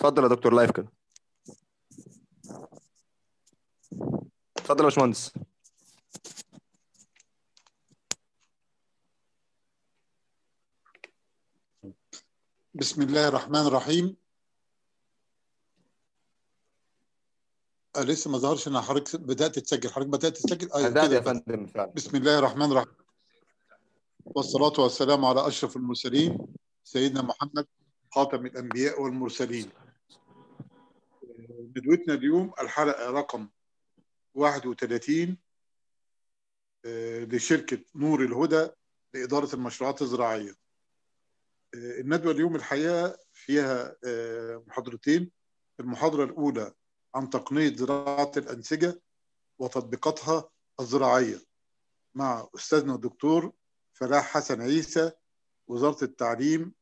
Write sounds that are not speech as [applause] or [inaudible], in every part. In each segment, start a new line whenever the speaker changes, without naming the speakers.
اتفضل يا دكتور لايف كده. اتفضل يا باشمهندس.
بسم الله الرحمن الرحيم. آه لسه ما ظهرش أنا حضرتك بدأت تسجل. حضرتك بدأت تسجل؟
أيوه
كده
يا. فندم فعلا.
بسم الله الرحمن الرحيم. والصلاة والسلام على أشرف المرسلين سيدنا محمد خاتم الأنبياء والمرسلين. ندوتنا اليوم الحلقة رقم 31 آه، لشركة نور الهدى لإدارة المشروعات الزراعية. آه، الندوة اليوم الحقيقة فيها آه، محاضرتين. المحاضرة الأولى عن تقنية زراعة الأنسجة وتطبيقاتها الزراعية مع أستاذنا الدكتور فلاح حسن عيسى وزارة التعليم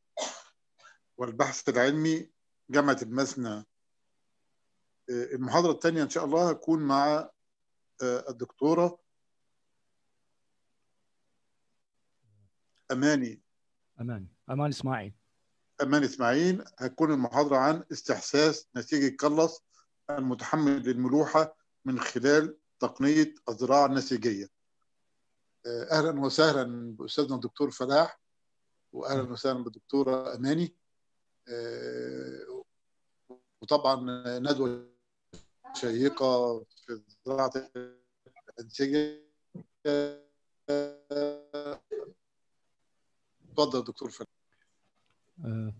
والبحث العلمي جامعة المثنى المحاضرة الثانية إن شاء الله هتكون مع آه، الدكتورة أماني.
أمان أمان إسماعيل.
أمان إسماعيل هتكون المحاضرة عن استحساس نسيج الكلص المتحمل للملوحة من خلال تقنية الزراعة النسيجية. آه، أهلا وسهلا بأستاذنا الدكتور فلاح وأهلا وسهلا بالدكتورة أماني. آه، وطبعا ندوة شيقة في زراعة الأنسجة اتفضل دكتور.
مم.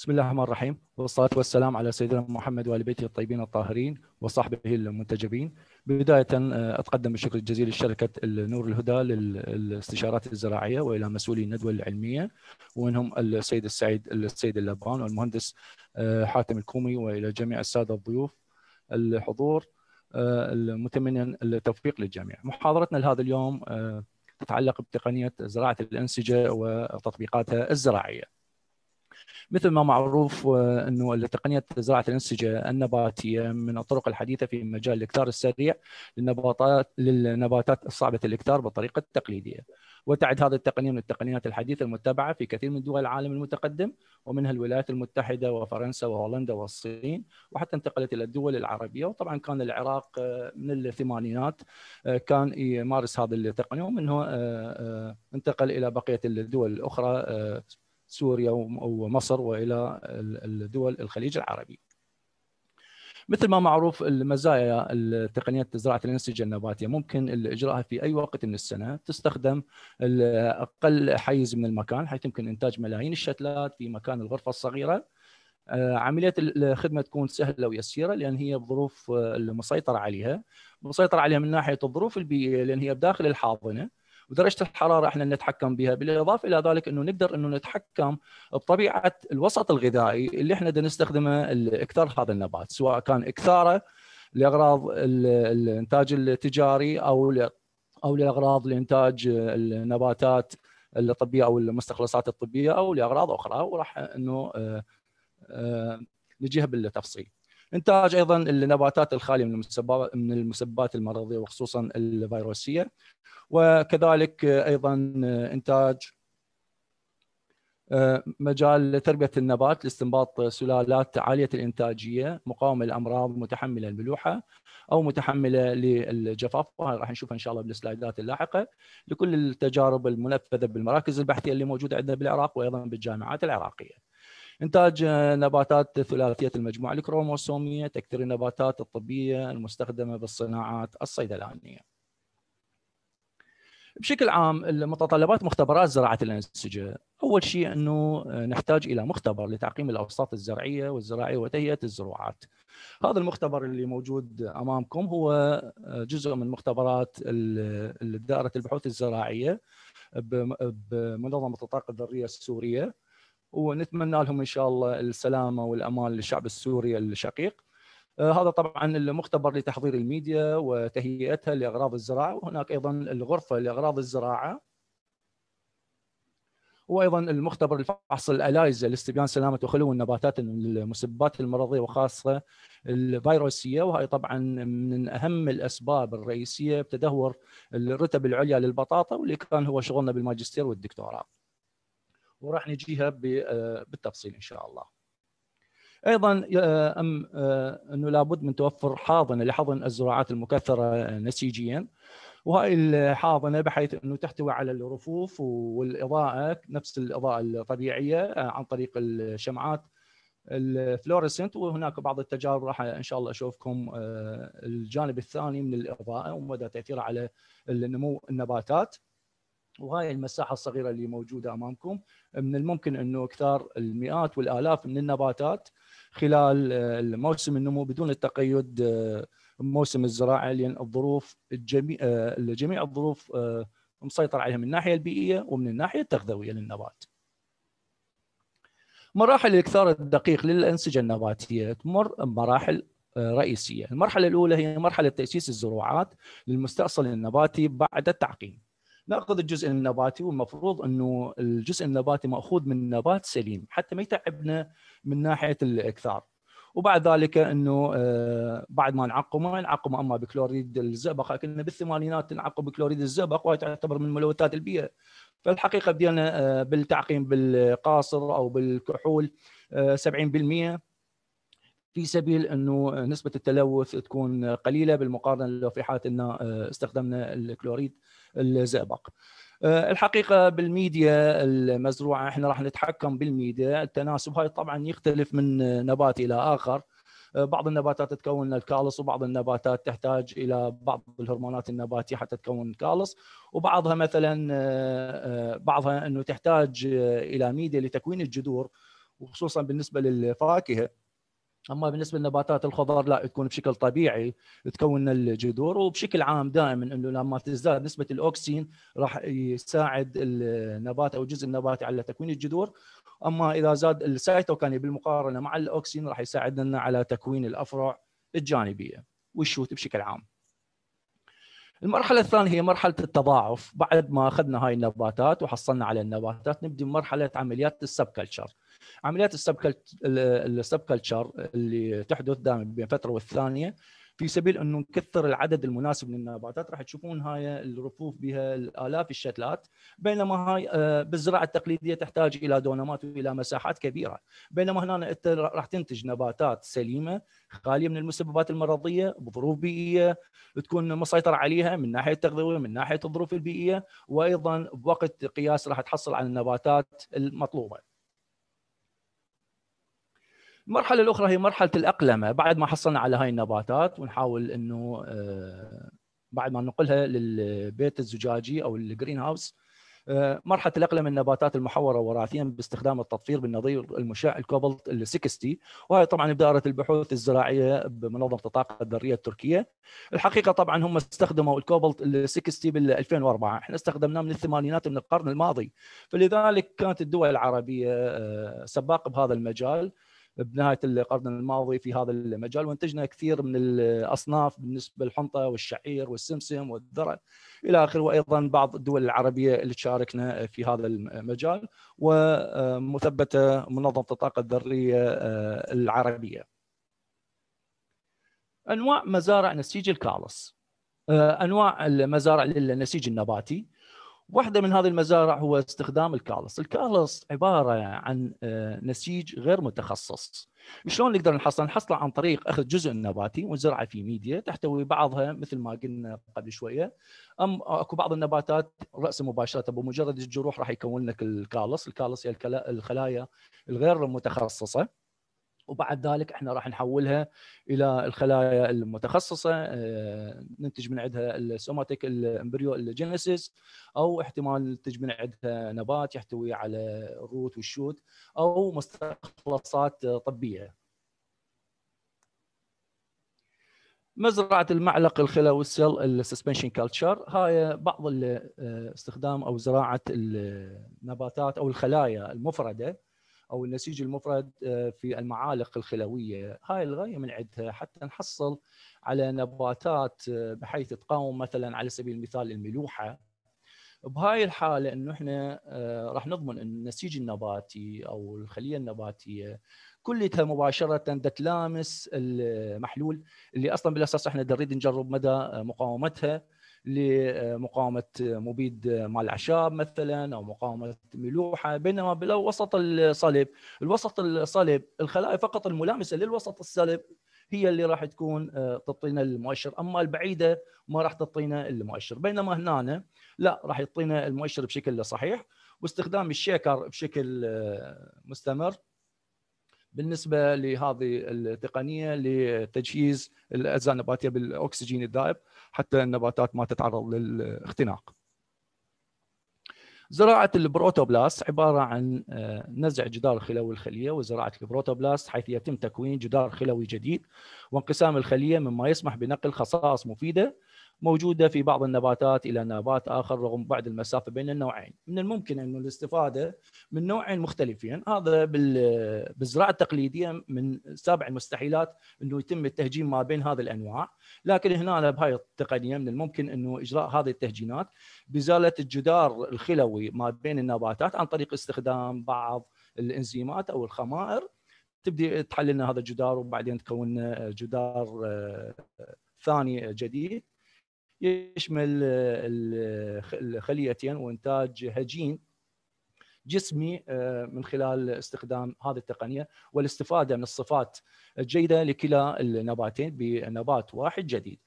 بسم الله الرحمن الرحيم. والصلاة والسلام على سيدنا محمد وآل بيته الطيبين الطاهرين وصحبه المنتجبين. بداية آه، أتقدم بالشكر الجزيل لشركة النور الهدى للاستشارات الزراعية وإلى مسؤولي الندوة العلمية ومنهم السيد السعيد السيد اللبان والمهندس آه، حاتم الكومي وإلى جميع السادة الضيوف الحضور آه، المتمنين التوفيق للجميع. محاضرتنا لهذا اليوم تتعلق بتقنية زراعة الأنسجة وتطبيقاتها الزراعية. مثل ما معروف آه، إنه تقنيه زراعة الأنسجة النباتية من الطرق الحديثة في مجال الإكتار السريع للنباتات للنباتات الصعبة الإكتار بالطريقة التقليدية. وتعد هذه التقنية من التقنيات الحديثة المتبعة في كثير من دول العالم المتقدم ومنها الولايات المتحدة وفرنسا وهولندا والصين وحتى انتقلت إلى الدول العربية وطبعا كان العراق آه، من الثمانينات آه، كان يمارس هذه التقنية ومنه انتقل إلى بقية الدول الأخرى سوريا ومصر وإلى الدول الخليج العربي. مثل ما معروف المزايا تقنيه زراعه الانسجه النباتيه ممكن اجراءها في أي وقت من السنة. تستخدم أقل حيز من المكان حيث يمكن إنتاج ملايين الشتلات في مكان الغرفة الصغيرة. آه، عملية الخدمة تكون سهلة ويسيرة لأن هي بظروف آه، المسيطر عليها. مسيطر عليها من ناحية الظروف البيئية لأن هي بداخل الحاضنة. ودرجه الحرارة إحنا نتحكم بها بالإضافة إلى ذلك إنه نقدر إنه نتحكم بطبيعة الوسط الغذائي اللي إحنا نستخدمه لإكثار هذا النبات سواء كان إكثاره لأغراض ال- الإنتاج التجاري أو أو لأغراض لإنتاج النباتات الطبية أو المستخلصات الطبية أو لأغراض أخرى وراح إنه آه، آه، نجيها بالتفصيل. انتاج أيضا النباتات الخالية من المسببات من المسببات المرضية وخصوصا الفيروسية. وكذلك أيضا انتاج مجال تربيه النبات لاستنباط سلالات عالية الإنتاجية مقاومة للامراض متحملة الملوحه أو متحملة للجفاف. وهذا راح نشوفها إن شاء الله بالسلايدات اللاحقة. لكل التجارب المنفذة بالمراكز البحثية اللي موجودة عندنا بالعراق وأيضا بالجامعات العراقية. إنتاج نباتات ثلاثية المجموعة الكروموسومية، تكثير النباتات الطبية المستخدمة بالصناعات الصيدلانية. بشكل عام المتطلبات مختبرات زراعة الأنسجة، أول شيء إنه نحتاج إلى مختبر لتعقيم الأوساط الزرعية والزراعية وتهيئة الزروعات. هذا المختبر اللي موجود أمامكم هو جزء من مختبرات دائرة البحوث الزراعية بمنظمة الطاقة الذرية السورية ونتمنى لهم إن شاء الله السلامة والأمان للشعب السوري الشقيق. هذا طبعا المختبر لتحضير الميديا وتهيئتها لأغراض الزراعة وهناك أيضا الغرفة لأغراض الزراعة وأيضا المختبر لفحص الالايزا لاستبيان سلامة وخلو النباتات المسببات المرضية وخاصة الفيروسية وهي طبعا من أهم الأسباب الرئيسية بتدهور الرتب العليا للبطاطا واللي كان هو شغلنا بالماجستير والدكتوراه. وراح نجيها بالتفصيل إن شاء الله. أيضا أم أنه لابد من توفر حاضنة لحضن الزراعات المكثرة نسيجيا وهاي الحاضنة بحيث أنه تحتوي على الرفوف والإضاءة نفس الإضاءة الطبيعية عن طريق الشمعات الفلوريسنت. وهناك بعض التجارب راح إن شاء الله أشوفكم الجانب الثاني من الإضاءة ومدى تأثيرها على نمو النباتات. وهاي المساحة الصغيرة اللي موجودة أمامكم من الممكن أنه اكثار المئات والآلاف من النباتات خلال موسم النمو بدون التقيد موسم الزراعة لأن الظروف الجميع جميع الظروف مسيطر عليها من الناحية البيئية ومن الناحية التغذوية للنبات. مراحل الإكثار الدقيق للأنسجة النباتية تمر بمراحل رئيسية، المرحلة الأولى هي مرحلة تأسيس الزروعات للمستأصل النباتي بعد التعقيم. ناخذ الجزء النباتي والمفروض إنه الجزء النباتي مأخوذ من نبات سليم حتى ما يتعبنا من ناحية الإكثار. وبعد ذلك إنه بعد ما نعقمه نعقمه أما بكلوريد الزئبق كنا بالثمانينات نعقم بكلوريد الزئبق وهي تعتبر من ملوثات البيئة. فالحقيقة بدينا بالتعقيم بالقاصر أو بالكحول 70% في سبيل إنه نسبة التلوث تكون قليلة بالمقارنة لو في حالة ان استخدمنا الكلوريد. الزئبق. الحقيقة بالميديا المزروعة إحنا راح نتحكم بالميديا التناسب هاي طبعا يختلف من نبات إلى آخر. بعض النباتات تكون الكالس وبعض النباتات تحتاج إلى بعض الهرمونات النباتية حتى تكون كالس وبعضها مثلا بعضها إنه تحتاج إلى ميديا لتكوين الجذور وخصوصا بالنسبة للفاكهة. أما بالنسبة لنباتات الخضار لا تكون بشكل طبيعي تكون الجذور وبشكل عام دائما إنه لما تزداد نسبة الاوكسين راح يساعد النبات أو الجزء النباتي على تكوين الجذور. أما إذا زاد السيتوكاينين بالمقارنة مع الاوكسين راح يساعدنا على تكوين الأفرع الجانبية وال shoot بشكل عام. المرحلة الثانية هي مرحلة التضاعف. بعد ما أخذنا هاي النباتات وحصلنا على النباتات نبدأ مرحلة عمليات ال subculture عمليات السب كلتشر اللي تحدث دائما بين فترة والثانية في سبيل أنه نكثر العدد المناسب من النباتات راح تشوفون هاي الرفوف بها الآلاف الشتلات. بينما هاي بالزراعة التقليدية تحتاج إلى دونمات وإلى مساحات كبيرة. بينما هنا أنت راح تنتج نباتات سليمة خالية من المسببات المرضية بظروف بيئية تكون مسيطر عليها من ناحية التغذية من ناحية الظروف البيئية. وأيضا بوقت قياس راح تحصل على النباتات المطلوبة. المرحلة الأخرى هي مرحلة الأقلمة. بعد ما حصلنا على هاي النباتات ونحاول إنه بعد ما ننقلها للبيت الزجاجي أو ال greenhouse مرحلة الأقلمة النباتات المحورة وراثيا باستخدام التطفير بالنظير المشع الكوبلت ال 60 وهي طبعا بدائره البحوث الزراعية بمنظمة الطاقة الذرية التركية. الحقيقة طبعا هم استخدموا الكوبلت ال 60 بال 2004 إحنا استخدمناه من الثمانينات من القرن الماضي. فلذلك كانت الدول العربية سباقه بهذا المجال. بنهاية القرن الماضي في هذا المجال وانتجنا كثير من الأصناف بالنسبة للحنطة والشعير والسمسم والذرة إلى آخره وأيضا بعض الدول العربية اللي تشاركنا في هذا المجال ومثبتة منظمة الطاقة الذرية العربية. أنواع مزارع نسيج الكالس أنواع المزارع للنسيج النباتي واحدة من هذه المزارع هو استخدام الكالس. الكالس عبارة عن نسيج غير متخصص. شلون نقدر نحصل نحصله عن طريق أخذ جزء نباتي ونزرعه في ميديا تحتوي بعضها مثل ما قلنا قبل شوية. أم أكو بعض النباتات رأسا مباشرة بمجرد الجروح راح يكون لك الكالس. الكالس هي الخلايا الغير متخصصة. وبعد ذلك إحنا راح نحولها إلى الخلايا المتخصصة ننتج من عندها ال somatic embryogenesis أو احتمال ننتج من عندها نبات يحتوي على ال root وال shoot أو مستخلصات طبية. مزرعة المعلق الخلوي ال cell suspension culture هاي بعض استخدام أو زراعة النباتات أو الخلايا المفردة. أو النسيج المفرد في المعالق الخلوية. هاي الغاية من عندها حتى نحصل على نباتات بحيث تقاوم مثلا على سبيل المثال الملوحة. بهاي الحالة إنه إحنا راح نضمن إن النسيج النباتي أو الخلية النباتية كلها مباشرة تلامس المحلول اللي أصلا بالأساس إحنا نريد نجرب مدى مقاومتها. لمقاومة مبيد مال الأعشاب مثلا أو مقاومة ملوحة بينما بالوسط الصلب الوسط الصلب الخلايا فقط الملامسة للوسط الصلب هي اللي راح تكون تعطينا المؤشر. أما البعيدة ما راح تعطينا المؤشر. بينما هنا لا راح يعطينا المؤشر بشكل صحيح واستخدام الشيكر بشكل مستمر. بالنسبة لهذه التقنية لتجهيز الاجزاء النباتيه بالأكسجين الدائب حتى النباتات ما تتعرض للاختناق. زراعة البروتوبلاست عبارة عن نزع جدار الخلوي الخلية وزراعة البروتوبلاست حيث يتم تكوين جدار خلوي جديد وانقسام الخلية مما يسمح بنقل خصائص مفيدة موجودة في بعض النباتات إلى نبات آخر رغم بعد المسافة بين النوعين، من الممكن انه الاستفادة من نوعين مختلفين، هذا بالزراعة التقليدية من سابع المستحيلات أنه يتم التهجين ما بين هذه الأنواع، لكن هنا بهاي التقنية من الممكن أنه إجراء هذه التهجينات بازاله الجدار الخلوي ما بين النباتات عن طريق استخدام بعض الإنزيمات أو الخمائر. تبدي تحلل لنا هذا الجدار وبعدين تكون جدار ثاني جديد. يشمل الخليتين وإنتاج هجين جسمي من خلال استخدام هذه التقنية والاستفادة من الصفات الجيدة لكلا النباتين بنبات واحد جديد.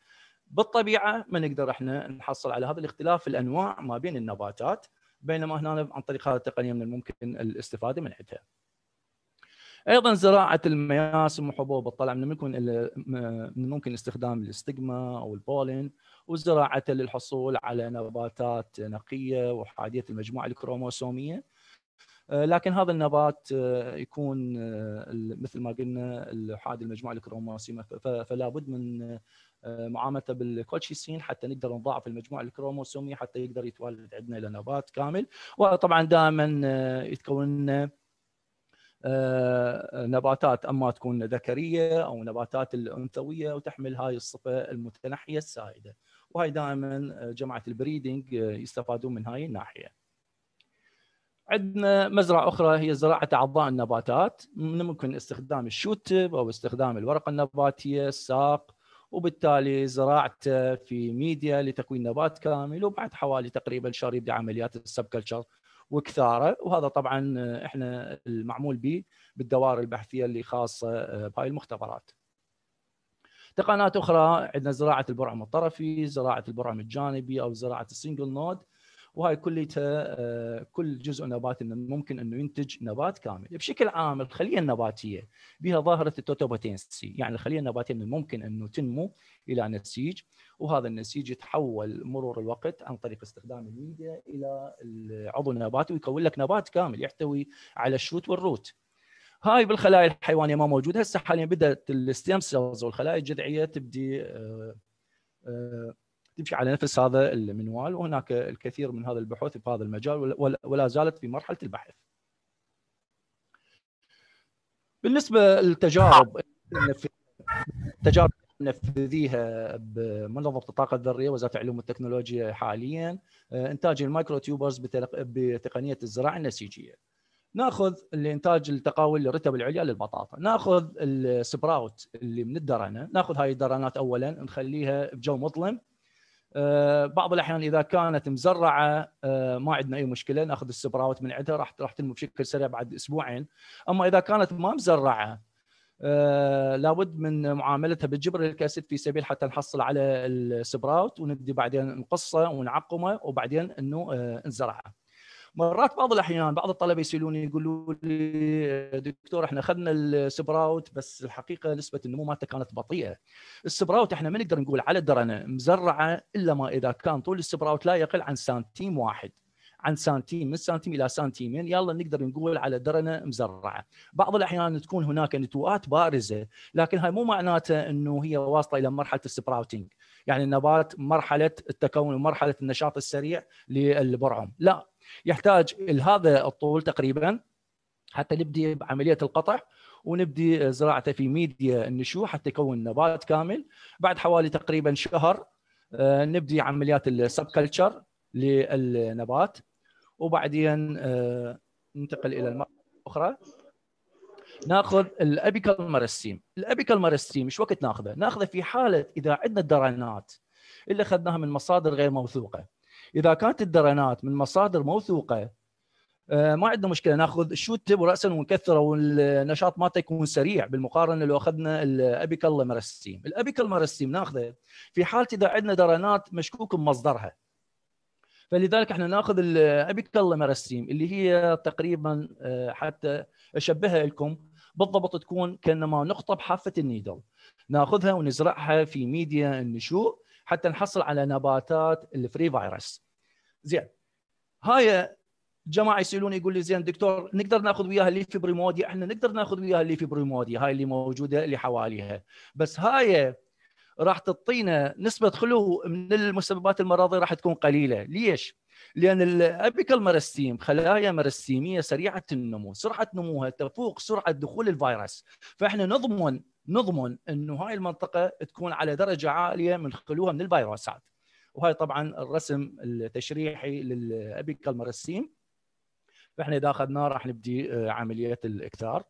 بالطبيعة ما نقدر إحنا نحصل على هذا الاختلاف في الأنواع ما بين النباتات بينما هنا عن طريق هذه التقنية من الممكن الاستفادة من عندها. أيضا زراعة المياسم وحبوب الطلع من الممكن من الممكن استخدام الاستجما أو البولين وزراعته للحصول على نباتات نقية وحادية المجموعة الكروموسومية. لكن هذا النبات يكون مثل ما قلنا الحادي المجموعة الكروموسومية. فلا بد من معاملته بالكولشيسين حتى نقدر نضاعف المجموعة الكروموسومية حتى يقدر يتولد عندنا إلى نبات كامل. وطبعا دائما يتكون نباتات أما تكون ذكرية أو نباتات الأنثوية وتحمل هاي الصفة المتنحية السائدة. وهي دائما جماعة ال breeding يستفادون من هاي الناحية. عندنا مزرعة أخرى هي زراعة أعضاء النباتات. ممكن استخدام ال shoot tip أو استخدام الورقة النباتية الساق. وبالتالي زراعته في ميديا لتكوين نبات كامل وبعد حوالي تقريبا شهر يبدأ عمليات ال subculture وإكثاره وهذا طبعا إحنا المعمول به بالدوائر البحثية اللي خاصة بهاي المختبرات. تقنيات أخرى عندنا زراعة البرعم الطرفي، زراعة البرعم الجانبي أو زراعة ال single node وهاي كلها كل جزء نباتي ممكن إنه ينتج نبات كامل. بشكل عام الخلية النباتية بها ظاهرة ال totipotency يعني الخلية النباتية من الممكن إنه تنمو إلى نسيج وهذا النسيج يتحول مرور الوقت عن طريق استخدام الميديا إلى العضو النباتي ويكون لك نبات كامل يحتوي على ال shoot وال root. هاي بالخلايا الحيوانية ما موجودة. هسه حاليا بدأت ال stem cells والخلايا الجذعية تبدي آآ آآ تمشي على نفس هذا المنوال وهناك الكثير من هذا البحوث في هذا المجال ولا زالت في مرحلة البحث. بالنسبة للتجارب التجارب نفذيها بمنظمة الطاقة الذرية وزارة العلوم والتكنولوجيا حاليا إنتاج ال micro tubers بتقنية الزراعة النسيجية. نأخذ الانتاج التقاوي للرتب العليا للبطاطا، نأخذ ال sprout اللي من الدرنه، نأخذ هاي الدرنات اولا نخليها بجو مظلم بعض الأحيان إذا كانت مزرعة ما عندنا أي مشكلة نأخذ ال sprout من عندها راح راح تنمو بشكل سريع بعد أسبوعين أما إذا كانت ما مزرعة لابد من معاملتها بال gibberellic acid في سبيل حتى نحصل على ال sprout ونبدي بعدين نقصه ونعقمه وبعدين إنه نزرعه. مرات بعض الأحيان بعض الطلبة يسألوني يقولوا لي دكتور إحنا أخذنا ال sprout بس الحقيقة نسبة النمو مالته كانت بطيئة. ال sprout إحنا ما نقدر نقول على الدرنه مزرعة إلا ما إذا كان طول ال sprout لا يقل عن سنتيم واحد. عن سنتيم من سنتيم إلى سنتيمين يلا نقدر نقول على درنة مزرعة. بعض الأحيان تكون هناك نتوءات بارزة لكن هاي مو معناته إنه هي واصلة إلى مرحلة ال sprouting. يعني النبات مرحلة التكون ومرحله النشاط السريع للبرعم، لا يحتاج هذا الطول تقريبا حتى نبدي بعملية القطع ونبدي زراعته في ميديا النشوء حتى يكون نبات كامل. بعد حوالي تقريبا شهر نبدي عمليات ال subculture للنبات. وبعدين ننتقل إلى المرحله الأخرى. ناخذ ال apical meristem ال apical meristem إيش وقت ناخذه؟ ناخذه في حالة إذا عندنا درنات اللي أخذناها من مصادر غير موثوقة. إذا كانت الدرنات من مصادر موثوقة آه، ما عندنا مشكلة ناخذ ال shoot tip راسا ونكثره والنشاط مالته يكون سريع بالمقارنة لو أخذنا ال apical meristem، ال apical meristem ناخذه في حالة إذا عندنا درنات مشكوك بمصدرها. فلذلك إحنا ناخذ ال apical meristem اللي هي تقريبا آه، حتى أشبهها لكم بالضبط تكون كأنما نقطة بحافة ال needle. ناخذها ونزرعها في ميديا النشوء حتى نحصل على نباتات ال free virus. زين. هاي جماعة يسألوني يقول لي زين دكتور نقدر ناخذ وياها ال leafy primordia؟ إحنا نقدر ناخذ وياها ال leafy primordia هاي اللي موجودة اللي حواليها. بس هاي راح تعطينا نسبة خلو من المسببات المرضية راح تكون قليلة. ليش؟ لأن ال apical meristem خلايا مرستيميه سريعة النمو سرعة نموها تفوق سرعة دخول الفيروس. فإحنا نضمن نضمن إنه هاي المنطقة تكون على درجة عالية من خلوها من الفيروسات. وهاي طبعا الرسم التشريحي للابيكال مرسيم فإحنا إذا أخذناه راح نبدي آه، عملية الإكثار.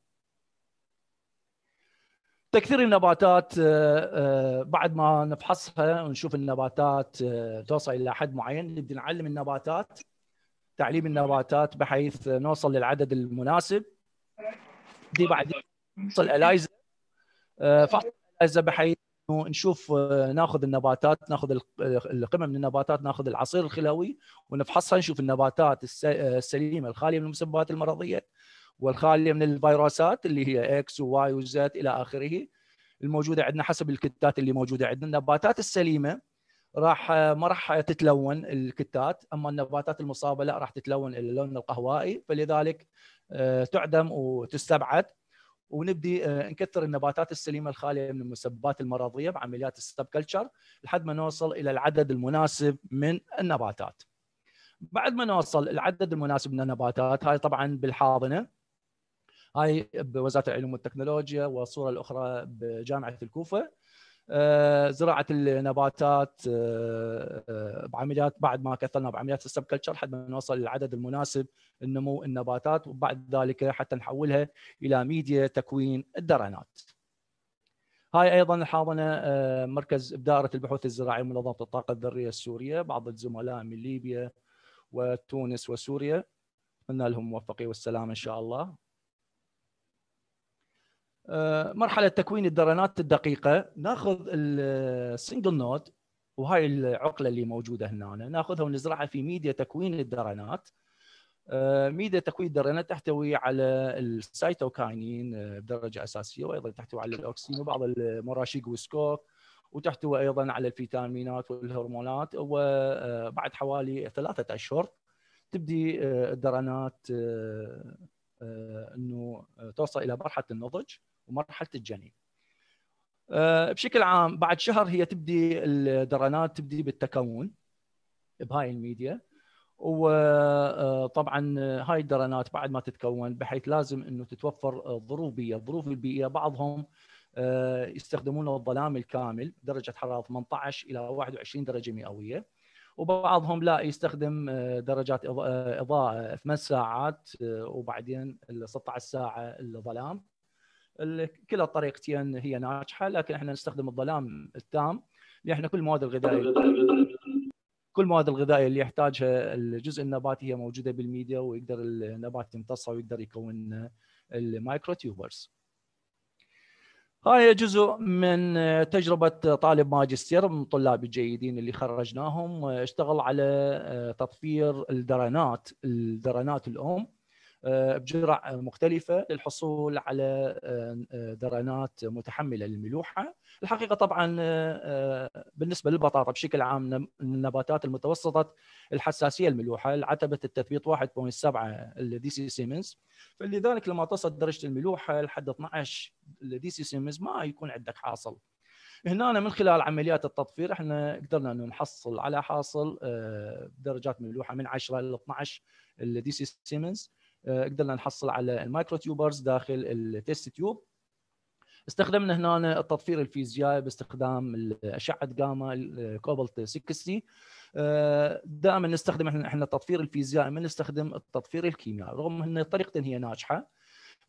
تكثير النباتات آه، آه، بعد ما نفحصها ونشوف النباتات توصل إلى حد معين نبدي نعلم النباتات تعليم النباتات بحيث نوصل للعدد المناسب. دي بعد. نوصل الايزا فحص ال ELISA بحيث نشوف آه، ناخذ النباتات ناخذ القمم من النباتات ناخذ العصير الخلوي ونفحصها نشوف النباتات آه، السليمة الخالية من المسببات المرضية والخالية من الفيروسات اللي هي إكس وواي وزد إلى آخره الموجودة عندنا حسب الكتات اللي موجودة عندنا. النباتات السليمة راح آه، ما راح تتلون الكتات أما النباتات المصابة لا راح تتلون إلى اللون القهوائي فلذلك تعدم وتستبعد. ونبدي آه، نكثر النباتات السليمة الخالية من المسببات المرضية بعمليات ال subculture لحد ما نوصل إلى العدد المناسب من النباتات. بعد ما نوصل العدد المناسب من النباتات هاي طبعا بالحاضنة هاي بوزارة العلوم والتكنولوجيا والصورة الأخرى بجامعة الكوفة زراعة النباتات آه، آه، بعمليات بعد ما كثرنا بعمليات ال subculture حتى نوصل للعدد المناسب النمو النباتات وبعد ذلك حتى نحولها إلى ميديا تكوين الدرنات. هاي أيضا الحاضنه مركز إدارة البحوث الزراعية منظمة الطاقة الذرية السورية بعض الزملاء من ليبيا وتونس وسوريا اتمنى لهم الموفقيه والسلامه إن شاء الله آه، مرحلة تكوين الدرنات الدقيقة. ناخذ ال single node وهاي العقلة اللي موجودة هنا. ناخذها ونزرعها في ميديا تكوين الدرنات آه، ميديا تكوين الدرنات تحتوي على ال cytokinin آه، بدرجة أساسية وأيضا تحتوي على الاوكسين وبعض ال Murashige وال Skoog وتحتوي أيضا على الفيتامينات والهرمونات. وبعد حوالي ثلاثة أشهر تبدي الدرنات إنه توصل إلى مرحلة النضج. ومرحلة الجني. آه، بشكل عام بعد شهر هي تبدي الدرنات تبدي بالتكون بهاي الميديا. وطبعا هاي الدرنات بعد ما تتكون بحيث لازم إنه تتوفر الظروف الظروف البيئية بعضهم آه، يستخدمون الظلام الكامل درجة حرارة 18 إلى 21 درجة مئوية. وبعضهم لا يستخدم آه، درجات إضاءة 8 ساعات وبعدين 16 ساعة الظلام. كلا الطريقتين هي ناجحة لكن إحنا نستخدم الظلام التام لأن كل المواد الغذائيه كل المواد الغذائيه اللي يحتاجها الجزء النباتي هي موجودة بالميديا ويقدر النبات يمتصها ويقدر يكون ال micro tubers. هاي جزء من تجربة طالب ماجستير من طلاب الجيدين اللي خرجناهم اشتغل على تطفير الدرنات الدرنات الأم بجرع مختلفة للحصول على آه، درنات متحملة للملوحة. الحقيقة طبعا آه، بالنسبة للبطاطا بشكل عام النباتات المتوسطة الحساسية الملوحة العتبة التثبيط 1.7 ال deciSiemens فلذلك لما تصل درجة الملوحة لحد 12 ال deciSiemens ما يكون عندك حاصل. هنا من خلال عمليات التطفير إحنا قدرنا إنه نحصل على حاصل بدرجات ملوحة من 10 ل 12 ال deciSiemens آه، قدرنا نحصل على ال micro tubers داخل ال test tube. استخدمنا هنا التطفير الفيزيائي باستخدام اشعه جاما كوبلت 60 آه، دائما نستخدم إحنا التطفير الفيزيائي ما نستخدم التطفير الكيميائي رغم إن طريقتين هي ناجحة.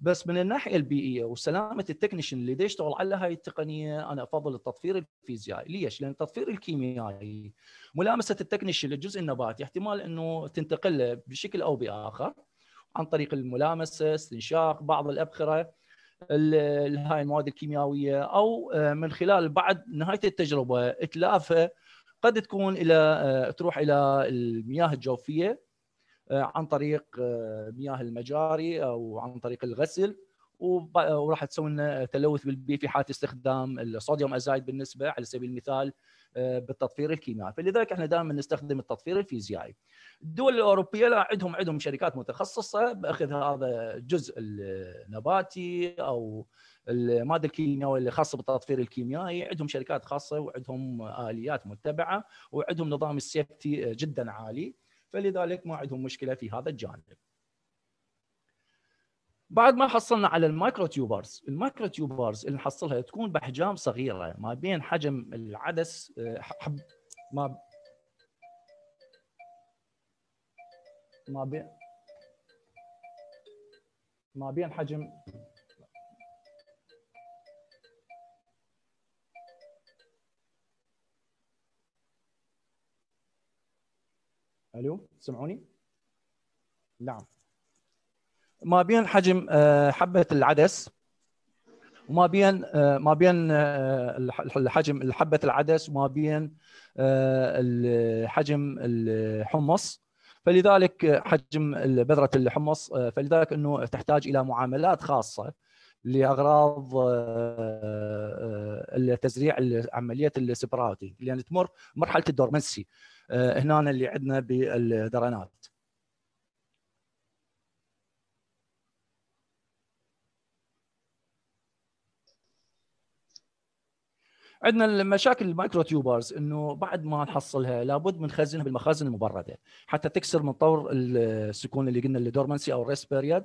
بس من الناحية البيئية وسلامة ال technician اللي يشتغل على هاي التقنية أنا أفضل التطفير الفيزيائي. ليش؟ لأن التطفير الكيميائي ملامسة ال technician للجزء النباتي احتمال إنه تنتقل بشكل أو بآخر. عن طريق الملامسة استنشاق بعض الأبخرة هاي المواد الكيميائية أو آه، من خلال بعد نهاية التجربة اتلافها قد تكون إلى تروح إلى المياه الجوفية آه، عن طريق آه، مياه المجاري أو عن طريق الغسل وراح تسوي لنا تلوث بالبيئه في حالة استخدام الصوديوم أزايد بالنسبة على سبيل المثال. آه، بالتطفير الكيميائي فلذلك إحنا دائما نستخدم التطفير الفيزيائي. الدول الأوروبية لا عندهم عندهم شركات متخصصة بأخذ هذا الجزء النباتي أو المادة الكيميائية اللي خاصة بالتطفير الكيميائي. عندهم شركات خاصة وعندهم آليات متبعة وعندهم نظام ال safety جدا عالي. فلذلك ما عندهم مشكلة في هذا الجانب. بعد ما حصلنا على ال micro tubers ال micro tubers اللي نحصلها تكون بأحجام صغيرة ما بين حجم العدس آه، حب ما ما بين ما بين حجم ألو تسمعوني؟ نعم ما بين حجم آه، حبة العدس وما بين آه، ما بين آه، حجم حبة العدس وما بين حجم الحمص. فلذلك حجم بذرة الحمص فلذلك إنه تحتاج إلى معاملات خاصة لأغراض التزريع عملية السبراوتي لأن تمر مرحلة الدورمنسي هنا اللي عندنا بالدرنات. عندنا المشاكل ال micro tubers إنه بعد ما نحصلها لابد من خزنها بالمخازن المبردة. حتى تكسر من طور السكون اللي قلنا ال dormancy أو ال rest period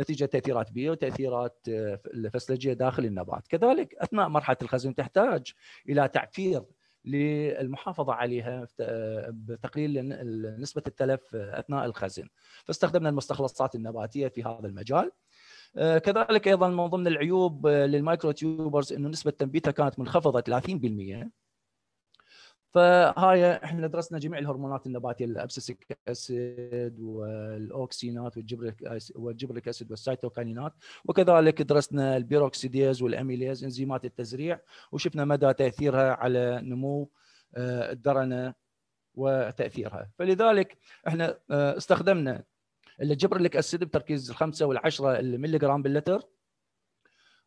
نتيجة تأثيرات بيئيه وتأثيرات الفسلجيه داخل النبات، كذلك أثناء مرحلة الخزن تحتاج إلى تعفير للمحافظة عليها بتقليل نسبة التلف أثناء الخزن، فاستخدمنا المستخلصات النباتية في هذا المجال. آه، كذلك أيضا من ضمن العيوب آه، لل micro tubers إنه نسبة تنبيتها كانت منخفضة 30% فهاي إحنا درسنا جميع الهرمونات النباتية ال abscisic acid والأوكسينات وال gibberellic وال gibberellic acid والسيتوكاينات وكذلك درسنا ال peroxidase وال amylase إنزيمات التزريع. وشفنا مدى تأثيرها على نمو آه، الدرنة وتأثيرها. فلذلك إحنا استخدمنا ال gibberellic acid بتركيز الخمسة والعشرة ملي جرام باللتر.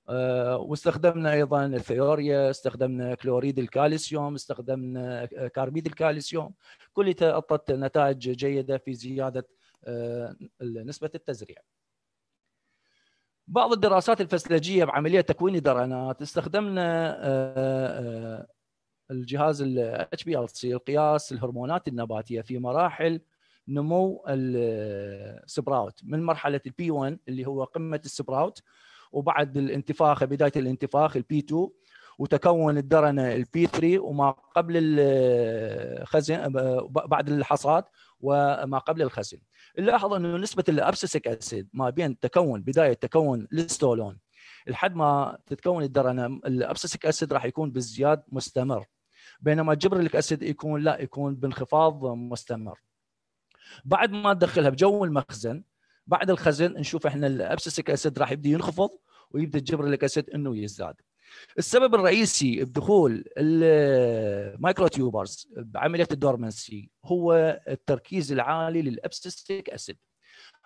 آه، واستخدمنا أيضا ال thiourea استخدمنا كلوريد الكالسيوم استخدمنا كاربيد الكالسيوم. كلها أعطت نتائج جيدة في زيادة آه، نسبة التزريع. بعض الدراسات الفسلجيه بعملية تكوين الدرنات استخدمنا آه، الجهاز ال LC القياس الهرمونات النباتية في مراحل نمو ال sprout من مرحلة ال P 1 اللي هو قمة ال sprout وبعد الانتفاخ بداية الانتفاخ ال P 2 وتكون الدرنة ال P 3 وما قبل الخزن بعد الحصاد وما قبل الخزن. نلاحظ أنه نسبة ال abscisic acid ما بين تكون بداية تكون ال stolon لحد ما تتكون الدرنة ال abscisic acid راح يكون بازدياد مستمر بينما ال gibberellic acid يكون لا يكون بانخفاض مستمر. بعد ما ندخلها بجو المخزن بعد الخزن نشوف إحنا ال abscisic acid راح يبدأ ينخفض ويبدأ ال gibberellic acid إنه يزداد. السبب الرئيسي بدخول ال micro tubers بعملية ال dormancy هو التركيز العالي لل abscisic acid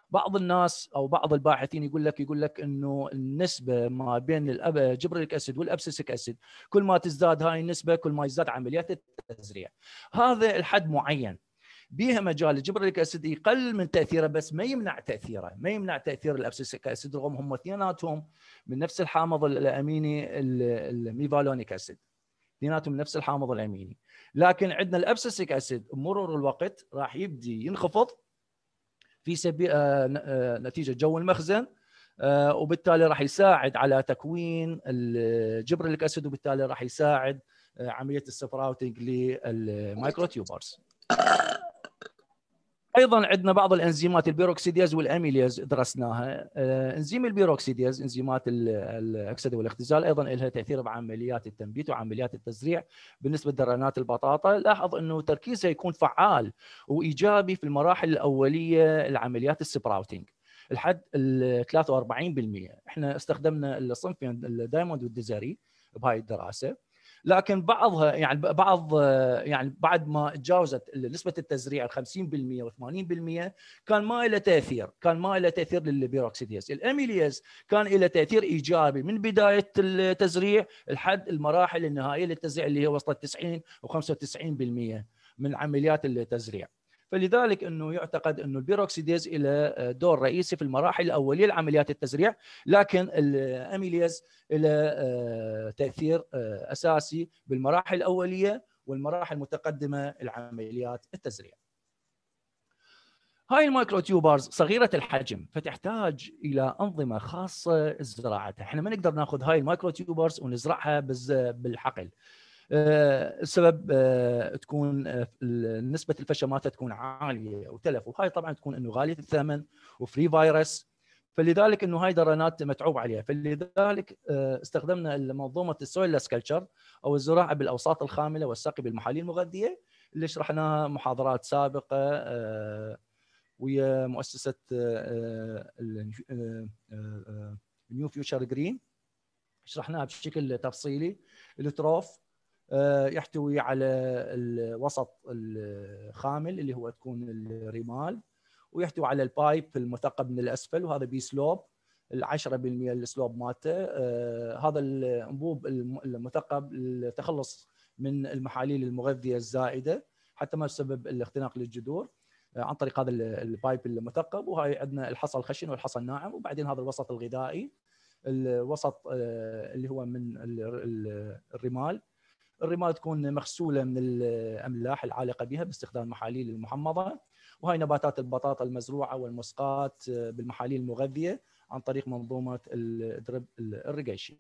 بعض الناس أو بعض الباحثين يقول لك يقول لك إنه النسبة ما بين ال gibberellic acid وال abscisic acid كل ما تزداد هاي النسبة كل ما يزداد عمليات التزريع. هذا الحد معين. بيها مجال ال gibberellic acid يقل من تأثيره بس ما يمنع تأثيره ما يمنع تأثير ال abscisic acid رغم هم اثنيناتهم من نفس الحامض الأميني ال mevalonic acid اثنيناتهم نفس الحامض الأميني. لكن عندنا ال abscisic acid بمرور الوقت راح يبدي ينخفض في سبيل آه، آه، نتيجة جو المخزن آه، وبالتالي راح يساعد على تكوين ال gibberellic acid وبالتالي راح يساعد عملية ال sprouting لل micro tubers [coughs] أيضا عندنا بعض الأنزيمات ال peroxidase وال amylase درسناها. آه، أنزيم ال peroxidase أنزيمات ال- الأكسدة والاختزال أيضا لها تأثير بعمليات التنبيت وعمليات التزريع بالنسبة لدرنات البطاطا. لاحظ أنه تركيزها يكون فعال وإيجابي في المراحل الأولية لعمليات ال sprouting. الحد ال 43% إحنا استخدمنا الصنفين ال Diamond وال Desiree بهاي الدراسة. لكن بعضها يعني بعض يعني بعد ما تجاوزت نسبة التزريع ال 50% و80% كان ما له تأثير كان ما له تأثير لل peroxidase ال amylase كان له تأثير إيجابي من بداية التزريع لحد المراحل النهائية للتزريع اللي هي وصلت 90 و95% من عمليات التزريع. فلذلك إنه يعتقد إنه ال peroxidase له دور رئيسي في المراحل الأولية لعمليات التزريع لكن ال amylase له تأثير أساسي بالمراحل الأولية والمراحل المتقدمة لعمليات التزريع. هاي ال micro tubers صغيرة الحجم فتحتاج إلى أنظمة خاصة لزراعتها، إحنا ما نقدر ناخذ هاي ال micro tubers ونزرعها بالحقل. السبب تكون نسبة الفشل مالتها تكون عالية وتلف وهاي طبعا تكون إنه غالية الثمن و free virus فلذلك إنه هاي درانات متعوب عليها. فلذلك استخدمنا منظومة ال soilless culture أو الزراعة بالأوساط الخاملة والسقي بالمحاليل المغذية اللي شرحناها محاضرات سابقة ويا مؤسسة New Future Green شرحناها بشكل تفصيلي. ال trough يحتوي على الوسط الخامل اللي هو تكون الرمال ويحتوي على ال pipe المثقب من الأسفل وهذا بي slope ال 10% ال slope مالته. هذا الأنبوب المثقب للتخلص من المحاليل المغذية الزائدة حتى ما تسبب الاختناق للجذور عن طريق هذا ال pipe المثقب. وهاي عندنا الحصى الخشن والحصى الناعم وبعدين هذا الوسط الغذائي الوسط اللي هو من الرمال. الرمال تكون مغسولة من الأملاح العالقة بها باستخدام المحاليل المحمضة. وهاي نباتات البطاطا المزروعة والمسقاة بالمحاليل المغذية عن طريق منظومة ال drip irrigation.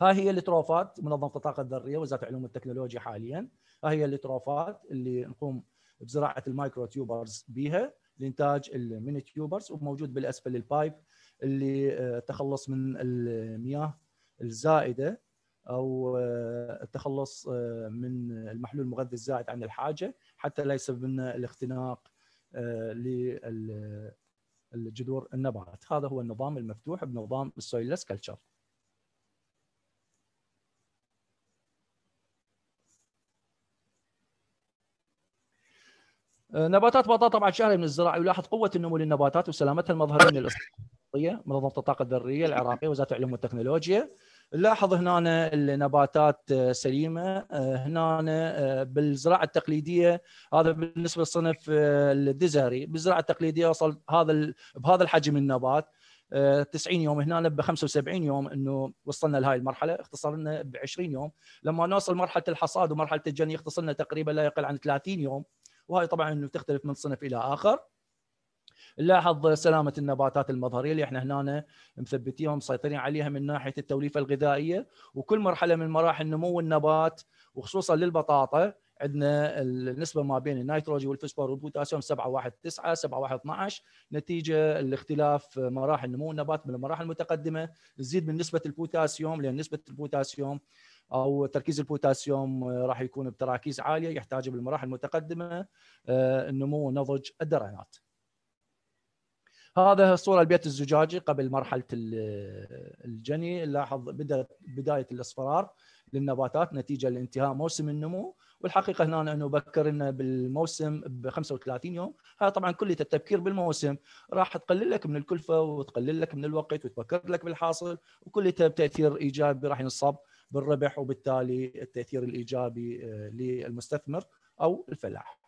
هاي ال trough ات منظمة الطاقة الذرية وزارة العلوم والتكنولوجيا حاليا. هاي ال trough ات اللي نقوم بزراعة ال micro tubers بها لإنتاج ال mini tubers وموجود بالأسفل ال pipe اللي تخلص من المياه الزائدة. أو التخلص من المحلول المغذي الزائد عن الحاجة حتى لا يسبب لنا الاختناق للجذور النبات. هذا هو النظام المفتوح بنظام السويلس كلتشر. نباتات بطاطا طبعا شهر من الزراعة يلاحظ قوة النمو للنباتات وسلامتها المظهريه من الاصابه منظمة الطاقة الذرية العراقية وزارة العلوم والتكنولوجيا. نلاحظ هنا النباتات سليمة هنا بالزراعة التقليدية هذا بالنسبة للصنف الدزري بالزراعة التقليدية وصل هذا بهذا الحجم النبات 90 يوم هنا ب 75 يوم إنه وصلنا لهي المرحلة اختصر لنا ب 20 يوم. لما نوصل مرحلة الحصاد ومرحلة الجني يختصر لنا تقريبا لا يقل عن 30 يوم. وهي طبعا إنه تختلف من صنف إلى آخر. نلاحظ سلامة النباتات المظهرية اللي إحنا هنا مثبتيهم مسيطرين عليها من ناحية التوليفة الغذائية وكل مرحلة من مراحل نمو النبات وخصوصا للبطاطا عندنا النسبة ما بين النيتروجين والفوسفور والبوتاسيوم 7 1 9 7 1 12 نتيجة الاختلاف مراحل نمو النبات من المراحل المتقدمة تزيد من نسبة البوتاسيوم لأن نسبة البوتاسيوم أو تركيز البوتاسيوم راح يكون بتراكيز عالية يحتاج بالمراحل المتقدمة النمو ونضج الدرانات. هذا صورة البيت الزجاجي قبل مرحلة الجني. نلاحظ بدأ بداية الإصفرار للنباتات نتيجة لانتهاء موسم النمو. والحقيقة هنا أنه بكرنا بالموسم ب 35 يوم. هذا طبعا كل التبكير بالموسم. راح تقلل لك من الكلفة وتقلل لك من الوقت وتبكر لك بالحاصل. وكلها بتأثير إيجابي راح ينصب بالربح وبالتالي التأثير الإيجابي للمستثمر أو الفلاح.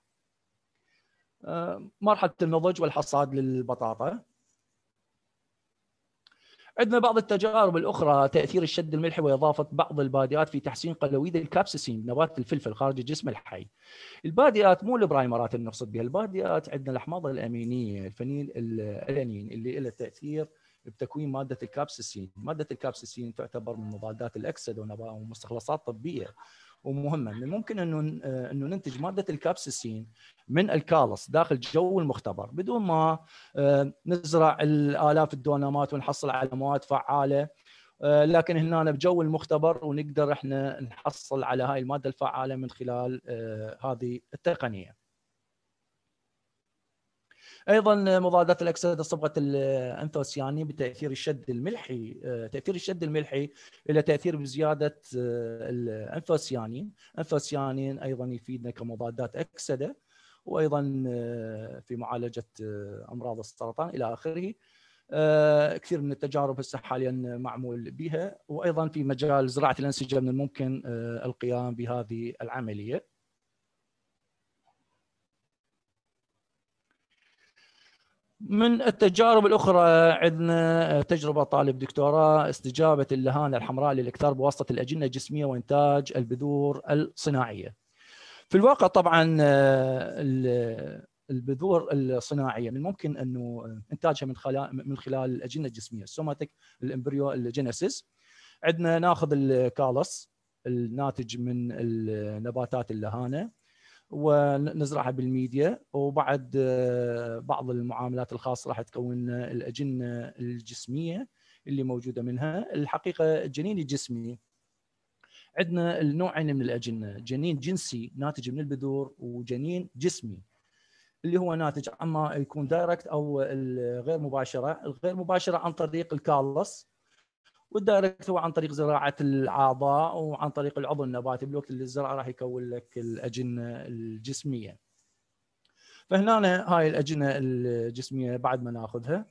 مرحلة النضج والحصاد للبطاطا. عندنا بعض التجارب الأخرى تأثير الشد الملحي وإضافة بعض البادئات في تحسين قلويد الكابسيسين نبات الفلفل خارج الجسم الحي. البادئات مو ال primer ات اللي نقصد بها، البادئات عندنا الأحماض الأمينية الفنيل ألانين اللي لها تأثير بتكوين مادة الكابسيسين، مادة الكابسيسين تعتبر من مضادات الأكسدة ومستخلصات طبية. ومهمة من الممكن إنه آه، إنه ننتج مادة الكابسيسين من الكالس داخل جو المختبر بدون ما آه، نزرع الآلاف الدونامات ونحصل على مواد فعالة آه، لكن هنا بجو المختبر ونقدر إحنا نحصل على هاي المادة الفعالة من خلال هذه التقنية. أيضا مضادات الاكسده صبغه الانثوسيانين بتأثير الشد الملحي آه، تأثير الشد الملحي إلى تأثير بزيادة آه، الانثوسيانين انثوسيانين أيضا يفيدنا كمضادات أكسدة وأيضا آه، في معالجة أمراض السرطان إلى آخره. كثير من التجارب هسه حاليا معمول بها وأيضا في مجال زراعة الأنسجة من الممكن القيام بهذه العملية. من التجارب الأخرى عندنا تجربة طالب دكتوراه استجابة اللهانه الحمراء للإكثار بواسطة الأجنة الجسمية وإنتاج البذور الصناعية. في الواقع طبعا البذور الصناعية من الممكن أنه إنتاجها من خلال من خلال الأجنة الجسمية السوماتيك ال embryogenesis عندنا ناخذ الكالس الناتج من النباتات اللهانة ونزرعها بالميديا وبعد آه، بعض المعاملات الخاصة راح تكون الأجنة الجسمية اللي موجودة منها. الحقيقة الجنين الجسمي عندنا النوعين من الأجنة جنين جنسي ناتج من البذور وجنين جسمي اللي هو ناتج اما يكون direct أو الغير مباشرة. الغير مباشرة عن طريق الكالس والدايركت هو عن طريق زراعة الأعضاء وعن طريق العضو النباتي. بالوقت اللي الزرع راح يكون لك الأجنة الجسمية. فهنا هاي الأجنة الجسمية بعد ما ناخذها.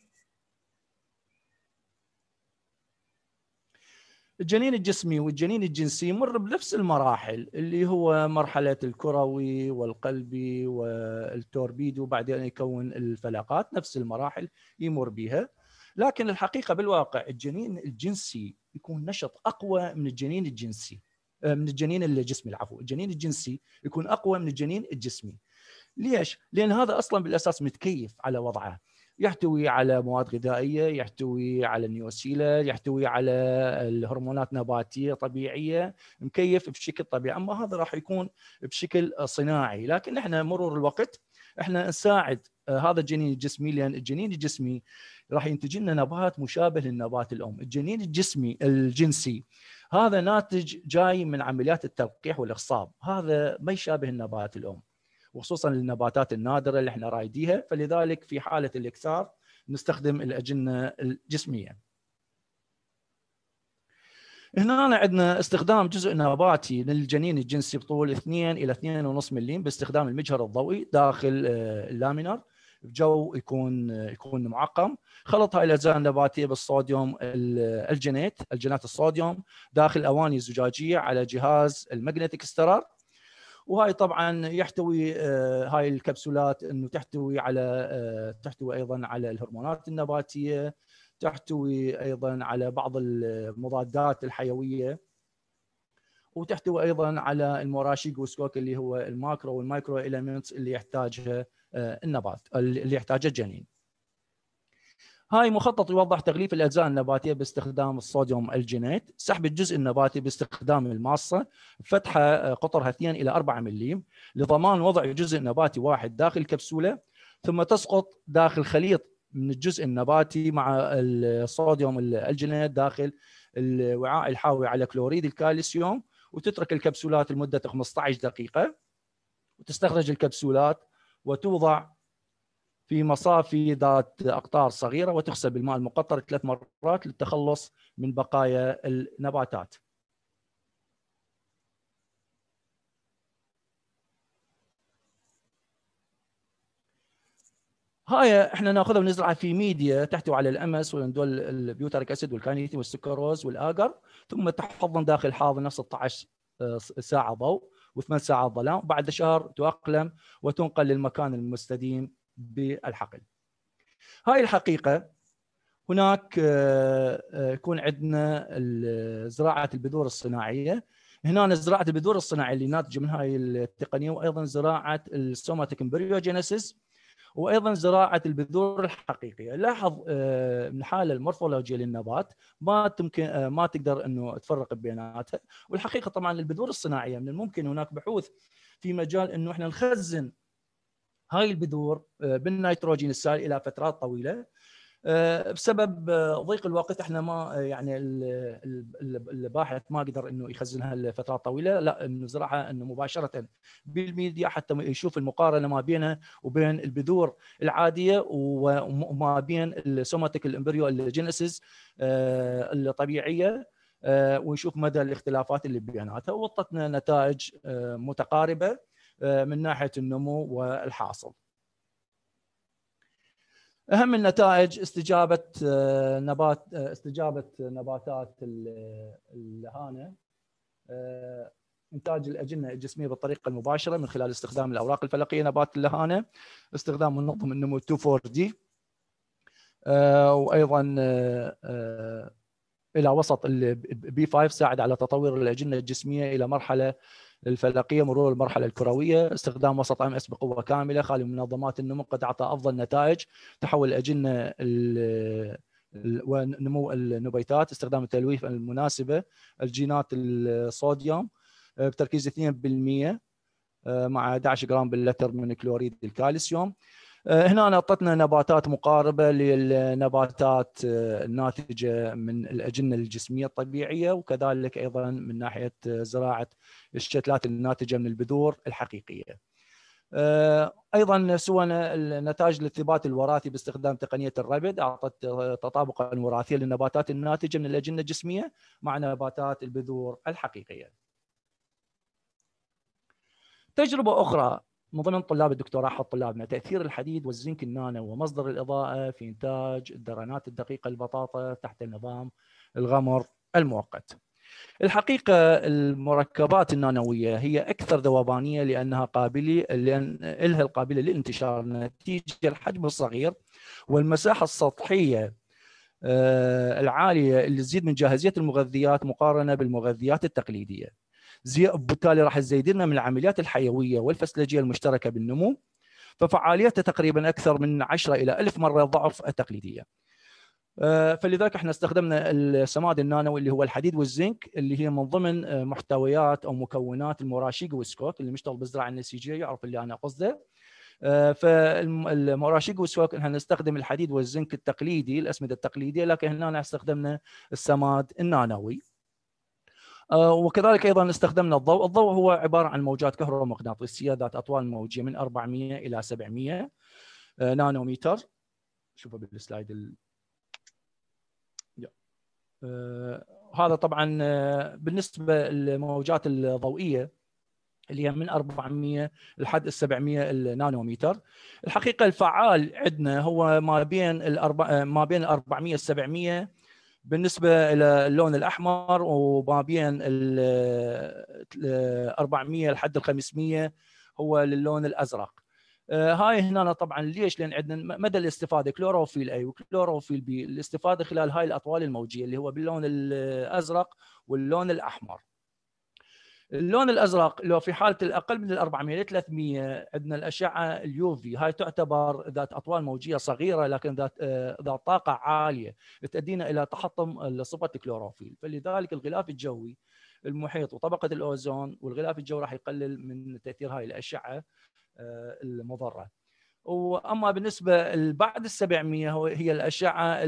الجنين الجسمي والجنين الجنسي يمر بنفس المراحل اللي هو مرحلة الكروي والقلبي والتوربيدو. وبعدين يكون الفلقات نفس المراحل يمر بها لكن الحقيقة بالواقع الجنين الجنسي يكون نشط أقوى من الجنين الجنسي آه، من الجنين الجسمي العفو الجنين الجنسي يكون أقوى من الجنين الجسمي. ليش؟ لأن هذا أصلا بالأساس متكيف على وضعه. يحتوي على مواد غذائية يحتوي على النيوسيلا يحتوي على الهرمونات نباتية طبيعية مكيف بشكل طبيعي. أما هذا راح يكون بشكل صناعي. لكن إحنا مرور الوقت إحنا نساعد آه، هذا الجنين الجسمي لأن الجنين الجسمي راح ينتج لنا نبات مشابه للنبات الأم، الجنين الجسمي الجنسي هذا ناتج جاي من عمليات التلقيح والاخصاب، هذا ما يشابه النبات الأم. وخصوصا النباتات النادرة اللي إحنا رايديها، فلذلك في حالة الإكثار نستخدم الأجنة الجسمية. هنا عندنا استخدام جزء نباتي للجنين الجنسي بطول 2 إلى 2.5 ملم باستخدام المجهر الضوئي داخل آه، اللامينر بجو يكون يكون معقم. خلط هاي الاجزاء النباتيه بال sodium alginate ألجينات الصوديوم داخل أواني زجاجيه على جهاز ال magnetic stirrer وهاي طبعا يحتوي آه، هاي الكبسولات إنه تحتوي على آه، تحتوي أيضا على الهرمونات النباتية تحتوي أيضا على بعض المضادات الحيوية وتحتوي أيضا على ال Murashige and Skoog اللي هو ال macro وال micro elements اللي يحتاجها النبات اللي يحتاجه الجنين. هاي مخطط يوضح تغليف الأجزاء النباتية باستخدام الصوديوم الجينات، سحب الجزء النباتي باستخدام الماصه، فتحة آه، قطرها 2 إلى 4 ملم لضمان وضع جزء نباتي واحد داخل الكبسوله ثم تسقط داخل خليط من الجزء النباتي مع الصوديوم الجينات داخل الوعاء الحاوي على كلوريد الكالسيوم. وتترك الكبسولات لمدة 15 دقيقة. وتستخرج الكبسولات وتوضع في مصافي ذات أقطار صغيرة وتغسل بالماء المقطر ثلاث مرات للتخلص من بقايا النباتات. هاي إحنا نأخذها ونزرعها في ميديا تحتوي على ال MS وال indole butyric acid وال kinetin والسكروز والآجر ثم تحفظن داخل حاضن 16 آه، ساعة ضوء وثمان ساعات ظلام بعد شهر تؤقلم وتنقل للمكان المستديم بالحقل. هاي الحقيقة هناك آه، آه، يكون عندنا زراعه البذور الصناعية. هنا زراعة البذور الصناعية اللي ناتجه من هاي التقنية وأيضا زراعة ال somatic embryogenesis. وأيضا زراعة البذور الحقيقية. لاحظ آه، من الحاله المورفولوجيه للنبات ما تمكن آه، ما تقدر أنه تفرق بيناتها. والحقيقة طبعا البذور الصناعية من الممكن هناك بحوث في مجال أنه إحنا نخزن هاي البذور آه، بالنيتروجين السائل إلى فترات طويلة. بسبب آه، ضيق الوقت إحنا ما يعني الباحث ما قدر إنه يخزنها لفترات طويلة لا نزرعها إنه مباشرة بالميديا حتى يشوف المقارنة ما بينها وبين البذور العادية وما بين ال somatic embryogenesis الطبيعية ونشوف مدى الاختلافات اللي بيناتها وانطتنا نتائج متقاربة من ناحية النمو والحاصل. أهم النتائج استجابة آه، نبات آه، استجابة نباتات اللهانه آه، إنتاج الأجنة الجسمية بالطريقة المباشرة من خلال استخدام الأوراق الفلقيه نبات اللهانه استخدام منظم النمو 2 4 D. وأيضا إلى وسط ال B 5 ساعد على تطوير الأجنة الجسمية إلى مرحلة الفلقيه مرور المرحلة الكروية استخدام وسط MS بقوة كاملة خالي من منظمات النمو قد أعطى أفضل نتائج تحول الأجنة ونمو النبيتات استخدام التوليفة المناسبة ألجينات الصوديوم آه، بتركيز 2% آه، مع 11 جرام باللتر من كلوريد الكالسيوم. هنا اعطتنا نباتات مقاربة للنباتات آه، الناتجة من الأجنة الجسمية الطبيعية وكذلك أيضا من ناحية آه، زراعة الشتلات الناتجة من البذور الحقيقية. أيضا سوينا النتائج الارتباط الوراثي باستخدام تقنية الربد أعطت تطابقا وراثيا للنباتات الناتجة من الأجنة الجسمية مع نباتات البذور الحقيقية. تجربة أخرى من ضمن طلاب الدكتوراه حط طلابنا تأثير الحديد والزنك النانو ومصدر الإضاءة في إنتاج الدرنات الدقيقة البطاطا تحت نظام الغمر المؤقت. الحقيقة المركبات النانوية هي أكثر ذوبانية لأنها قابلة لأن لها القابلة للانتشار نتيجة الحجم الصغير والمساحة السطحية آه، العالية اللي تزيد من جاهزية المغذيات مقارنة بالمغذيات التقليدية. بالتالي راح تزيد لنا من العمليات الحيوية والفسلجيه المشتركة بالنمو ففعاليتها تقريبا أكثر من 10 إلى 1000 مرة ضعف التقليدية. آه، فلذلك إحنا استخدمنا السماد النانوي اللي هو الحديد والزنك اللي هي من ضمن آه، محتويات أو مكونات الموراشيق والسكوك اللي مشتغل بالزراعة النسيجية يعرف اللي أنا قصده. آه، فالموراشيق والسكوك إحنا نستخدم الحديد والزنك التقليدي الأسمدة التقليدية لكن هنا استخدمنا السماد النانوي. آه، وكذلك أيضا استخدمنا الضوء، الضوء هو عبارة عن موجات كهرومغناطيسية ذات أطوال موجية من 400 إلى 700 آه، نانومتر شوفوا بالسلايد ال... آه، هذا طبعا بالنسبة للموجات الضوئية اللي هي من 400 لحد 700 النانومتر الحقيقة الفعال عندنا هو ما بين ما بين 400 700 بالنسبة إلى اللون الأحمر وما بين ال 400 لحد ال 500 هو للون الأزرق آه، هاي هنا طبعا ليش؟ لأن عندنا مدى الاستفادة كلوروفيل A وكلوروفيل B الاستفادة خلال هاي الأطوال الموجية اللي هو باللون الأزرق واللون الأحمر. اللون الأزرق لو في حالة الأقل من ال 400 ل 300 عندنا الأشعة ال UV هاي تعتبر ذات أطوال موجية صغيرة لكن ذات آه، ذات طاقة عالية تؤدينا إلى تحطم صبغة الكلوروفيل. فلذلك الغلاف الجوي المحيط وطبقة الأوزون والغلاف الجوي راح يقلل من تأثير هاي الأشعة آه، المضرة. وأما بالنسبة بعد ال 700 هي الأشعة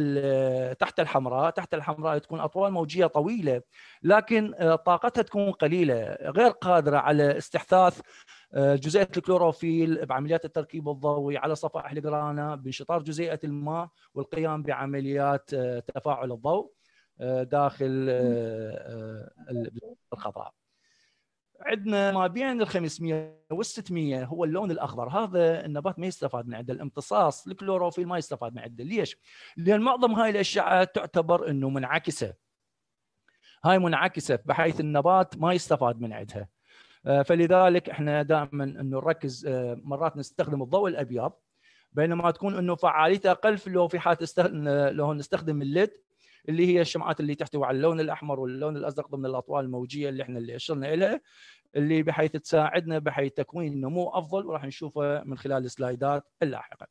تحت الحمراء، تحت الحمراء تكون أطوال موجية طويلة لكن آه، طاقتها تكون قليلة، غير قادرة على استحثاث آه، جزيئة الكلوروفيل بعمليات التركيب الضوئي على صفائح الجرانا بانشطار جزيئة الماء والقيام بعمليات آه، تفاعل الضوء داخل الخضراء. عندنا ما بين ال 500 وال 600 هو اللون الأخضر. هذا النبات ما يستفاد من عنده. الامتصاص الكلوروفيل ما يستفاد من عنده. ليش؟ لأن معظم هاي الاشعه تعتبر إنه منعكسة. هاي منعكسة بحيث النبات ما يستفاد من عندها. آه، فلذلك إحنا دائما إنه نركز آه، مرات نستخدم الضوء الأبيض بينما تكون إنه فعاليته أقل لو في حالة لو نستخدم ال LED اللي هي الشمعات اللي تحتوي على اللون الأحمر واللون الأزرق ضمن الأطوال الموجية اللي إحنا اللي أشرنا لها اللي بحيث تساعدنا بحيث تكوين نمو أفضل وراح نشوفه من خلال السلايدات اللاحقة.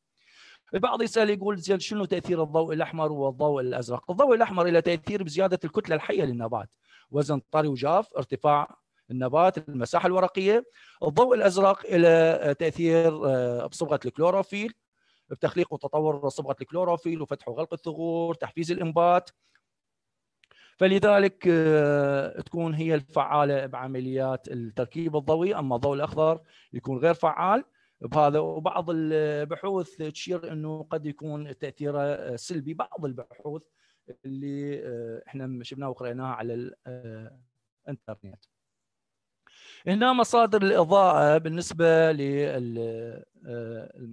البعض يسأل يقول زين شنو تأثير الضوء الأحمر والضوء الأزرق؟ الضوء الأحمر له تأثير بزيادة الكتلة الحية للنبات، وزن طري وجاف، ارتفاع النبات، المساحة الورقية. الضوء الأزرق له تأثير آه، بصبغة الكلوروفيل بتخليق وتطور صبغة الكلوروفيل وفتح وغلق الثغور، تحفيز الإنبات. فلذلك آه، تكون هي الفعالة بعمليات التركيب الضوئي، أما الضوء الأخضر يكون غير فعال. بهذا وبعض البحوث تشير إنه قد يكون تأثيره سلبي بعض البحوث اللي آه، إحنا شفناها وقريناها على الانترنت. هنا مصادر الإضاءة بالنسبة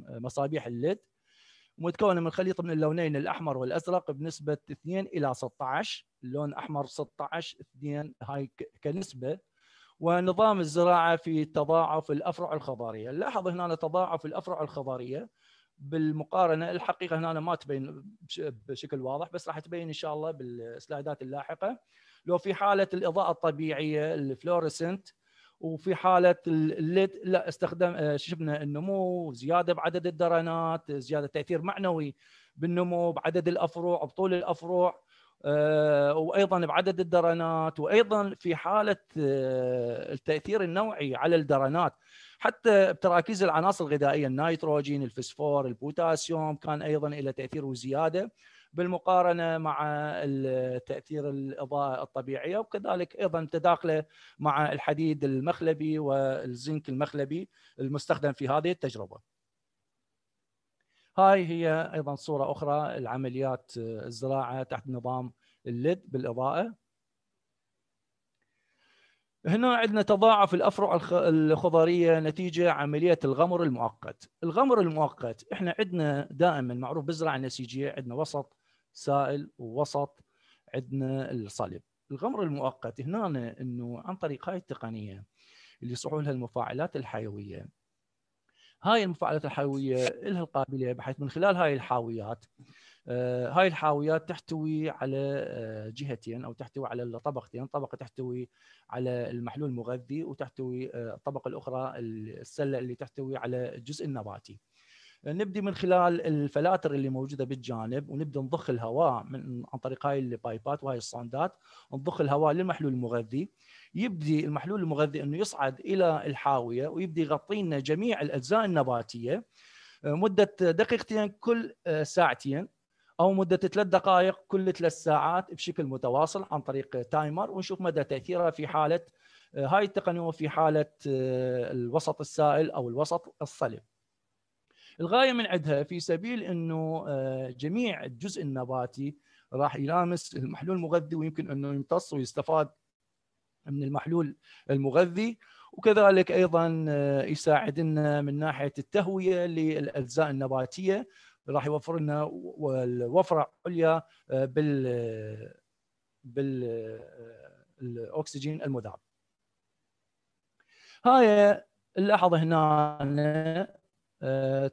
لمصابيح الليد متكونة من خليط من اللونين الأحمر والأزرق بنسبة 2 إلى 16 اللون أحمر 16 2 هاي كنسبة. ونظام الزراعة في تضاعف الأفرع الخضارية، نلاحظ هنا تضاعف الأفرع الخضارية بالمقارنة. الحقيقة هنا ما تبين بشكل واضح بس راح تبين إن شاء الله بالسلايدات اللاحقة. لو في حالة الإضاءة الطبيعية ال fluorescent وفي حالة ال LED لا استخدم شفنا النمو زيادة بعدد الدرنات زيادة تأثير معنوي بالنمو بعدد الافرع بطول الافرع آه، وأيضا بعدد الدرنات وأيضا في حالة آه، التأثير النوعي على الدرنات حتى بتراكيز العناصر الغذائية النيتروجين الفسفور البوتاسيوم كان أيضا له تأثير وزيادة. بالمقارنة مع تأثير الإضاءة الطبيعية وكذلك أيضا تداخله مع الحديد المخلبي والزنك المخلبي المستخدم في هذه التجربة. هاي هي أيضا صورة أخرى العمليات الزراعة تحت نظام الليد بالإضاءة هنا عندنا تضاعف الافرع الخضرية نتيجة عملية الغمر المؤقت، الغمر المؤقت إحنا عندنا دائما معروف بالزراعه النسيجيه عندنا وسط سائل ووسط عندنا الصلب، الغمر المؤقت هنا إنه عن طريق هاي التقنية اللي يصلحوا لها المفاعلات الحيوية. هاي المفاعلات الحيوية لها القابلية بحيث من خلال هاي الحاويات آه، هاي الحاويات تحتوي على آه، جهتين أو تحتوي على طبقتين، طبقة تحتوي على المحلول المغذي وتحتوي آه، الطبقة الأخرى السلة اللي تحتوي على الجزء النباتي. نبدي من خلال الفلاتر اللي موجودة بالجانب ونبدأ نضخ الهواء من عن طريق هاي البايبات وهاي الصندات نضخ الهواء للمحلول المغذي يبدي المحلول المغذي إنه يصعد إلى الحاوية ويبدي يغطي لنا جميع الأجزاء النباتية مدة دقيقتين كل ساعتين أو مدة ثلاث دقائق كل ثلاث ساعات بشكل متواصل عن طريق تايمر ونشوف مدى تاثيرها في حالة هاي التقنية وفي حالة الوسط السائل أو الوسط الصلب. الغاية من عندها في سبيل إنه جميع الجزء النباتي راح يلامس المحلول المغذي ويمكن إنه يمتص ويستفاد من المحلول المغذي وكذلك أيضا آه، يساعدنا من ناحية التهوية للأجزاء النباتية راح يوفر لنا وفره عليا آه، بال بالاكسجين آه، المذاب. هاي نلاحظ هنا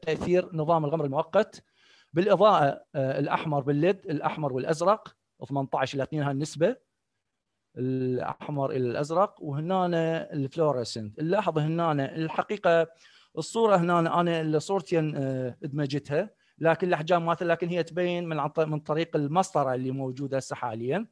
تأثير نظام الغمر المؤقت بالإضاءة الأحمر بال LED الأحمر والأزرق 18 إلى 2 هالنسبه الأحمر إلى الأزرق وهنا ال fluorescent. نلاحظ هنا الحقيقة الصورة هنا أنا صورتي آه، إدمجتها لكن الأحجام مماثلة لكن هي تبين من من طريق المسطرة اللي موجودة هسه حاليا.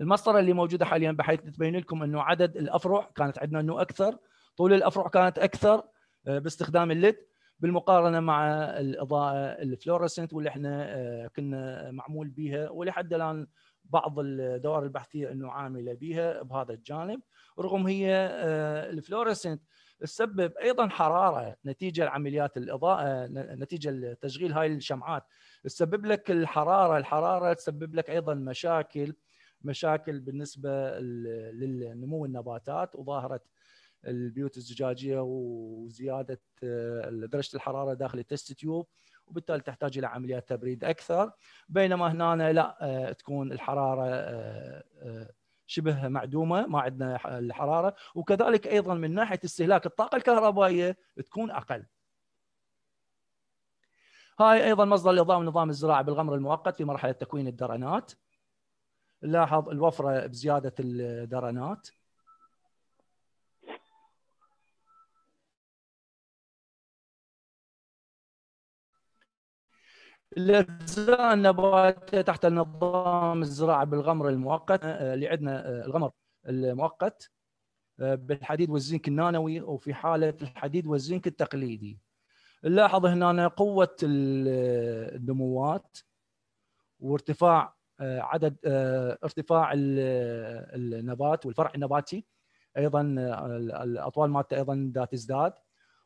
المسطرة اللي موجودة حاليا بحيث تبين لكم إنه عدد الأفرع كانت عندنا إنه أكثر طول الأفرع كانت أكثر آه، باستخدام ال LED بالمقارنة مع الإضاءة ال fluorescent واللي إحنا آه، كنا معمول بها ولحد الآن بعض الدوائر البحثية إنه عاملة بها بهذا الجانب. رغم هي آه، ال fluorescent تسبب أيضا حرارة نتيجة لعمليات الإضاءة نتيجة تشغيل هاي الشمعات. تسبب لك الحرارة الحرارة تسبب لك أيضا مشاكل مشاكل بالنسبة للنمو النباتات وظاهره البيوت الزجاجية وزيادة آه، درجة الحرارة داخل التست تيوب وبالتالي تحتاج إلى عمليات تبريد أكثر. بينما هنا لا آه، تكون الحرارة آه، شبه معدومة ما عندنا الحرارة. وكذلك أيضا من ناحية استهلاك الطاقة الكهربائية تكون أقل. هاي أيضا مصدر من نظام الزراعة بالغمر المؤقت في مرحلة تكوين الدرنات. نلاحظ الوفرة بزيادة الدرنات. الاجزاء النباتيه تحت النظام الزراعي بالغمر المؤقت آه، اللي عندنا آه، الغمر المؤقت آه، بالحديد والزنك النانوي وفي حالة الحديد والزنك التقليدي. نلاحظ هنا قوة النموات وارتفاع عدد ارتفاع النبات والفرع النباتي أيضا الأطوال مالته أيضا ذات تزداد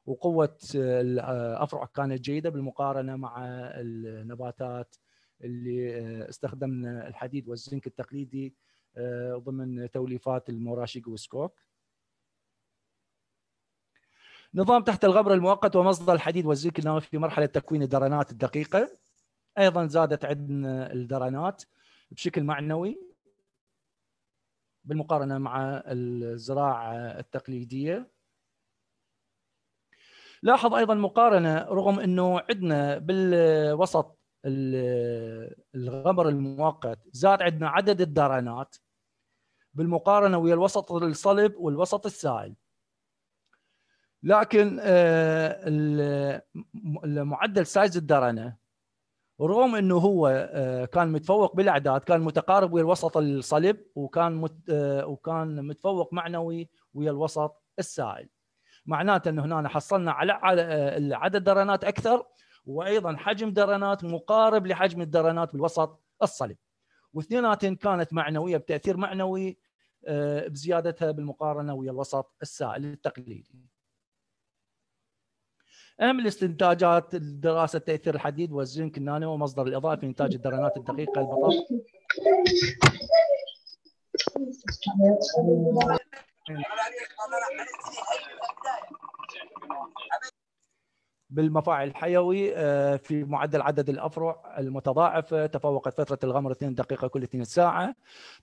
وقوة الافرع كانت جيدة بالمقارنة مع النباتات اللي استخدمنا الحديد والزنك التقليدي آه، ضمن توليفات الموراشيق والسكوك. نظام تحت الغبر المؤقت ومصدر الحديد والزنك النووي في مرحلة تكوين الدرنات الدقيقة. أيضا زادت عندنا الدرنات بشكل معنوي بالمقارنة مع الزراعة التقليدية. لاحظ أيضا مقارنة رغم أنه عندنا بالوسط الغمر المؤقت زاد عندنا عدد الدرنات بالمقارنة ويا الوسط الصلب والوسط السائل لكن آه، المعدل سايز الدرنه رغم أنه هو آه، كان متفوق بالأعداد كان متقارب ويا الوسط الصلب وكان آه، وكان متفوق معنوي ويا الوسط السائل معناته إنه هنا حصلنا على عدد درنات أكثر وأيضا حجم درنات مقارب لحجم الدرنات بالوسط الصلب واثنيناتهم كانت معنوية بتأثير معنوي آه، بزيادتها بالمقارنة ويا الوسط السائل التقليدي. أهم الاستنتاجات دراسة تأثير الحديد والزنك النانو ومصدر الاضاءه في إنتاج الدرنات الدقيقة البطاطا بالمفاعل الحيوي آه، في معدل عدد الأفرع المتضاعفه تفوقت فترة الغمر 2 دقيقة كل 2 ساعة.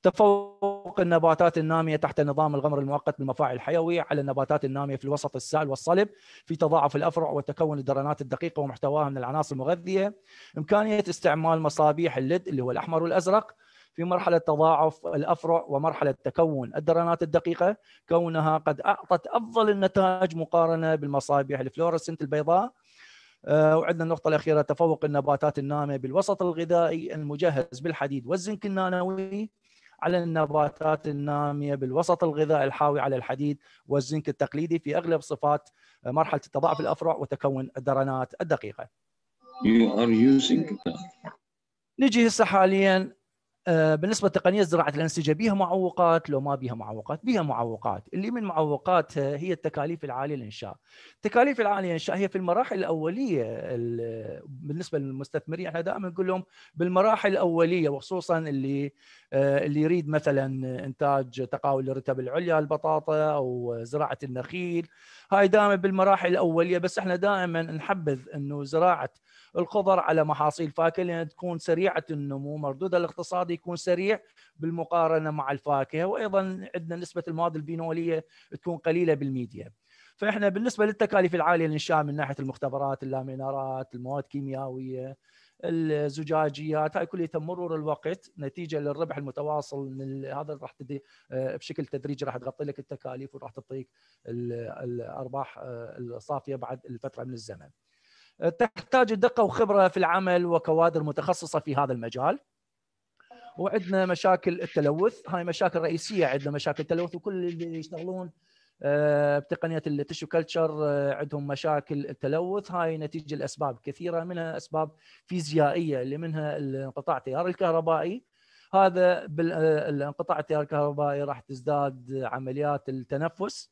تفوق النباتات النامية تحت نظام الغمر المؤقت بالمفاعل الحيوي على النباتات النامية في الوسط السائل والصلب في تضاعف الأفرع وتكون الدرنات الدقيقة ومحتواها من العناصر المغذية. إمكانية استعمال مصابيح ال LED اللي هو الأحمر والأزرق في مرحلة تضاعف الأفرع ومرحلة تكون الدرنات الدقيقة. كونها قد أعطت أفضل النتائج مقارنة بالمصابيح ال fluorescent البيضاء وعندنا النقطة الأخيرة تفوق النباتات النامية بالوسط الغذائي المجهز بالحديد والزنك النانوي على النباتات النامية بالوسط الغذائي الحاوي على الحديد والزنك التقليدي في أغلب صفات مرحلة تضاعف الأفرع وتكون الدرنات الدقيقة. You are using نجي هسه حاليا آه، بالنسبة لتقنية زراعة الأنسجة بها معوقات لو ما بها معوقات بها معوقات. اللي من معوقاتها هي التكاليف العالية للإنشاء. التكاليف العالية للإنشاء هي في المراحل الأولية بالنسبة للمستثمرين إحنا دائما نقول لهم بالمراحل الأولية وخصوصا اللي آه، اللي يريد مثلا إنتاج تقاول الرتب العليا البطاطا أو زراعة النخيل. هاي دائما بالمراحل الأولية بس إحنا دائما نحبذ إنه زراعة الخضر على محاصيل فاكهة لأن تكون سريعة النمو مردودها الاقتصادي يكون سريع بالمقارنة مع الفاكهة وأيضا عندنا نسبة المواد البينولية تكون قليلة بالميديا فإحنا بالنسبة للتكاليف العالية للانشاء من ناحية المختبرات اللامينارات المواد الكيميائيه الزجاجيات هاي كلها مرور الوقت نتيجة للربح المتواصل من هذا راح تدي آه، بشكل تدريجي راح تغطي لك التكاليف وراح تعطيك الأرباح آه، الصافية بعد الفترة من الزمن. تحتاج دقة وخبرة في العمل وكوادر متخصصة في هذا المجال. وعندنا مشاكل التلوث. هاي مشاكل رئيسية عندنا مشاكل التلوث وكل اللي يشتغلون آه، بتقنيه التشو كلتشر آه، عندهم مشاكل التلوث. هاي نتيجة لأسباب كثيرة منها أسباب فيزيائية اللي منها انقطاع التيار الكهربائي. هذا بالانقطاع التيار الكهربائي راح تزداد عمليات التنفس.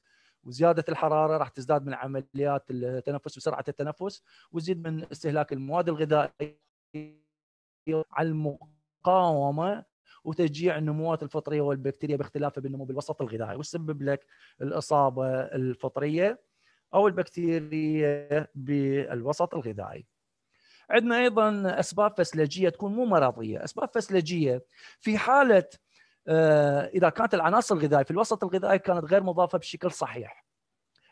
وزيادة الحرارة راح تزداد من عمليات التنفس وسرعة التنفس ويزيد من استهلاك المواد الغذائية على المقاومة وتشجيع النموات الفطرية والبكتيريا باختلافها بالنمو بالوسط الغذائي ويسبب لك الإصابة الفطرية أو البكتيريا بالوسط الغذائي. عندنا أيضا أسباب فسلجيه تكون مو مرضية، أسباب فسلجيه في حالة إذا كانت العناصر الغذائية في الوسط الغذائي كانت غير مضافة بشكل صحيح.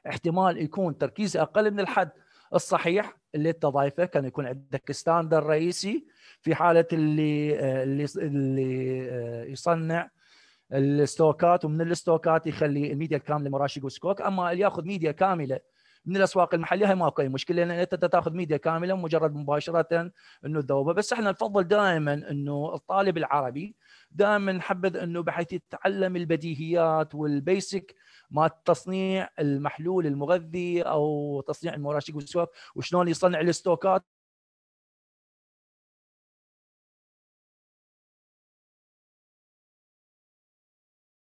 احتمال يكون تركيز أقل من الحد الصحيح اللي انت ضايفه كان يكون عندك standard رئيسي في حالة اللي اللي اللي يصنع الستوكات ومن الستوكات يخلي الميديا الكاملة Murashige و Skoog. أما اللي يأخذ ميديا كاملة من الأسواق المحلية هاي ماكو أي مشكلة لأن أنت تأخذ ميديا كاملة مجرد مباشرة إنه تذوبه بس إحنا نفضل دائما إنه الطالب العربي دائما نحبذ إنه بحيث يتعلم البديهيات وال basic مال تصنيع المحلول المغذي أو تصنيع ال Murashige وال Skoog وشلون يصنع الستوكات.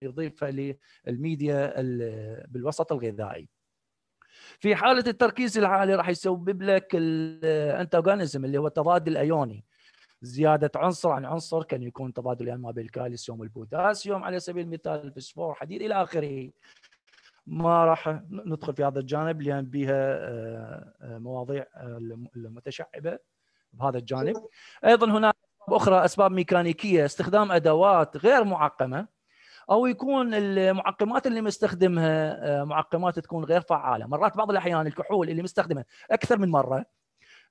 يضيفها للميديا بالوسط الغذائي. في حالة التركيز العالي راح يسبب لك ال antagonism اللي هو التضاد الأيوني. زيادة عنصر عن عنصر كان يكون تضاد ما بين الكالسيوم والبوتاسيوم على سبيل المثال الفسفور حديد إلى آخره. ما راح ندخل في هذا الجانب لأن بها آه، آه، مواضيع آه، المتشعبة بهذا الجانب. أيضا هناك أخرى أسباب ميكانيكية استخدام أدوات غير معقمة أو يكون المعقمات اللي مستخدمها معقمات تكون غير فعالة. مرات بعض الأحيان الكحول اللي مستخدمة أكثر من مرة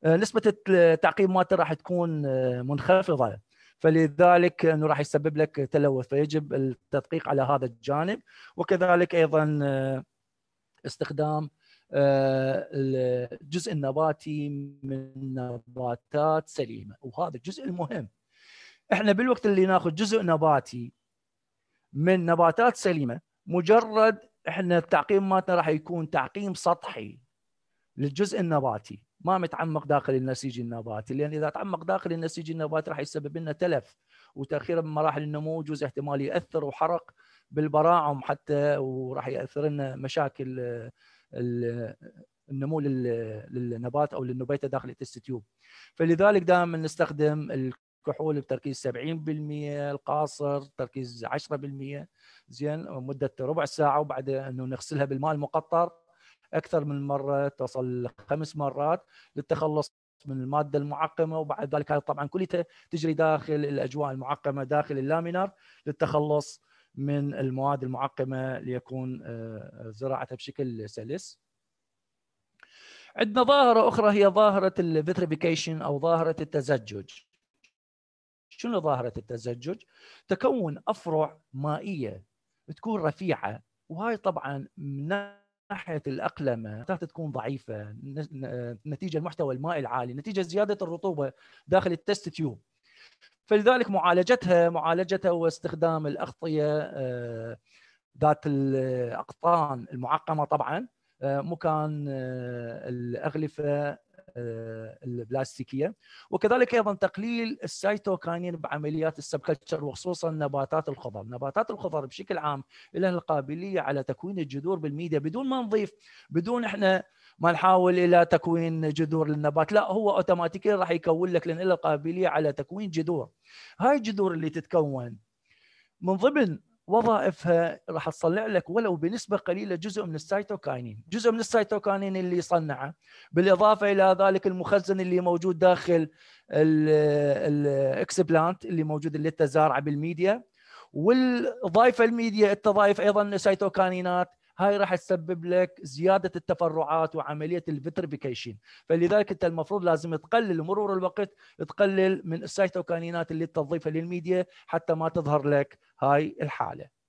نسبة التعقيم مالته راح تكون منخفضة. فلذلك إنه راح يسبب لك تلوث فيجب التدقيق على هذا الجانب. وكذلك أيضا استخدام الجزء النباتي من نباتات سليمة. وهذا الجزء المهم. إحنا بالوقت اللي ناخذ جزء نباتي من نباتات سليمة مجرد إحنا التعقيم مالتنا راح يكون تعقيم سطحي للجزء النباتي. ما متعمق داخل النسيج النباتي لأن إذا تعمق داخل النسيج النباتي راح يسبب لنا تلف وتاخير بمراحل النمو جزء احتمال يأثر وحرق بالبراعم حتى وراح يأثر لنا مشاكل النمو للنبات أو للنبيتة داخل التست تيوب. فلذلك دائما نستخدم الكحول بتركيز 70% القاصر تركيز 10% زين مدة ربع ساعة وبعد أنه نغسلها بالماء المقطر أكثر من مرة تصل خمس مرات للتخلص من المادة المعقمة وبعد ذلك هذا طبعا كلها تجري داخل الأجواء المعقمة داخل اللامينر للتخلص من المواد المعقمة ليكون آه، زراعتها بشكل سلس. عندنا ظاهرة أخرى هي ظاهرة ال vitrification أو ظاهرة التزجج. شنو ظاهرة التزجج؟ تكون أفرع مائية تكون رفيعة وهاي طبعا من ناحية الأقلمة تكون ضعيفة نتيجة المحتوى المائي العالي نتيجة زيادة الرطوبة داخل ال test tube. فلذلك معالجتها معالجتها واستخدام الأغطية آه، ذات الأقطان المعقمة طبعا آه، مكان آه، الأغلفة البلاستيكية. وكذلك أيضا تقليل ال cytokinin بعمليات ال subculture وخصوصا نباتات الخضر، نباتات الخضر بشكل عام لها القابلية على تكوين الجذور بالميديا بدون ما نضيف بدون إحنا ما نحاول إلى تكوين جذور للنبات. لا هو اوتوماتيكيا راح يكون لك لأن له القابليه على تكوين جذور. هاي الجذور اللي تتكون من ضمن وظائفها راح تصنع لك ولو بنسبة قليلة جزء من ال cytokinin، جزء من ال cytokinin اللي يصنعه بالإضافة إلى ذلك المخزن اللي موجود داخل ال explant اللي موجود اللي التزارع بالميديا والضايفه الميديا التضايف أيضا cytokinin ات هاي راح تسبب لك زيادة التفرعات وعملية ال vitrification فلذلك انت المفروض لازم تقلل مرور الوقت تقلل من السيتوكاينينات اللي تضيفها للميديا حتى ما تظهر لك هاي الحالة.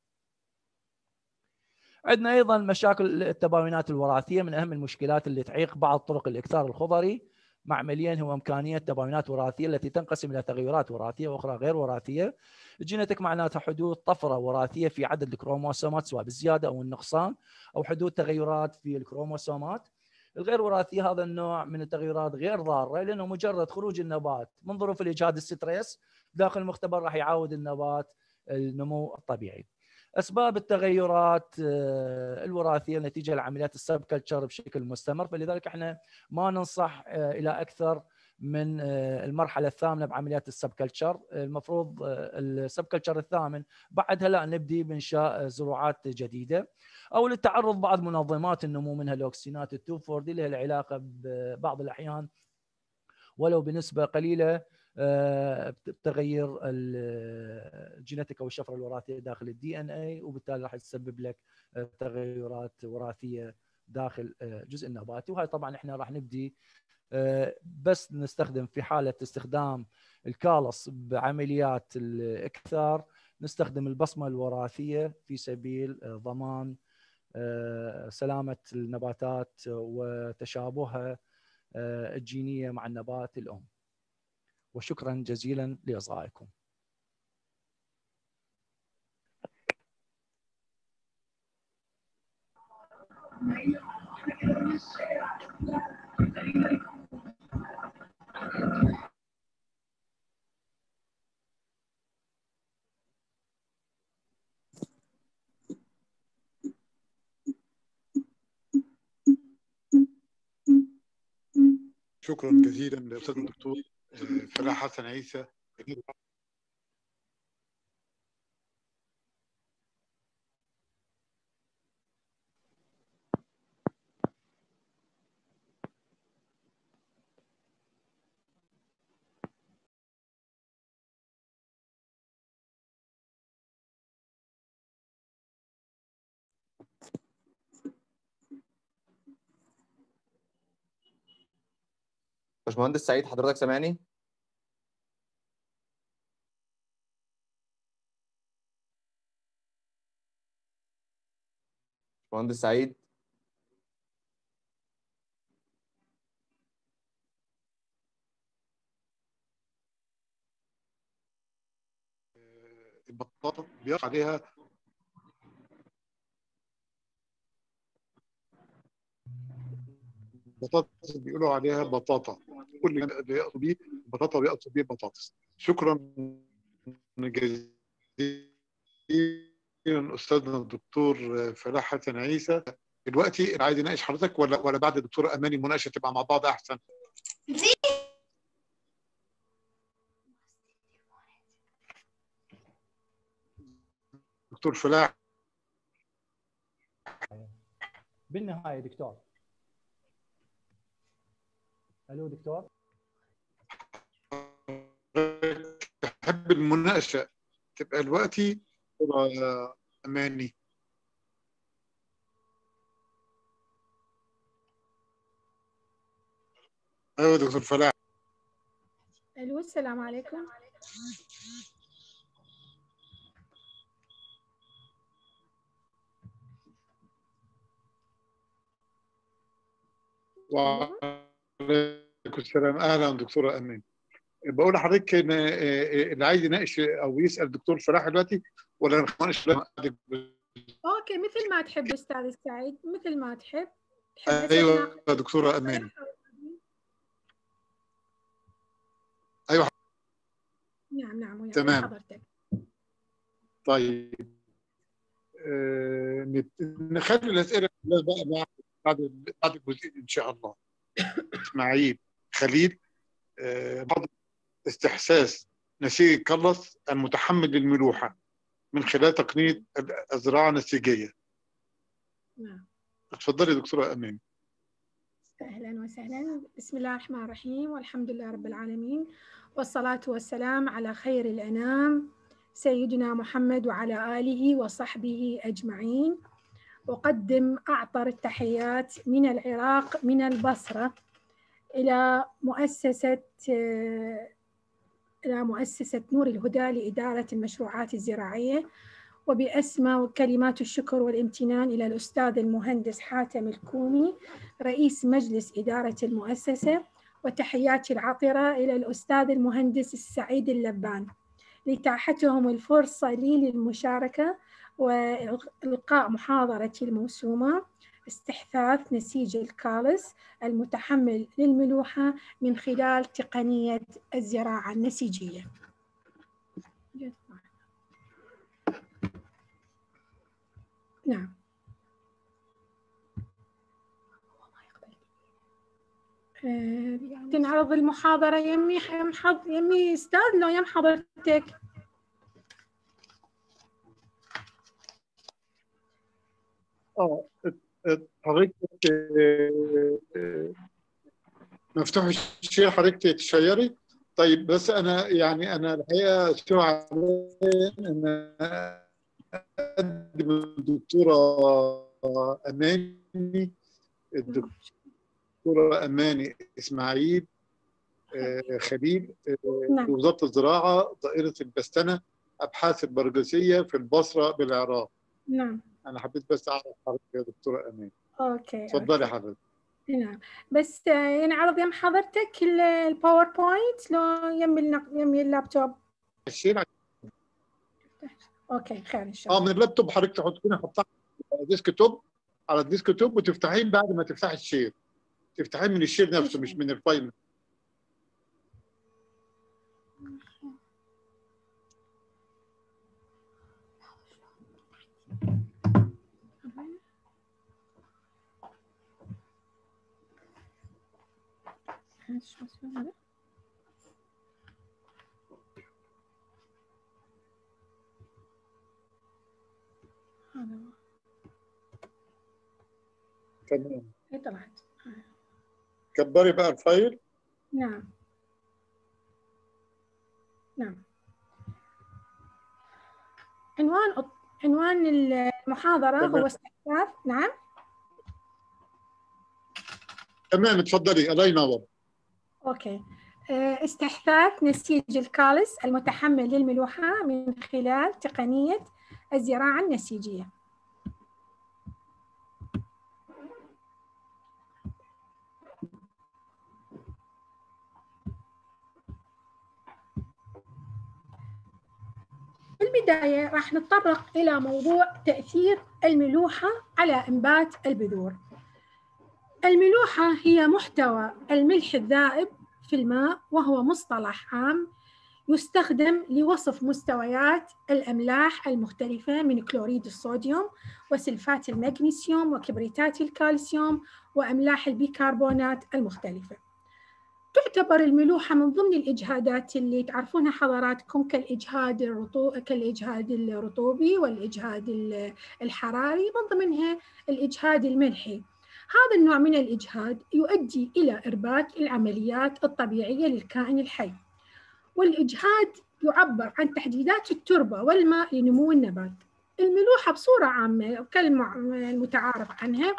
عندنا أيضا مشاكل التباينات الوراثية من أهم المشكلات اللي تعيق بعض طرق الإكثار الخضري. معمليا هو امكانيه تباينات وراثية التي تنقسم إلى تغيرات وراثية وأخرى غير وراثية. الجينيتك معناتها حدوث طفرة وراثية في عدد الكروموسومات سواء بالزيادة أو النقصان أو حدوث تغيرات في الكروموسومات. الغير وراثية هذا النوع من التغيرات غير ضارة لأنه مجرد خروج النبات من ظروف الاجهاد ال stress داخل المختبر راح يعاود النبات النمو الطبيعي. أسباب التغيرات آه، الوراثية نتيجة لعمليات ال subculture بشكل مستمر. فلذلك إحنا ما ننصح آه، إلى أكثر من آه، المرحلة الثامنة بعمليات ال subculture المفروض ال subculture الثامن بعدها لا نبدي بإنشاء زروعات جديدة أو للتعرض بعض منظمات النمو منها الاوكسينات التوفور دي لها العلاقة ببعض الأحيان ولو بنسبة قليلة بتغير ال genetic أو الشفرة الوراثية داخل ال DNA وبالتالي راح تسبب لك تغيرات وراثية داخل جزء النباتي وهاي طبعا إحنا راح نبدي بس نستخدم في حالة استخدام الكالص بعمليات الإكثار نستخدم البصمة الوراثية في سبيل ضمان سلامة النباتات وتشابهها الجينية مع النبات الأم. وشكرا جزيلا لإصغائكم.
شكرا جزيلا للاستاذ الدكتور فلاح حسن عيسى.
باشمهندس سعيد حضرتك سامعني؟ باشمهندس سعيد؟
البطاطا بيقع عليها. بطاطس بيقولوا عليها بطاطا. كل اللي يقصد بيه بطاطا بيقصد بيه بطاطس. شكرا جزيلا أستاذنا الدكتور فلاح حسن عيسى. دلوقتي عايز اناقش حضرتك ولا ولا بعد الدكتور أماني المناقشة تبقى مع بعض أحسن؟ دكتور فلاح.
بالنهاية دكتور. ألو دكتور.
تحب المناقشة تبقى دلوقتي ولا أماني؟ أيوه دكتور فلاح.
ألو السلام عليكم.
وعليكم السلام أهلا دكتورة أمان بقول لحضرتك إن اللي عايز يناقش أو يسأل دكتور فلاح دلوقتي ولا نخش
أوكي مثل ما تحب أستاذ سعيد مثل ما تحب.
أيوه دكتورة أمان أيوه.
نعم نعم ويا
تمام.
حضرتك.
طيب. آه، نخلي الأسئلة بقى بعد بعد الجزئين إن شاء الله. اسماعيل. خليل آه، بعض استحساس نسيج الكلص المتحمل للملوحة من خلال تقنية الزراعه النسيجية.
نعم.
اتفضلي دكتورة أمان
أهلا وسهلا. بسم الله الرحمن الرحيم والحمد لله رب العالمين والصلاة والسلام على خير الأنام سيدنا محمد وعلى آله وصحبه أجمعين. أقدم أعطر التحيات من العراق من البصرة إلى مؤسسة إلى مؤسسة نور الهدى لإدارة المشروعات الزراعية وبأسمى كلمات الشكر والامتنان إلى الأستاذ المهندس حاتم الكومي رئيس مجلس إدارة المؤسسة وتحياتي العطرة إلى الأستاذ المهندس السعيد اللبان. لإتاحتهم الفرصة لي للمشاركة وإلقاء محاضرتي الموسومة. استحثاث نسيج الكالس المتحمل للملوحة من خلال تقنية الزراعة النسيجية. نعم. آه، تنعرض المحاضرة يمي يم حض يمي أستاذ لو يم حضرتك.
آه حضرتك آه، آه، مفتوح الشير حضرتك تشيري طيب بس أنا يعني أنا الحقيقة شو علي إن أقدم الدكتورة أماني الدكتورة أماني إسماعيل آه، خليل
نعم.
وزارة الزراعة دائرة البستنة أبحاث البرجسيه في البصرة بالعراق.
نعم.
أنا حبيت بس أعرف حضرتك يا دكتورة اماني
okay
اتفضلي
okay.
حضرتك.
نعم. بس آه، ينعرض يم حضرتك ال- PowerPoint لو يم يم ال
laptop
ال share okay خير إن شاء
آه
الله.
من اللابتوب حضرتك تحطيني حطها على desktop على ال desktop وتفتحين بعد ما تفتحي ال share. تفتحين من ال share نفسه مش من
ال file. هذا؟
تمام
إيه طلعت
كبري بقى ال file.
نعم. نعم. عنوان عنوان المحاضرة
تمام.
هو استحثاث نعم.
تمام اتفضلي الله ينور
okay. آه، استحثاث نسيج الكالس المتحمل للملوحة من خلال تقنية الزراعة النسيجية. في البداية راح نتطرق إلى موضوع تأثير الملوحة على إنبات البذور. الملوحة هي محتوى الملح الذائب في الماء وهو مصطلح عام يستخدم لوصف مستويات الأملاح المختلفة من كلوريد الصوديوم وسلفات المغنيسيوم وكبريتات الكالسيوم وأملاح البيكربونات المختلفة. تعتبر الملوحة من ضمن الإجهادات اللي تعرفونها حضراتكم كالإجهاد الرطو... كالإجهاد الرطوبي والإجهاد ال- الحراري من ضمنها الإجهاد الملحي. هذا النوع من الإجهاد يؤدي إلى إرباك العمليات الطبيعية للكائن الحي. والإجهاد يعبر عن تحديدات التربة والماء لنمو النبات. الملوحة بصورة عامة كالمتعارف عنها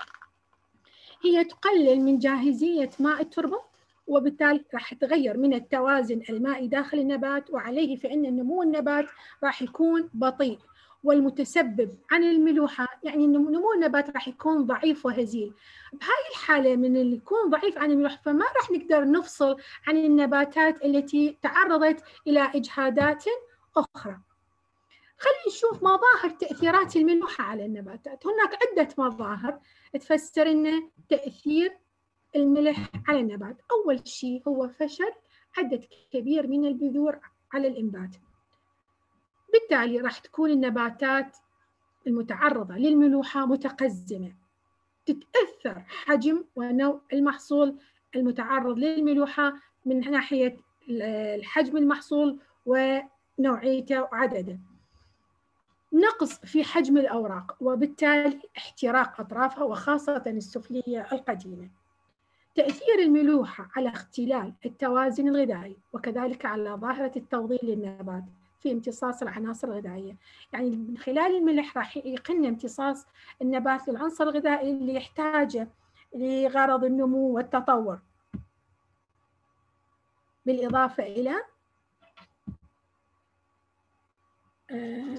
هي تقلل من جاهزية ماء التربة وبالتالي راح تغير من التوازن المائي داخل النبات وعليه فإن نمو النبات راح يكون بطيء. والمتسبب عن الملوحة. يعني نمو النبات راح يكون ضعيف وهزيل. بهاي الحالة من اللي يكون ضعيف عن الملوحة فما راح نقدر نفصل عن النباتات التي تعرضت إلى إجهادات أخرى. خلينا نشوف مظاهر تأثيرات الملوحة على النباتات. هناك عدة مظاهر تفسر لنا تأثير الملح على النبات. أول شيء هو فشل عدد كبير من البذور على الإنبات. بالتالي راح تكون النباتات المتعرضة للملوحة متقزمة. تتأثر حجم ونوع المحصول المتعرض للملوحة من ناحية الحجم المحصول ونوعيته وعدده. نقص في حجم الأوراق وبالتالي احتراق أطرافها وخاصة السفلية القديمة. تأثير الملوحة على اختلال التوازن الغذائي وكذلك على ظاهرة التوظيف للنبات. في امتصاص العناصر الغذائية. يعني من خلال الملح راح يقن امتصاص النبات للعنصر الغذائي اللي يحتاجه لغرض النمو والتطور. بالإضافة إلى آه،.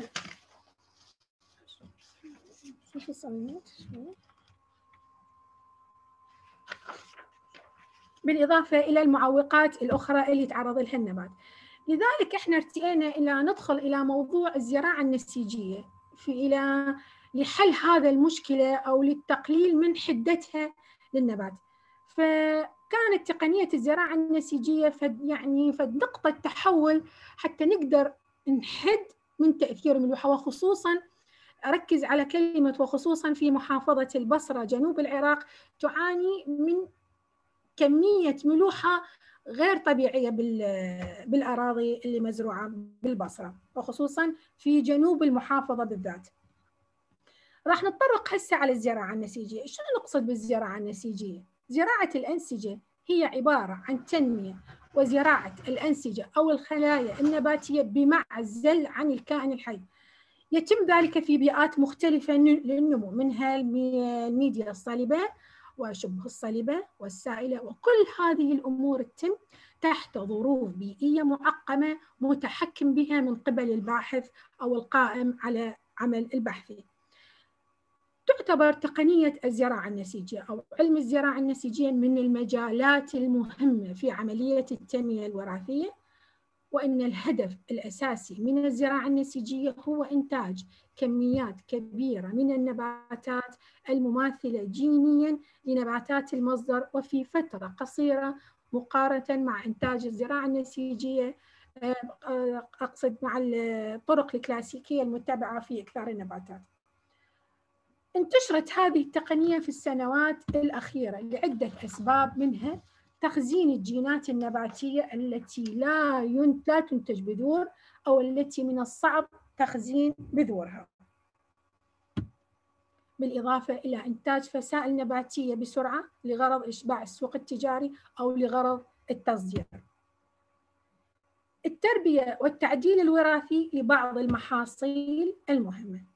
بالإضافة إلى المعوقات الأخرى اللي يتعرض لها النبات. لذلك إحنا ارتئينا إلى ندخل إلى موضوع الزراعة النسيجية في إلى لحل هذا المشكلة أو للتقليل من حدتها للنبات. فكانت تقنية الزراعة النسيجية فد يعني فد نقطة تحول حتى نقدر نحد من تأثير الملوحة وخصوصاً أركز على كلمة وخصوصاً في محافظة البصرة جنوب العراق تعاني من كمية ملوحة غير طبيعية بالأراضي اللي مزروعة بالبصرة وخصوصا في جنوب المحافظة بالذات. راح نتطرق هسه على الزراعة النسيجية شنو نقصد بالزراعة النسيجية؟ زراعة الأنسجة هي عبارة عن تنمية وزراعة الأنسجة أو الخلايا النباتية بمعزل عن الكائن الحي. يتم ذلك في بيئات مختلفة للنمو منها الميديا الصلبة وشبه الصلبة والسائلة وكل هذه الأمور تتم تحت ظروف بيئية معقمة متحكم بها من قبل الباحث أو القائم على عمل البحثي. تعتبر تقنية الزراعة النسيجية أو علم الزراعة النسيجية من المجالات المهمة في عملية التنمية الوراثية. وأن الهدف الأساسي من الزراعة النسيجية هو إنتاج كميات كبيرة من النباتات المماثلة جينيا لنباتات المصدر وفي فترة قصيرة مقارنة مع إنتاج الزراعة النسيجية آه، أقصد مع الطرق الكلاسيكية المتبعة في إكثار النباتات. انتشرت هذه التقنية في السنوات الأخيرة لعدة أسباب منها تخزين الجينات النباتية التي لا لا تنتج بذور أو التي من الصعب تخزين بذورها. بالإضافة إلى إنتاج فسائل نباتية بسرعة لغرض إشباع السوق التجاري أو لغرض التصدير. التربية والتعديل الوراثي لبعض المحاصيل المهمة.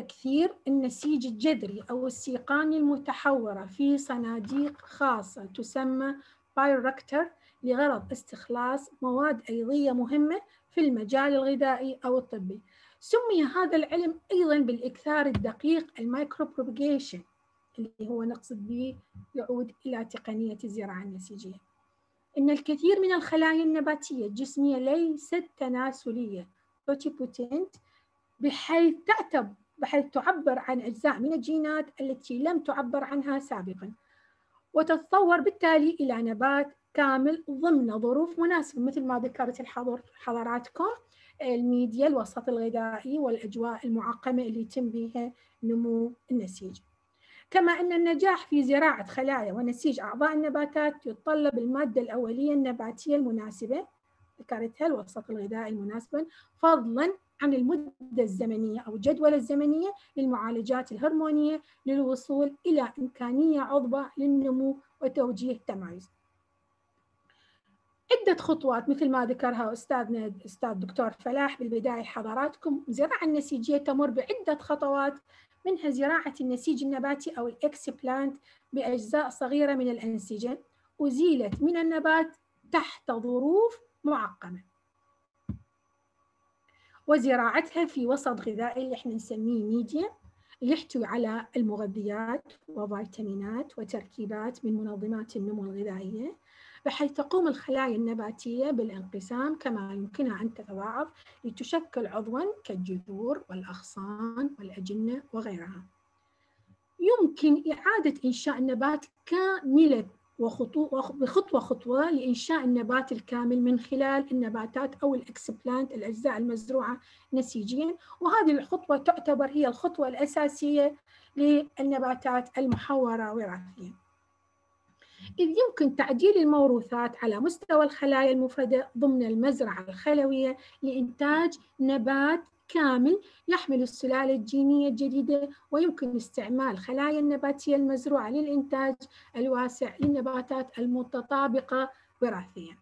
تكثير النسيج الجذري أو السيقان المتحورة في صناديق خاصة تسمى bioreactor لغرض استخلاص مواد أيضية مهمة في المجال الغذائي أو الطبي. سمي هذا العلم أيضا بالإكثار الدقيق ال micropropagation اللي هو نقصد به يعود إلى تقنية الزراعة النسيجية. إن الكثير من الخلايا النباتية الجسمية ليست تناسلية. بحيث تعتبر بحيث تعبر عن أجزاء من الجينات التي لم تعبر عنها سابقا. وتتطور بالتالي إلى نبات كامل ضمن ظروف مناسبة مثل ما ذكرت الحضر حضراتكم الميديا الوسط الغذائي والأجواء المعقمة اللي يتم بها نمو النسيج. كما أن النجاح في زراعة خلايا ونسيج أعضاء النباتات يتطلب المادة الأولية النباتية المناسبة ذكرتها الوسط الغذائي المناسبا فضلا عن المدة الزمنية أو الجدولة الزمنية للمعالجات الهرمونية للوصول إلى إمكانية عضبة للنمو وتوجيه التمايز. عدة خطوات مثل ما ذكرها أستاذنا الأستاذ الدكتور فلاح بالبداية حضراتكم. الزراعة النسيجية تمر بعدة خطوات منها زراعة النسيج النباتي أو ال explant بأجزاء صغيرة من الأنسجة أزيلت من النبات تحت ظروف معقمة. وزراعتها في وسط غذائي اللي إحنا نسميه ميديا يحتوي على المغذيات وفيتامينات وتركيبات من منظمات النمو الغذائية بحيث تقوم الخلايا النباتية بالانقسام كما يمكنها أن تتضاعف لتشكل عضوا كالجذور والأغصان والأجنة وغيرها. يمكن إعادة إنشاء النبات كاملة بخطوة خطوة لإنشاء النبات الكامل من خلال النباتات أو الإكسبلانت الأجزاء المزروعة نسيجيا. وهذه الخطوة تعتبر هي الخطوة الأساسية للنباتات المحورة وراثيا. إذ يمكن تعديل الموروثات على مستوى الخلايا المفردة ضمن المزرعة الخلوية لإنتاج نبات كامل يحمل السلالة الجينية الجديدة ويمكن استعمال خلايا النباتية المزروعة للإنتاج الواسع للنباتات المتطابقة وراثيا.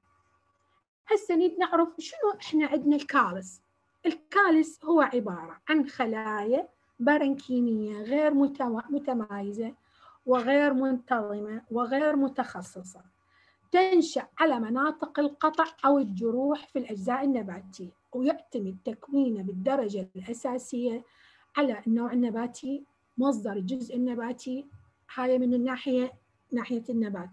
هسه نريد نعرف شنو إحنا عندنا الكالس. الكالس هو عبارة عن خلايا برنكيمية غير متمايزة وغير منتظمة وغير متخصصة. تنشأ على مناطق القطع أو الجروح في الأجزاء النباتية. ويعتمد تكوينه بالدرجة الأساسية على النوع النباتي مصدر الجزء النباتي هاي من الناحية ناحية النبات.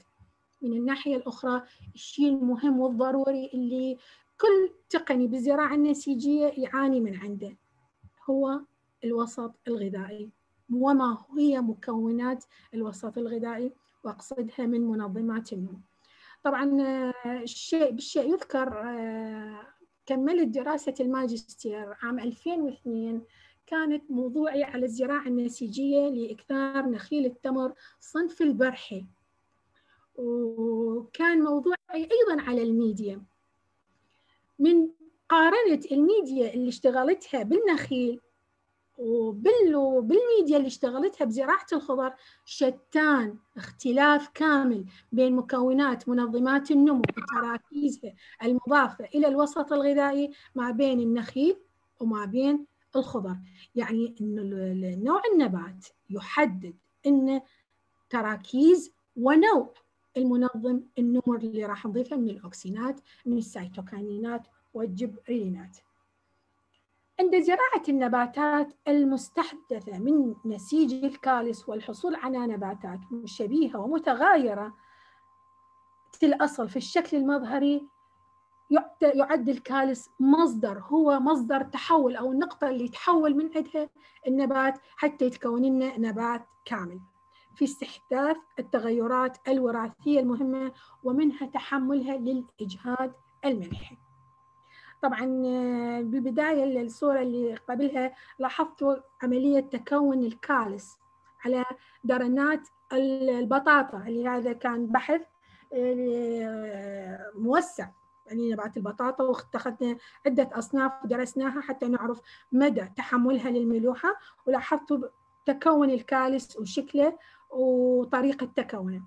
من الناحية الأخرى الشيء المهم والضروري اللي كل تقني بالزراعة النسيجية يعاني من عنده هو الوسط الغذائي. وما هي مكونات الوسط الغذائي؟ وأقصدها من منظمات النمو طبعا الشيء بالشيء يذكر كملت دراسة الماجستير عام 2002 كانت موضوعي على الزراعة النسيجية لإكثار نخيل التمر صنف البرحي. وكان موضوعي أيضا على الميديا. من قارنت الميديا اللي اشتغلتها بالنخيل وبالميديا اللي اشتغلتها بزراعة الخضر شتان اختلاف كامل بين مكونات منظمات النمو وتراكيزها المضافة إلى الوسط الغذائي ما بين النخيل وما بين الخضر. يعني أن نوع النبات يحدد أن تراكيز ونوع المنظم النمر اللي راح نضيفه من الأوكسينات من السيتوكاينينات والجبرينات. عند زراعة النباتات المستحدثة من نسيج الكالس والحصول على نباتات شبيهة ومتغايرة الأصل في الشكل المظهري يعد الكالس مصدر هو مصدر تحول أو النقطة اللي يتحول من عندها النبات حتى يتكون لنا نبات كامل. في استحداث التغيرات الوراثية المهمة ومنها تحملها للإجهاد الملحي. طبعا بالبداية الصورة اللي قبلها لاحظتوا عملية تكون الكالس على درنات البطاطا اللي هذا كان بحث موسع. يعني نبات البطاطا واتخذنا عدة أصناف ودرسناها حتى نعرف مدى تحملها للملوحة ولاحظتوا تكون الكالس وشكله وطريقة تكونه.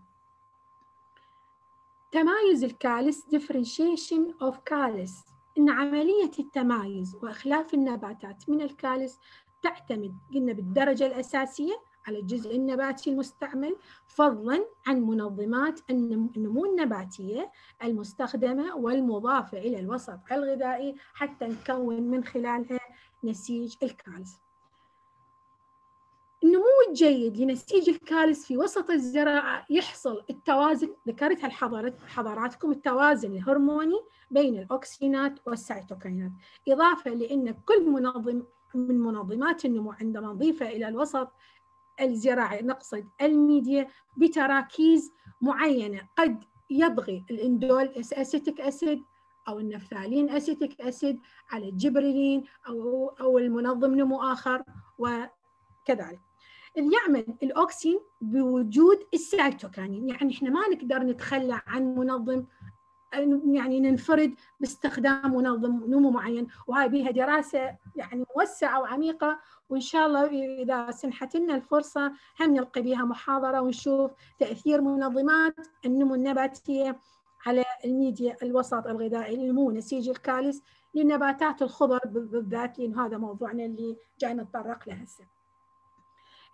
تمايز الكالس differentiation of callus. إن عملية التمايز وإخلاف النباتات من الكالس تعتمد قلنا بالدرجة الأساسية على الجزء النباتي المستعمل فضلا عن منظمات النمو النباتية المستخدمة والمضافة إلى الوسط الغذائي حتى نكون من خلالها نسيج الكالس. الجيد لنسيج الكالس في وسط الزراعة يحصل التوازن. ذكرتها حضراتكم التوازن الهرموني بين الأوكسينات والسيتوكينات. إضافة لأن كل منظم من منظمات النمو عندما نضيفها إلى الوسط الزراعي نقصد الميديا بتراكيز معينة. قد يبغي ال indole acetic acid أو النفثالين أسيتيك أسيد على الجبريلين أو أو المنظم نمو آخر وكذلك. يعمل الأوكسين بوجود السيتوكانين يعني إحنا ما نقدر نتخلى عن منظم يعني ننفرد باستخدام منظم نمو معين وهاي بها دراسة يعني موسعة وعميقة وإن شاء الله إذا سنحت لنا الفرصة هم نلقي بها محاضرة ونشوف تأثير منظمات النمو النباتية على الميديا الوسط الغذائي لنمو نسيج الكالس لنباتات الخضر بالذات لأن هذا موضوعنا اللي جاي نتطرق له هسه.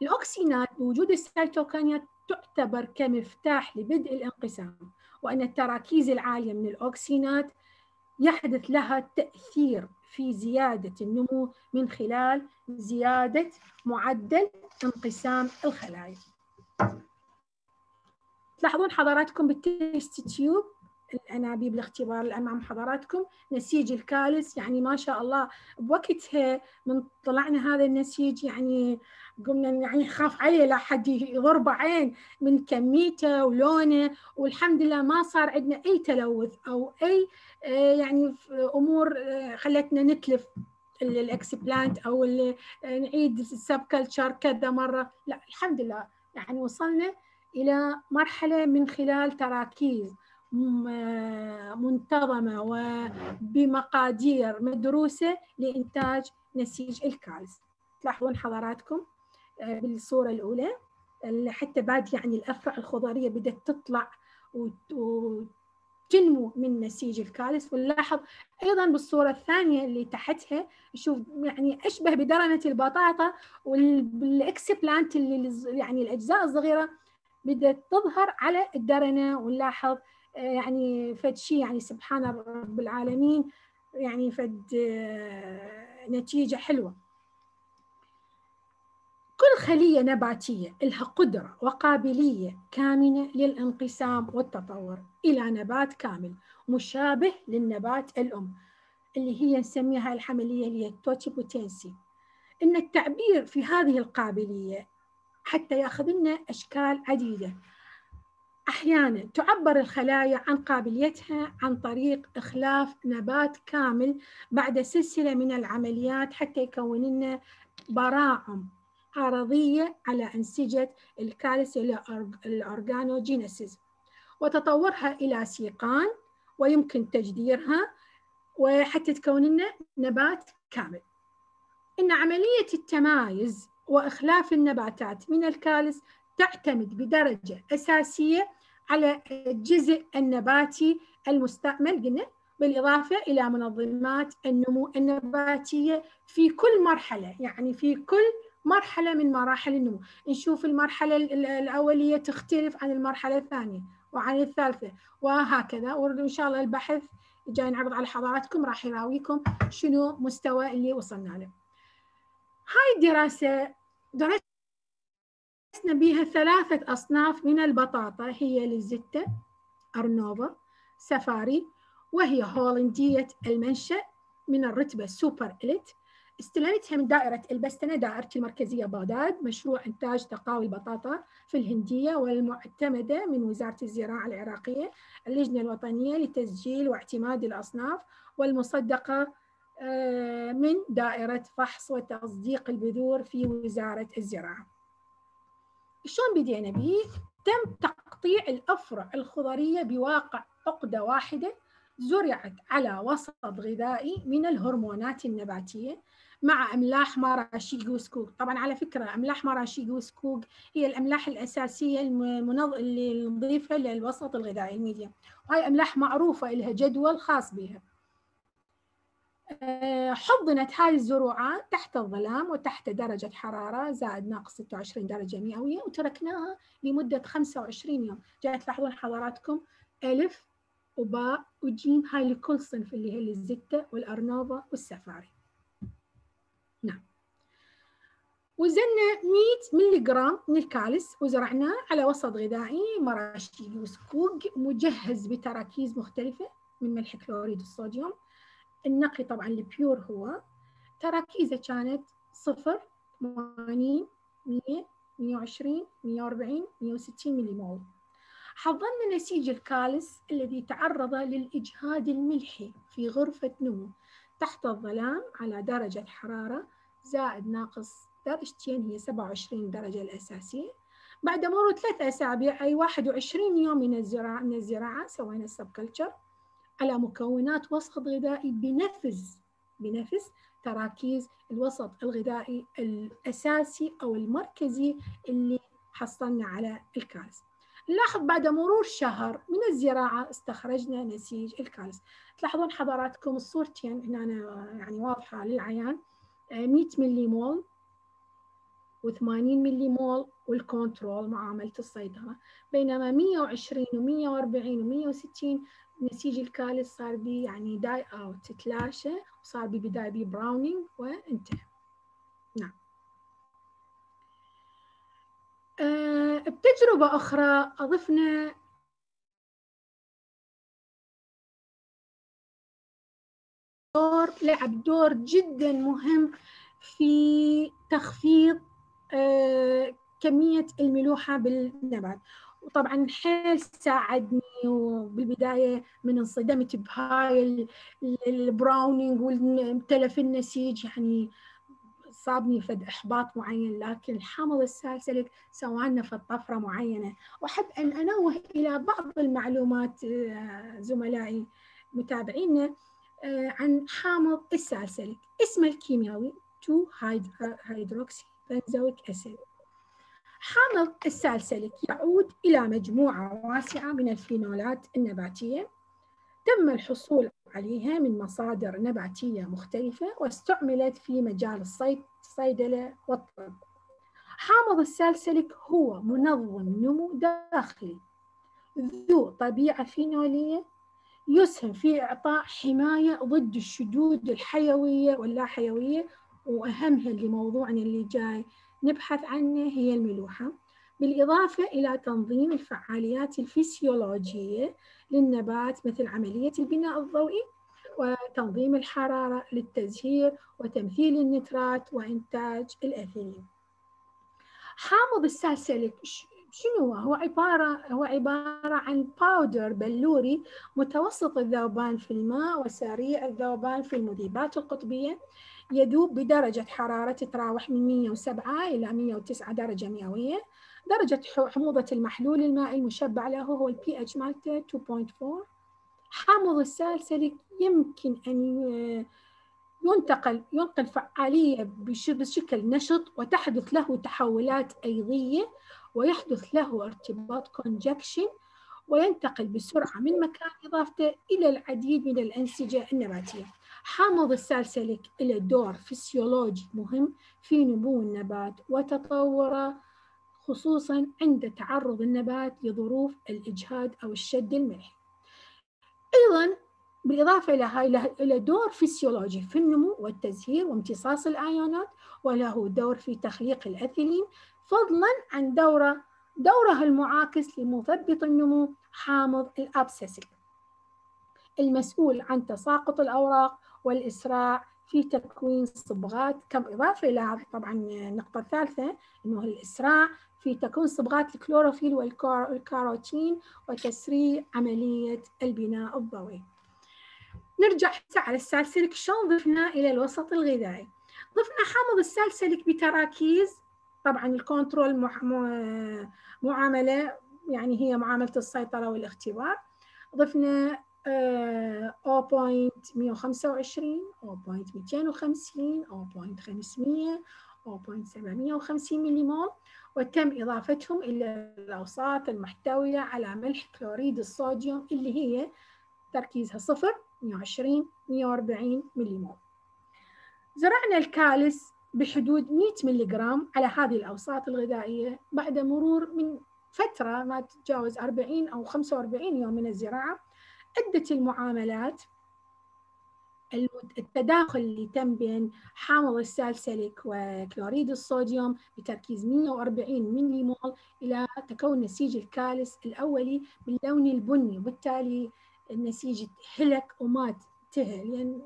الأوكسينات بوجود السيتوكينات تعتبر كمفتاح لبدء الانقسام وأن التراكيز العالية من الأوكسينات يحدث لها تأثير في زيادة النمو من خلال زيادة معدل انقسام الخلايا. تلاحظون حضراتكم بال test tube؟ الانابيب الاختبار اللي امام حضراتكم نسيج الكالس يعني ما شاء الله بوقتها من طلعنا هذا النسيج يعني قمنا يعني نخاف عليه لا حد يضربه عين من كميته ولونه والحمد لله ما صار عندنا أي تلوث أو أي يعني أمور خلتنا نتلف ال explant أو نعيد ال subculture كذا مرة. لا الحمد لله يعني وصلنا إلى مرحلة من خلال تراكيز. منتظمة وبمقادير مدروسة لإنتاج نسيج الكالس تلاحظون حضراتكم بالصورة الأولى حتى بعد يعني الأفرع الخضرية بدأت تطلع وتنمو من نسيج الكالس ونلاحظ أيضا بالصورة الثانية اللي تحتها شوف يعني أشبه بدرنة البطاطا والإكسبلانت اللي يعني الأجزاء الصغيرة بدأت تظهر على الدرنة. ونلاحظ يعني فد شيء يعني سبحان رب العالمين يعني فد نتيجة حلوة. كل خلية نباتية لها قدرة وقابلية كامنة للانقسام والتطور إلى نبات كامل مشابه للنبات الأم اللي هي نسميها الحملية اللي هي التوتيبوتنسي إن التعبير في هذه القابلية حتى ياخذ لنا أشكال عديدة. أحيانا تعبر الخلايا عن قابليتها عن طريق إخلاف نبات كامل بعد سلسلة من العمليات حتى يكون لنا براعم عرضية على أنسجة الكالس ال organogenesis وتطورها إلى سيقان ويمكن تجديرها وحتى تكون لنا نبات كامل. إن عملية التمايز وإخلاف النباتات من الكالس تعتمد بدرجة أساسية على الجزء النباتي المستعمل قلنا بالإضافة إلى منظمات النمو النباتية في كل مرحلة يعني في كل مرحلة من مراحل النمو. نشوف المرحلة الأولية تختلف عن المرحلة الثانية وعن الثالثة وهكذا. وإن شاء الله البحث جاي نعرض على حضراتكم راح يراويكم شنو مستوى اللي وصلنا له. هاي الدراسة درسنا بها ثلاثة أصناف من البطاطا هي الزتة أرنوفا سفاري وهي هولندية المنشأ من الرتبة سوبر إليت. استلمتها من دائرة البستنة دائرتي المركزية بغداد مشروع إنتاج تقاوي البطاطا في الهندية والمعتمدة من وزارة الزراعة العراقية اللجنة الوطنية لتسجيل واعتماد الأصناف والمصدقة آه، من دائرة فحص وتصديق البذور في وزارة الزراعة. شلون بدينا به؟ تم تقطيع الأفرع الخضرية بواقع عقدة واحدة زرعت على وسط غذائي من الهرمونات النباتية مع أملاح Murashige و Skoog طبعا على فكرة أملاح Murashige و Skoog هي الأملاح الأساسية المنظ... اللي نضيفها للوسط الغذائي الميديا وهي أملاح معروفة لها جدول خاص بها. حضنت هذه الزروعات تحت الظلام وتحت درجة حرارة زائد ناقص 26 درجة مئوية وتركناها لمدة 25 يوم. جاي تلاحظون حضراتكم ألف وباء وجيم هاي لكل صنف اللي هي الزتة والأرنوفا والسفاري. نعم. وزننا 100 ملي جرام من الكالس وزرعناه على وسط غذائي Murashige و Skoog مجهز بتراكيز مختلفة من ملح كلوريد الصوديوم. النقي طبعا ال pure هو. تراكيزه كانت صفر 80 100 120 140 160 ملي حضرنا نسيج الكالس الذي تعرض للإجهاد الملحي في غرفة نمو. تحت الظلام على درجة حرارة زائد ناقص درجتين هي 27 درجة الأساسية. بعد مرور ثلاث أسابيع أي 21 يوم من الزراعة من الزراعة سوينا السب كلتشر على مكونات وسط غذائي بنفس بنفس تراكيز الوسط الغذائي الأساسي أو المركزي اللي حصلنا على الكالس نلاحظ بعد مرور شهر من الزراعة استخرجنا نسيج الكالس تلاحظون حضراتكم الصورتين هنا يعني واضحة للعيان. 100 ملي مول و80 ملي مول وال control معاملة السيطرة. بينما 120 و140 و160 نسيج الكالس صار بي يعني die out تلاشى وصار بي بداية بي browning وانتهى. نعم. أه بتجربة أخرى أضفنا دور لعب دور جدا مهم في تخفيض أه كمية الملوحة بالنبات. وطبعا حيل ساعدني وبالبداية من انصدمت بهاي ال browning والتلف النسيج يعني صابني فد إحباط معين لكن الحمض السالسلك سوانا في طفرة معينة. وأحب أن أنوه إلى بعض المعلومات زملائي متابعينا عن حامض السالسلك اسمه الكيميائي 2 hydroxy benzoic acid حامض السالسلك يعود إلى مجموعة واسعة من الفينولات النباتية. تم الحصول عليها من مصادر نباتية مختلفة واستعملت في مجال الصيدلة والطب. حامض السالسلك هو منظم نمو داخلي ذو طبيعة فينولية يسهم في إعطاء حماية ضد الشدود الحيوية واللا حيوية وأهمها اللي موضوعنا اللي جاي نبحث عنه هي الملوحة. بالإضافة إلى تنظيم الفعاليات الفسيولوجية للنبات مثل عملية البناء الضوئي وتنظيم الحرارة للتزهير وتمثيل النترات وإنتاج الأثيلين حامض السالسلك شنو هو؟ عبارة هو عبارة عن powder بلوري متوسط الذوبان في الماء وسريع الذوبان في المذيبات القطبية. يذوب بدرجة حرارة تتراوح من 107 إلى 109 درجة مئوية. درجة حموضة المحلول المائي المشبع له هو البي اتش مالته 2.4 حامض السالسليك يمكن أن ينتقل ينقل فعالية بشكل نشط وتحدث له تحولات أيضية ويحدث له ارتباط conjugation وينتقل بسرعة من مكان إضافته إلى العديد من الأنسجة النباتية. حامض السالسليك له دور فسيولوجي مهم في نمو النبات وتطوره خصوصا عند تعرض النبات لظروف الإجهاد أو الشد الملحي. أيضا بالإضافة إلى هاي له دور فسيولوجي في النمو والتزهير وامتصاص الآيونات وله دور في تخليق الأثيلين فضلا عن دوره دوره المعاكس لمثبط النمو حامض الأبسسيك المسؤول عن تساقط الأوراق والإسراع في تكوين صبغات كم إضافة إلى طبعا النقطة الثالثة أنه الإسراع في تكوين صبغات الكلوروفيل والكاروتين وتسريع عملية البناء الضوئي. نرجع على السالسليك شلون ضفنا إلى الوسط الغذائي. ضفنا حامض السالسليك بتراكيز. طبعا ال control معاملة يعني هي معاملة السيطرة والاختبار. ضفنا 0.125 0.250 0.500 0.750 مليمول. وتم إضافتهم إلى الأوساط المحتوية على ملح كلوريد الصوديوم اللي هي تركيزها صفر 120 140 مليمول. زرعنا الكالس بحدود 100 ملغرام على هذه الأوساط الغذائية بعد مرور من فترة ما تتجاوز 40 أو 45 يوم من الزراعة. عدة المعاملات التداخل اللي تم بين حامض السالسلك وكلوريد الصوديوم بتركيز 140 ملي مول إلى تكون نسيج الكالس الأولي باللون البني وبالتالي النسيج هلك ومات انتهى لأن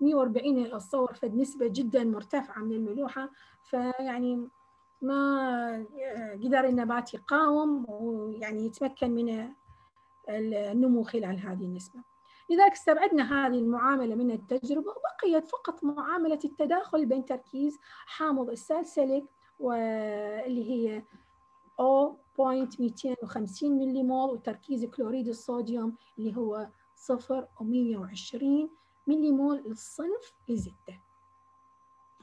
140 اتصور فد نسبة جدا مرتفعة من الملوحة. فيعني ما قدر النبات يقاوم ويعني يتمكن من النمو خلال هذه النسبة. لذلك استبعدنا هذه المعاملة من التجربة وبقيت فقط معاملة التداخل بين تركيز حامض السالسلك واللي هي 0.250 ملي مول وتركيز كلوريد الصوديوم اللي هو 0 و120 ملي مول للصنف لزيتا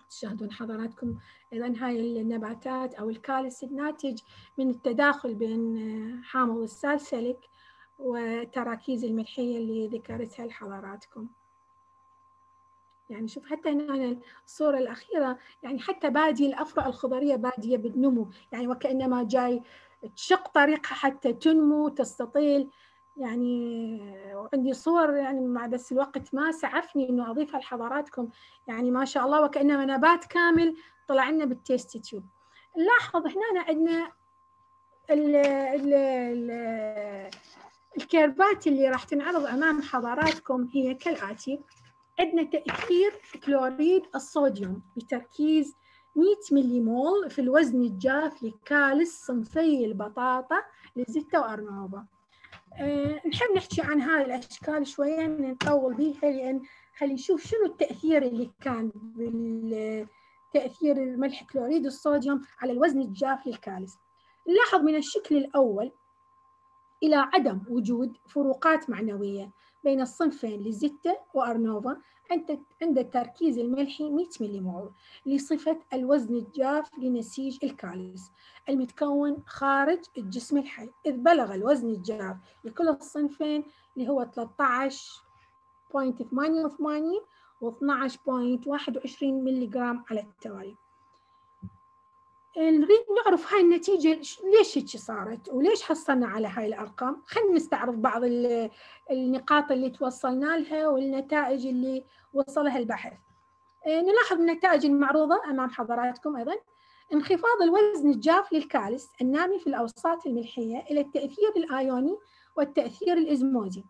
تشاهدون حضراتكم أيضا هاي النباتات أو الكالس الناتج من التداخل بين حامض السالسليك والتراكيز الملحية اللي ذكرتها لحضراتكم. يعني شوف حتى هنا الصورة الأخيرة يعني حتى بادية الأفرع الخضرية بادية بالنمو. يعني وكأنما جاي تشق طريقها حتى تنمو تستطيل. يعني وعندي صور يعني مع بس الوقت ما سعفني إنه أضيفها لحضراتكم. يعني ما شاء الله وكأنما نبات كامل طلع لنا بال test tube. نلاحظ هنا عندنا ال ال ال curves اللي راح تنعرض أمام حضراتكم هي كالآتي. عندنا تأثير كلوريد الصوديوم بتركيز 100 ملي مول في الوزن الجاف لكالس صنفي البطاطا لزيتا وأرنوفا أه نحب نحكي عن هاي الأشكال شوية نطول بيها لأن خلي نشوف شنو التأثير اللي كان بالتأثير الملح كلوريد الصوديوم على الوزن الجاف للكالس نلاحظ من الشكل الأول إلى عدم وجود فروقات معنوية بين الصنفين لزيتا وأرنوفا عند التركيز الملحي 100 ملي لصفة الوزن الجاف لنسيج الكالس المتكون خارج الجسم الحي. إذ بلغ الوزن الجاف لكل الصنفين اللي هو 13.88 و 12.21 ملي جرام على التوالي. نريد نعرف هاي النتيجة ليش هيك صارت؟ وليش حصلنا على هاي الأرقام؟ خلينا نستعرض بعض النقاط اللي توصلنا لها والنتائج اللي وصلها البحث. نلاحظ النتائج المعروضة أمام حضراتكم أيضا. انخفاض الوزن الجاف للكالس النامي في الأوساط الملحية إلى التأثير الآيوني والتأثير الإزموزي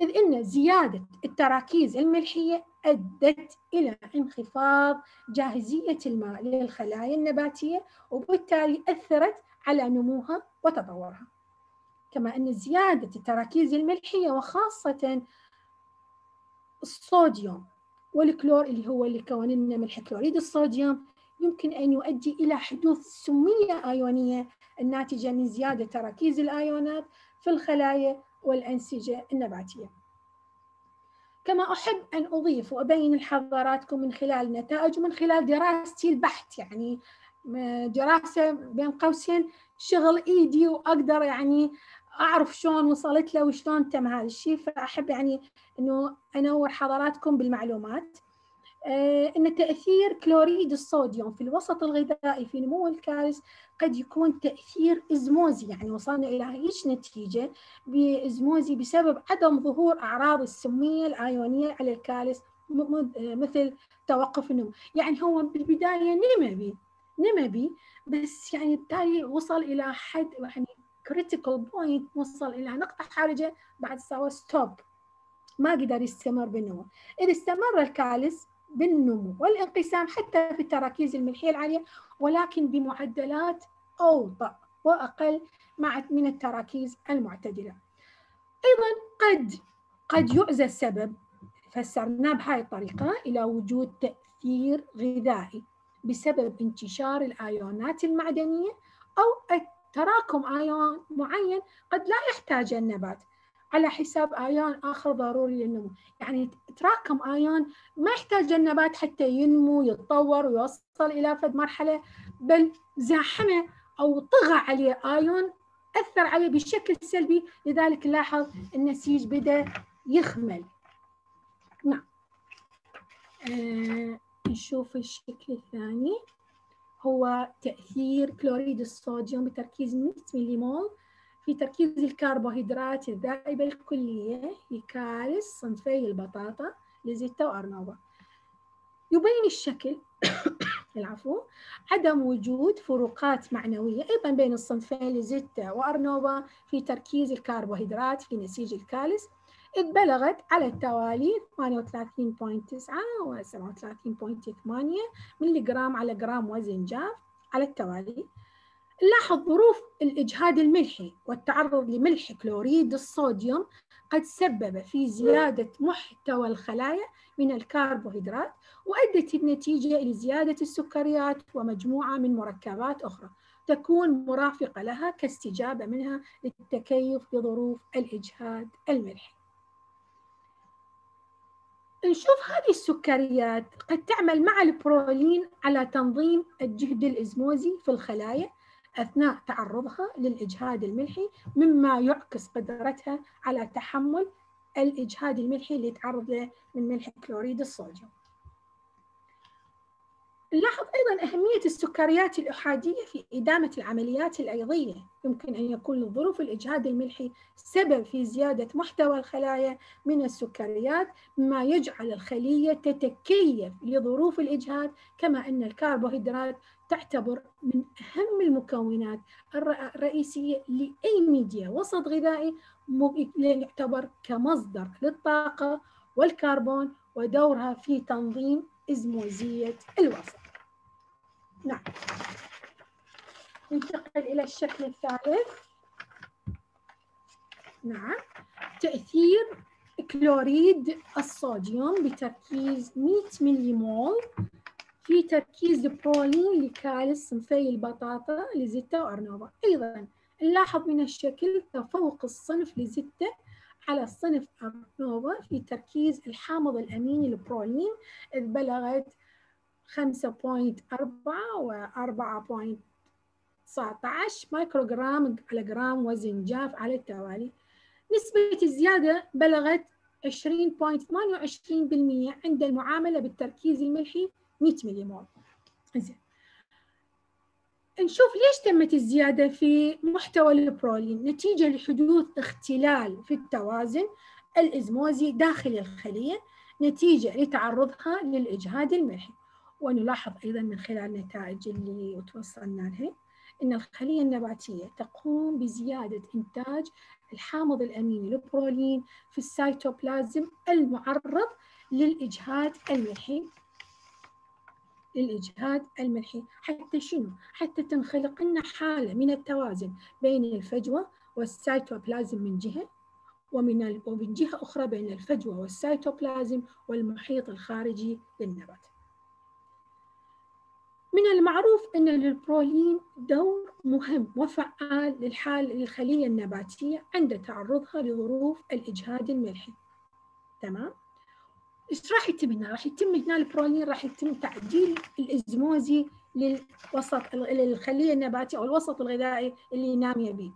إذ أن زيادة التراكيز الملحية أدت إلى انخفاض جاهزية الماء للخلايا النباتية وبالتالي أثرت على نموها وتطورها. كما أن زيادة التراكيز الملحية وخاصة الصوديوم والكلور اللي هو اللي كون لنا ملح كلوريد الصوديوم يمكن أن يؤدي إلى حدوث سمية آيونية الناتجة من زيادة تراكيز الآيونات في الخلايا والأنسجة النباتية. كما أحب أن أضيف وأبين لحضراتكم من خلال نتائج ومن خلال دراستي البحث. يعني دراسة بين قوسين شغل إيدي وأقدر يعني أعرف شلون وصلت له وشلون تم هذا الشيء. فأحب يعني إنه أنور حضراتكم بالمعلومات. آه، إن تأثير كلوريد الصوديوم في الوسط الغذائي في نمو الكالس قد يكون تأثير إزموزي يعني وصلنا إلى إيش نتيجة بإزموزي بسبب عدم ظهور أعراض السمية الآيونية على الكالس مثل توقف النمو. يعني هو بالبداية نمى بي نمى بي بس يعني بالتالي وصل إلى حد يعني critical point وصل إلى نقطة حرجة بعد سوى stop ما قدر يستمر بالنمو. إذا استمر الكالس بالنمو والانقسام حتى في التراكيز الملحية العالية ولكن بمعدلات اوطى وأقل مع من التراكيز المعتدلة. أيضا قد قد يعزى السبب. فسرناه بهاي الطريقة إلى وجود تأثير غذائي بسبب انتشار الأيونات المعدنية أو تراكم أيون معين قد لا يحتاجه النبات. على حساب ايون آخر ضروري للنمو، يعني تراكم ايون ما يحتاج النبات حتى ينمو يتطور ويوصل إلى فد مرحلة بل زاحمة أو طغى عليه ايون أثر عليه بشكل سلبي لذلك نلاحظ النسيج بدأ يخمل. نعم. آه نشوف الشكل الثاني هو تأثير كلوريد الصوديوم بتركيز 100 ملي مول في تركيز الكربوهيدرات الذائبة الكلية لكالس صنفي البطاطا لزيتا وأرنوبا يبين الشكل [coughs] العفو عدم وجود فروقات معنوية. أيضا بين الصنفين لزيتا وأرنوبا في تركيز الكربوهيدرات في نسيج الكالس إذ بلغت على التوالي 38.9 و 37.8 ملي على جرام وزن جاف على التوالي. نلاحظ ظروف الإجهاد الملحي والتعرض لملح كلوريد الصوديوم قد سبب في زيادة محتوى الخلايا من الكربوهيدرات وأدت النتيجة لزيادة السكريات ومجموعة من مركبات أخرى تكون مرافقة لها كاستجابة منها للتكيف بظروف الإجهاد الملحي. نشوف هذه السكريات قد تعمل مع البرولين على تنظيم الجهد الإزموزي في الخلايا أثناء تعرضها للإجهاد الملحي مما يعكس قدرتها على تحمل الإجهاد الملحي اللي يتعرض له من ملح كلوريد الصوديوم. نلاحظ أيضا أهمية السكريات الأحادية في إدامة العمليات الأيضية. يمكن أن يكون لظروف الإجهاد الملحي سبب في زيادة محتوى الخلايا من السكريات مما يجعل الخلية تتكيف لظروف الإجهاد كما أن الكربوهيدرات تعتبر من أهم المكونات الرئيسية لأي ميديا وسط غذائي يعتبر كمصدر للطاقة والكربون ودورها في تنظيم إزموزية الوسط. نعم. ننتقل إلى الشكل الثالث. نعم. تأثير كلوريد الصوديوم بتركيز 100 ملي مول. في تركيز برولين لكالس صنفي البطاطا لزيتا وأرنوبا أيضا نلاحظ من الشكل تفوق الصنف لزيتا على الصنف أرنوبا في تركيز الحامض الأميني البرولين إذ بلغت 5.4 و 4.19 مايكروغرام على جرام وزن جاف على التوالي. نسبة الزيادة بلغت 20.28% عند المعاملة بالتركيز الملحي 100 ملي مول زين. نشوف ليش تمت الزيادة في محتوى البرولين؟ نتيجة لحدوث اختلال في التوازن الإزموزي داخل الخلية نتيجة لتعرضها للإجهاد الملحي. ونلاحظ أيضا من خلال النتائج اللي توصلنا لها أن الخلية النباتية تقوم بزيادة إنتاج الحامض الأميني البرولين في السيتوبلازم المعرض للإجهاد الملحي. للإجهاد الملحي حتى شنو؟ حتى تنخلق لنا حالة من التوازن بين الفجوة والسيتوبلازم من جهة ومن ومن جهة أخرى بين الفجوة والسيتوبلازم والمحيط الخارجي للنبات. من المعروف أن للبرولين دور مهم وفعال للحال للخلية النباتية عند تعرضها لظروف الإجهاد الملحي. تمام؟ إيش راح يتم هنا؟ راح يتم هنا البرولين راح يتم تعديل الإزموزي للوسط للخليه النباتيه أو الوسط الغذائي اللي ناميه به.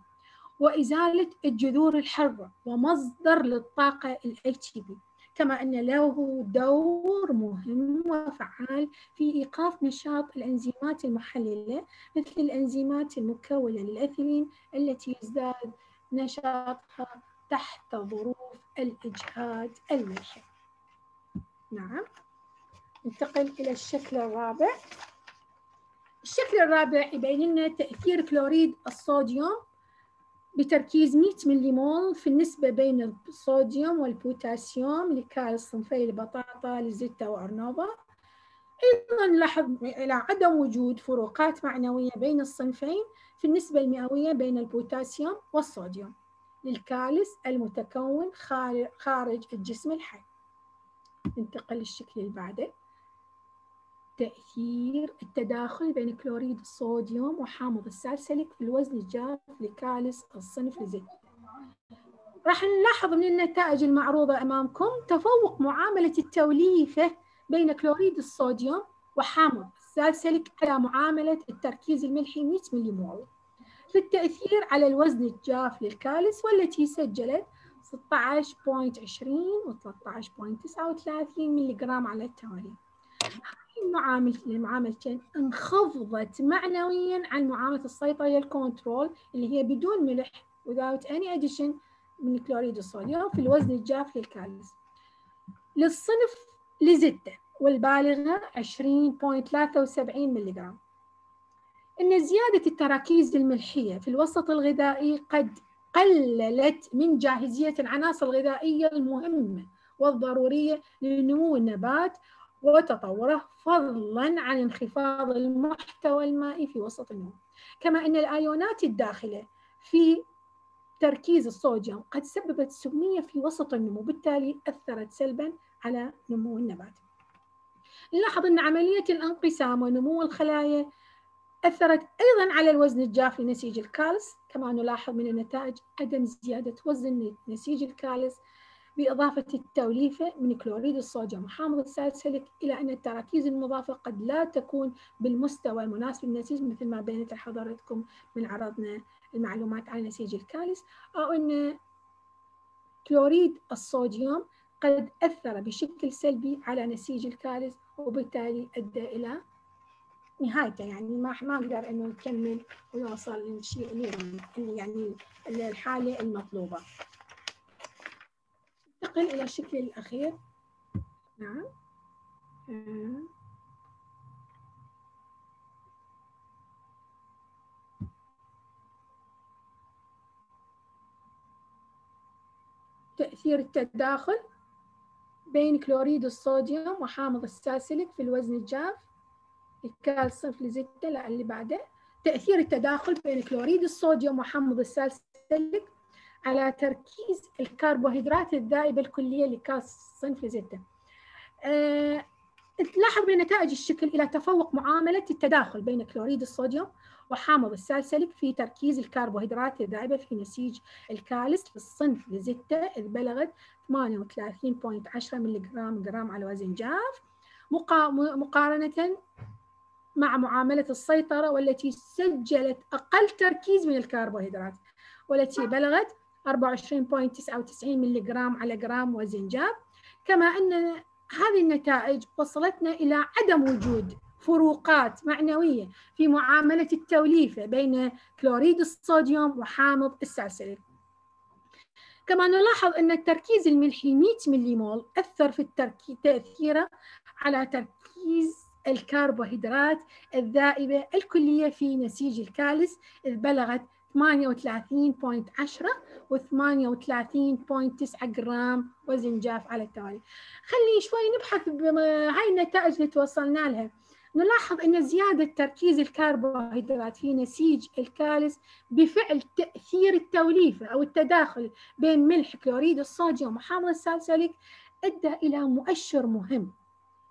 وإزالة الجذور الحرة ومصدر للطاقة ال ATP كما أن له دور مهم وفعال في إيقاف نشاط الأنزيمات المحللة مثل الأنزيمات المكونة للأثيلين التي يزداد نشاطها تحت ظروف الإجهاد الملحي نعم. ننتقل إلى الشكل الرابع. الشكل الرابع يبين لنا تأثير كلوريد الصوديوم بتركيز 100 ملي مول في النسبة بين الصوديوم والبوتاسيوم لكالس صنفي البطاطا لزيتا وأرنوفا. أيضا نلاحظ إلى عدم وجود فروقات معنوية بين الصنفين في النسبة المئوية بين البوتاسيوم والصوديوم للكالس المتكون خارج الجسم الحي. ننتقل للشكل اللي بعده. تأثير التداخل بين كلوريد الصوديوم وحامض السالسليك في الوزن الجاف لكالس الصنف لزيتا. راح نلاحظ من النتائج المعروضة أمامكم تفوق معاملة التوليفة بين كلوريد الصوديوم وحامض السالسيليك على معاملة التركيز الملحي 100 ملي مول. في التأثير على الوزن الجاف للكالس والتي سجلت 16.20 و 13.39 ملي جرام على التوالي المعامل المعاملتين انخفضت معنويا عن معاملة السيطرة ال control اللي هي بدون ملح without any addition من كلوريد الصوديوم في الوزن الجاف للكالس للصنف لزيتا والبالغة 20.73 ملغ إن زيادة التراكيز الملحية في الوسط الغذائي قد قللت من جاهزية العناصر الغذائية المهمة والضرورية لنمو النبات وتطوره فضلا عن انخفاض المحتوى المائي في وسط النمو كما أن الآيونات الداخلة في تركيز الصوديوم قد سببت سمية في وسط النمو بالتالي أثرت سلبا على نمو النبات. نلاحظ أن عملية الانقسام ونمو الخلايا أثرت أيضا على الوزن الجاف لنسيج الكالس كما نلاحظ من النتائج عدم زيادة وزن نسيج الكالس بإضافة التوليفة من كلوريد الصوديوم وحامض السالسيليك إلى أن التراكيز المضافة قد لا تكون بالمستوى المناسب للنسيج مثل ما بينت حضرتكم من عرضنا المعلومات عن نسيج الكالس. أو أن كلوريد الصوديوم قد أثر بشكل سلبي على نسيج الكالس وبالتالي أدى إلى نهايته يعني ما ما نقدر إنه نكمل ونوصل للشيء يعني الحالة المطلوبة. ننتقل إلى الشكل الأخير. نعم. تأثير التداخل بين كلوريد الصوديوم وحامض الساسلك في الوزن الجاف الكالسيوم لزيتا لا اللي بعده تأثير التداخل بين كلوريد الصوديوم وحمض السالسيليك على تركيز الكربوهيدرات الذائبة الكلية لكالس لزيتا أه تلاحظ من نتائج الشكل إلى تفوق معاملة التداخل بين كلوريد الصوديوم وحامض السالسيليك في تركيز الكربوهيدرات الذائبة في نسيج الكالس للصنف لزيتا إذ بلغت 38.10 ملغ جرام على وزن جاف مقارنة مع معاملة السيطرة والتي سجلت أقل تركيز من الكربوهيدرات والتي بلغت 24.99 ملغ على جرام وزن جاب كما أن هذه النتائج وصلتنا إلى عدم وجود فروقات معنوية في معاملة التوليفة بين كلوريد الصوديوم وحامض السالسيليك كما نلاحظ أن التركيز الملحي 100 ملي مول أثر في التركيز تأثيره على تركيز الكربوهيدرات الذائبة الكلية في نسيج الكالس إذ بلغت 38.10 و 38.9 جرام وزن جاف على التوالي. خلي شوي نبحث بهاي النتائج اللي توصلنا لها. نلاحظ أن زيادة تركيز الكربوهيدرات في نسيج الكالس بفعل تأثير التوليفة أو التداخل بين ملح كلوريد الصوديوم وحامض السالسيليك أدى إلى مؤشر مهم.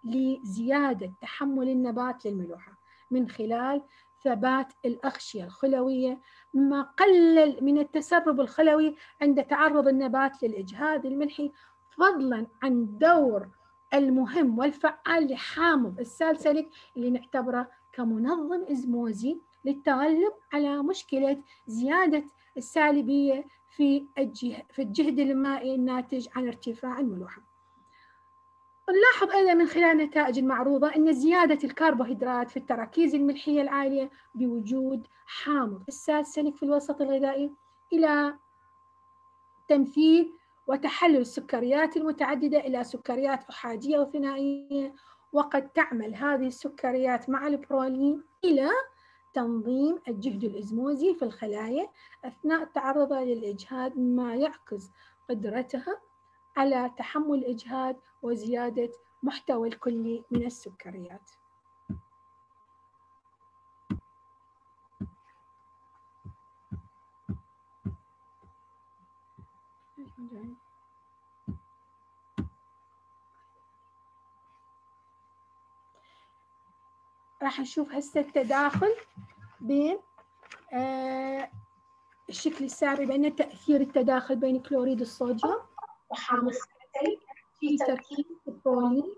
لزيادة تحمل النبات للملوحة من خلال ثبات الأغشية الخلوية مما قلل من التسرب الخلوي عند تعرض النبات للإجهاد الملحي فضلا عن دور المهم والفعال لحامض السالسلك اللي نعتبره كمنظم إزموزي للتغلب على مشكلة زيادة السالبية في الجه... في الجهد المائي الناتج عن ارتفاع الملوحة. نلاحظ أيضا من خلال النتائج المعروضة أن زيادة الكربوهيدرات في التراكيز الملحية العالية بوجود حامض السالسيليك في الوسط الغذائي إلى تمثيل وتحلل السكريات المتعددة إلى سكريات أحادية وثنائية وقد تعمل هذه السكريات مع البرولين إلى تنظيم الجهد الإزموزي في الخلايا أثناء تعرضها للإجهاد مما يعكس قدرتها على تحمل الإجهاد وزيادة محتوى الكلي من السكريات. راح نشوف هسه التداخل بين آه الشكل السابع بين تأثير التداخل بين كلوريد الصوديوم وحامض في تركيز البولين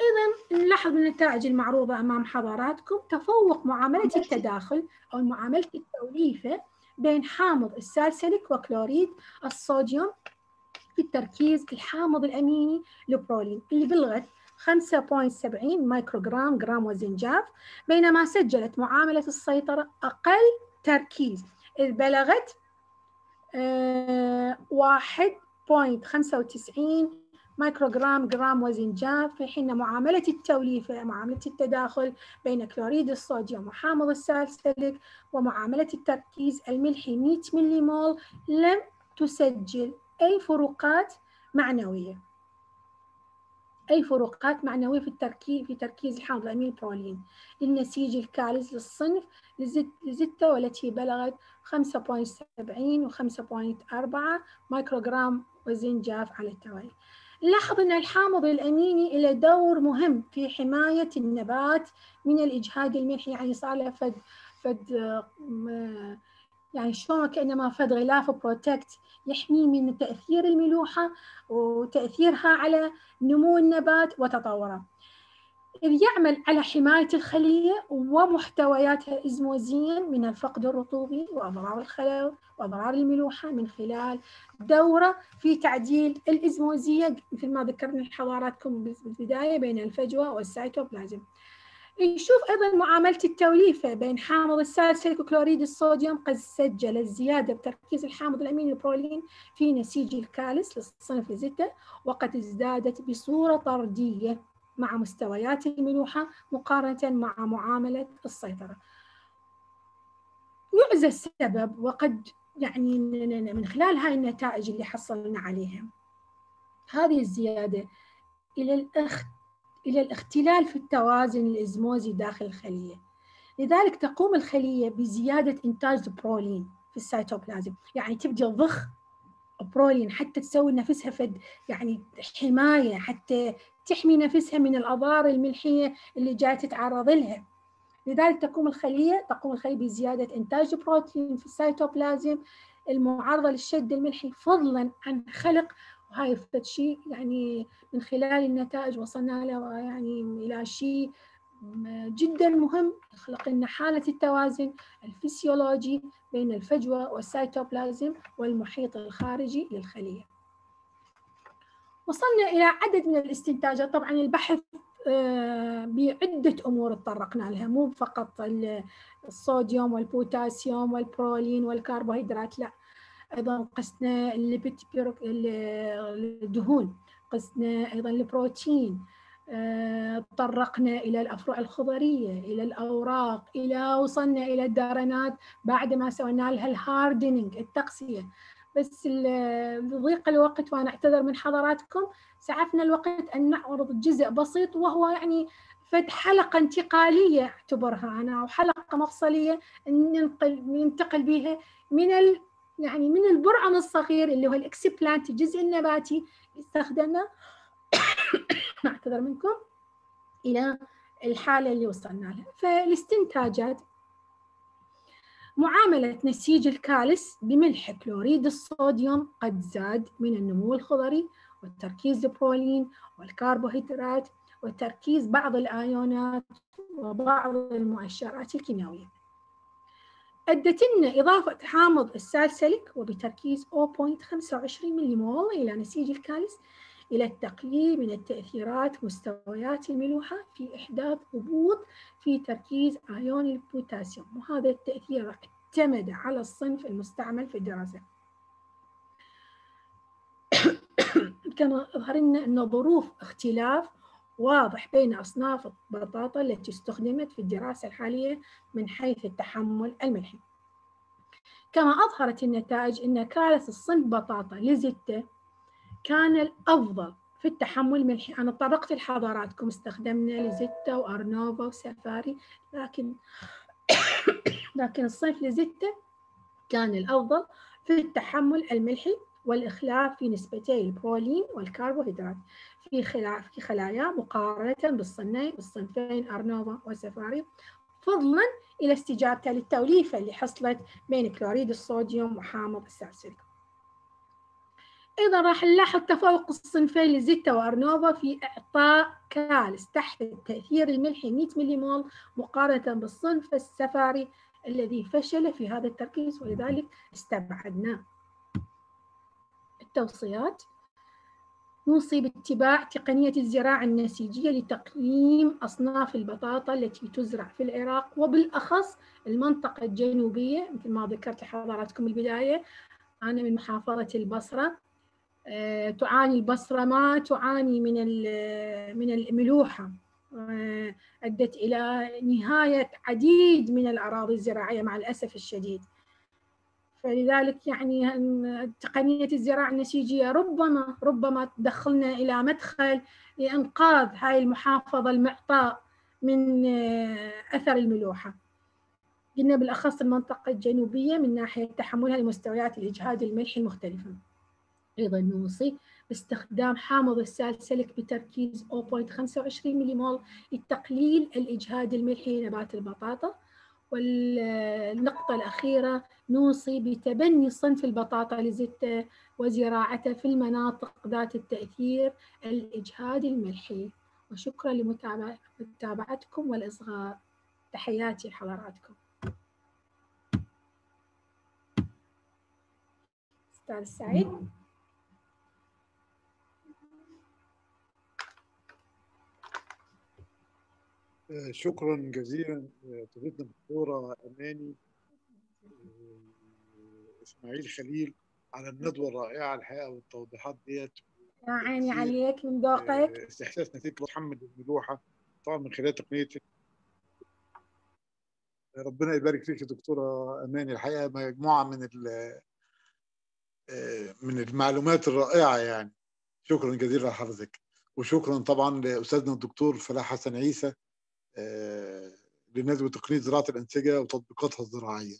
إذا نلاحظ النتائج المعروضة أمام حضراتكم تفوق معاملة التداخل أو معاملة التوليفة بين حامض السالسيليك وكلوريد الصوديوم في التركيز الحامض الأميني لبرولين اللي بلغت 5.70 مايكروغرام جرام وزن جاف بينما سجلت معاملة السيطرة أقل تركيز إذ بلغت واحد point خمسة وتسعين مايكروغرام جرام وزن جاف في حين معاملة التوليفة معاملة التداخل بين كلوريد الصوديوم وحامض السالسيليك ومعاملة التركيز الملحي 100 ملي مول لم تسجل أي فروقات معنوية. أي فروقات معنوية في التركيز في تركيز الحامض الأميني البرولين للنسيج الكالس للصنف لزيتا والتي بلغت 5.70 و 5.4 مايكروغرام وزن جاف على التوالي. نلاحظ أن الحامض الأميني له دور مهم في حماية النبات من الإجهاد الملحي يعني صار له فد فد يعني شلون كأنما فد غلاف protect يحميه من تأثير الملوحة وتأثيرها على نمو النبات وتطوره. إذ يعمل على حماية الخلية ومحتوياتها إزموزيا من الفقد الرطوبي وأضرار الخلايا وأضرار الملوحة من خلال دوره في تعديل الإزموزية مثل ما ذكرنا حضراتكم بالبداية بين الفجوة والسيتوبلازم نشوف أيضا معاملة التوليفة بين حامض السالسيليك وكلوريد الصوديوم قد سجل الزيادة بتركيز الحامض الأميني البرولين في نسيج الكالس للصنف زيتا وقد ازدادت بصورة طردية مع مستويات الملوحة مقارنة مع معاملة السيطرة. يعزى السبب وقد يعني من خلال هاي النتائج اللي حصلنا عليها هذه الزيادة إلى الأخ إلى الاختلال في التوازن الإزموزي داخل الخلية. لذلك تقوم الخلية بزيادة إنتاج البرولين في السيتوبلازم. يعني تبدي تضخ برولين حتى تسوي نفسها فد يعني حماية حتى تحمي نفسها من الأضرار الملحية اللي جاية تتعرض لها. لذلك تقوم الخلية تقوم الخلية بزيادة إنتاج برولين في السيتوبلازم المعرضة للشد الملحي فضلا عن خلق وهاي شيء يعني من خلال النتائج وصلنا له يعني إلى شيء جدا مهم. يخلق لنا حالة التوازن الفسيولوجي بين الفجوة والسيتوبلازم والمحيط الخارجي للخلية. وصلنا إلى عدد من الاستنتاجات. طبعا البحث بعدة أمور تطرقنا لها مو فقط الصوديوم والبوتاسيوم والبرولين والكربوهيدرات لا. أيضا قسنا الدهون قسنا أيضا البروتين تطرقنا إلى الأفرع الخضرية إلى الأوراق إلى وصلنا إلى الدارنات بعد ما سوينا لها الهاردنينج التقسية. بس لضيق الوقت وأنا أعتذر من حضراتكم سعفنا الوقت أن نعرض جزء بسيط وهو يعني فد حلقة انتقالية أعتبرها أنا أو حلقة مفصلية ننقل ننتقل بها من ال يعني من البرعم الصغير اللي هو ال explant الجزء النباتي استخدمنا [coughs] أعتذر منكم. إلى الحالة اللي وصلنا لها. فالاستنتاجات. معاملة نسيج الكالس بملح كلوريد الصوديوم قد زاد من النمو الخضري وتركيز البرولين والكربوهيدرات وتركيز بعض الآيونات وبعض المؤشرات الكيميائية أدت لنا إضافة حامض السالسلك وبتركيز 0.25 مليمول إلى نسيج الكالس إلى التقليل من التأثيرات مستويات الملوحة في إحداث هبوط في تركيز أيون البوتاسيوم وهذا التأثير اعتمد على الصنف المستعمل في الدراسة. [coughs] كما أظهر لنا أن ظروف اختلاف واضح بين أصناف البطاطا التي استخدمت في الدراسة الحالية من حيث التحمل الملحي. كما أظهرت النتائج أن كالس الصنف بطاطا لزتة كان الأفضل في التحمل الملحي. أنا طرقت لحضاراتكم استخدمنا لزتة وأرنوفا وسفاري لكن [coughs] لكن الصنف لزتة كان الأفضل في التحمل الملحي والإخلاف في نسبتي البرولين والكربوهيدرات. في خلا في خلايا مقارنة بالصنين بالصنفين أرنوفا وسفاري فضلا إلى استجابته للتوليفة اللي حصلت بين كلوريد الصوديوم وحامض السالسيليك أيضا راح نلاحظ تفوق الصنفين ريزيتا وأرنوفا في إعطاء كالس تحت التأثير الملحي 100 مليمول مقارنة بالصنف السفاري الذي فشل في هذا التركيز ولذلك استبعدناه التوصيات. نوصي باتباع تقنية الزراعة النسيجية لتقييم أصناف البطاطا التي تزرع في العراق وبالأخص المنطقة الجنوبية. مثل ما ذكرت لحضراتكم البداية أنا من محافظة البصرة. أه تعاني البصرة ما تعاني من من الملوحة. أه أدت إلى نهاية عديد من الأراضي الزراعية مع الأسف الشديد. فلذلك يعني تقنية الزراعة النسيجية ربما ربما تدخلنا إلى مدخل لإنقاذ هاي المحافظة المعطاء من أثر الملوحة. قلنا بالأخص المنطقة الجنوبية من ناحية تحملها لمستويات الإجهاد الملحي المختلفة. أيضا نوصي باستخدام حامض السالسلك بتركيز 0.25 مليمول لتقليل الإجهاد الملحي لنبات البطاطا. والنقطة الأخيرة نوصي بتبني صنف البطاطا لزته وزراعته في المناطق ذات التأثير الإجهادي الملحي. وشكرا لمتابعتكم والإصغاء. تحياتي لحضراتكم. أستاذ سعيد.
شكرا جزيلا فضيلتنا الدكتورة أماني إسماعيل خليل على الندوة الرائعة الحقيقة والتوضيحات ديت.
يا عيني عليك من ذوقك
استحساس نتيجة محمد الملوحه طبعا من خلال تقنية ربنا يبارك فيك يا دكتورة أماني. الحقيقة مجموعة من من المعلومات الرائعة يعني. شكرا جزيلا لحضرتك. وشكرا طبعا لأستاذنا الدكتور فلاح حسن عيسى. لندوة تقنية زراعة الأنسجة وتطبيقاتها الزراعية.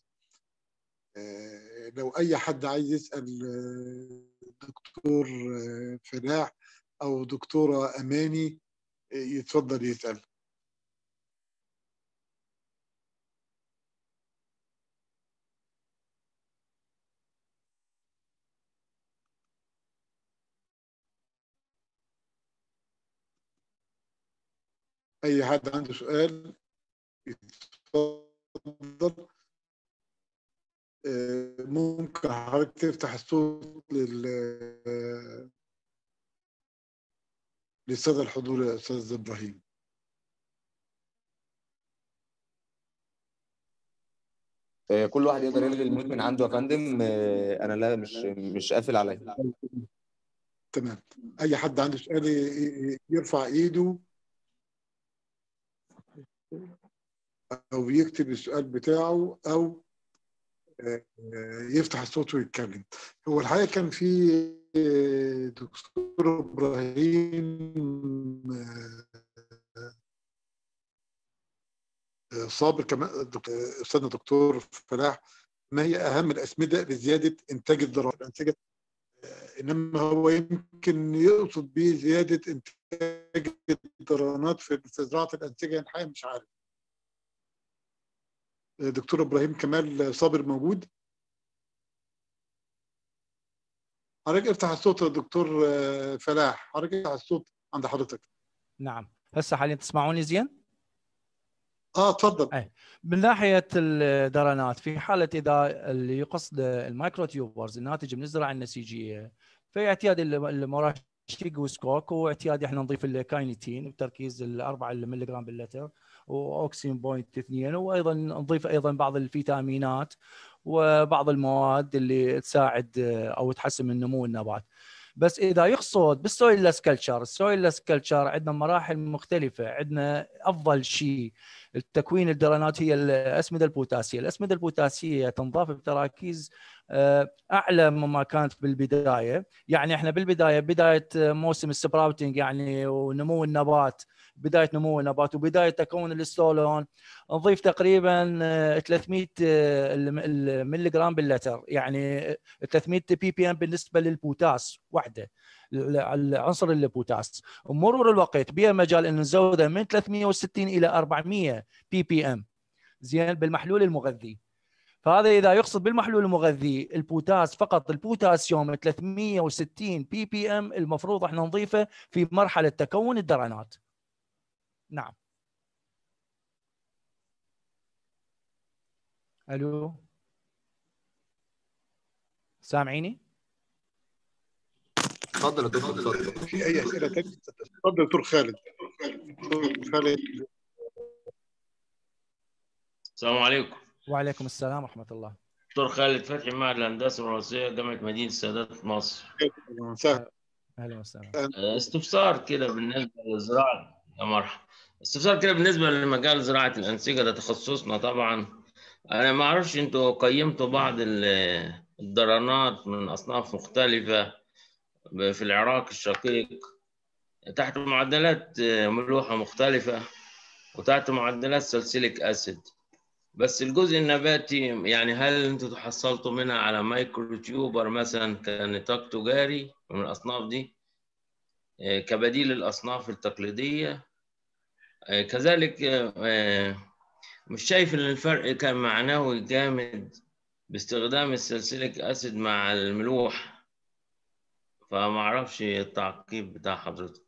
لو أي حد عايز يسأل دكتور فلاح أو دكتورة أماني يتفضل يسأل. أي حد عنده سؤال يتفضل. ممكن حضرتك تفتح الصوت لل للسادة الحضور يا أستاذ إبراهيم.
كل واحد يقدر يلغي الميوت من عنده يا فندم. أنا لا مش مش قافل عليا.
تمام. أي حد عنده سؤال يرفع إيده. أو يكتب السؤال بتاعه أو يفتح الصوت ويتكلم. هو الحقيقة كان في دكتور إبراهيم صابر كمان أستاذنا دكتور فلاح ما هي أهم الأسمدة لزيادة إنتاج الانسجه إنما هو يمكن يقصد به زيادة إنتاج الدرانات في زراعه الانسجه الحقيقة مش عارف. دكتور إبراهيم كمال صابر موجود. حضرتك افتح الصوت يا دكتور فلاح. حضرتك افتح الصوت عند حضرتك.
نعم. هسه حاليا تسمعوني زين؟
آه تفضل
من ناحية الدرنات في حالة إذا اللي يقصد ال micro tubers الناتج من الزراعه النسيجية في اعتياد الموراشيج وسكوج واعتيادي إحنا نضيف الكاينيتين بتركيز الأربعة ملي جرام باللتر وأوكسين point 2 وأيضا نضيف أيضا بعض الفيتامينات وبعض المواد اللي تساعد أو تحسن من نمو النبات. بس إذا يقصد بال soil culture ال soil culture عندنا مراحل مختلفة عندنا أفضل شيء لتكوين الدرنات هي الاسمده البوتاسية، الاسمده البوتاسية تنضاف بتراكيز آه، أعلى مما كانت بالبداية، يعني إحنا بالبداية بداية موسم ال sprouting يعني ونمو النبات بداية نمو النبات وبداية تكون ال stolon نضيف تقريبا 300 ملي جرام باللتر يعني 300 ppm بالنسبة للبوتاس وحدة العنصر البوتاس. ومرور الوقت بها مجال ان نزوده من 360 إلى 400 ppm زين بالمحلول المغذي. فهذا إذا يقصد بالمحلول المغذي البوتاس فقط البوتاسيوم 360 ppm المفروض إحنا نضيفه في مرحلة تكون الدرنات نعم. ألو؟ سامعيني؟
تفضل يا دكتور. اتفضل
في أي أسئلة ثانية تفضل دكتور خالد. خالد.
السلام عليكم.
وعليكم السلام ورحمة الله.
دكتور خالد فتحي معهد الهندسة الوراثيه جامعة مدينة السادات مصر.
أهلا وسهلا.
استفسار كده بالنسبة للزراعه يا مرحبا استفسار كده بالنسبة لمجال زراعة الأنسجة ده تخصصنا طبعا. أنا ما أعرفش أنتوا قيمتوا بعض الدرنات من أصناف مختلفة في العراق الشقيق. تحت معدلات ملوحة مختلفة وتحت معدلات salicylic acid. بس الجزء النباتي يعني هل أنتوا تحصلتوا منها على micro tuber مثلا كنطاق تجاري من الأصناف دي؟ كبديل للاصناف التقليدية كذلك مش شايف إن الفرق كان معنوي جامد باستخدام السلسليك أسيد مع الملوح؟ فما أعرفش التعقيب بتاع حضرتك.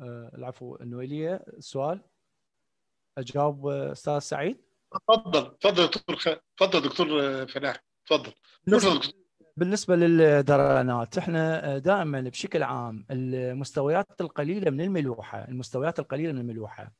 العفو نويلية سؤال؟ أجاوب أستاذ سعيد؟
تفضل تفضل دكتور خ... تفضل دكتور فلاح تفضل.
بالنسبة للدرنات إحنا دائما بشكل عام المستويات القليلة من الملوحة المستويات القليلة من الملوحة.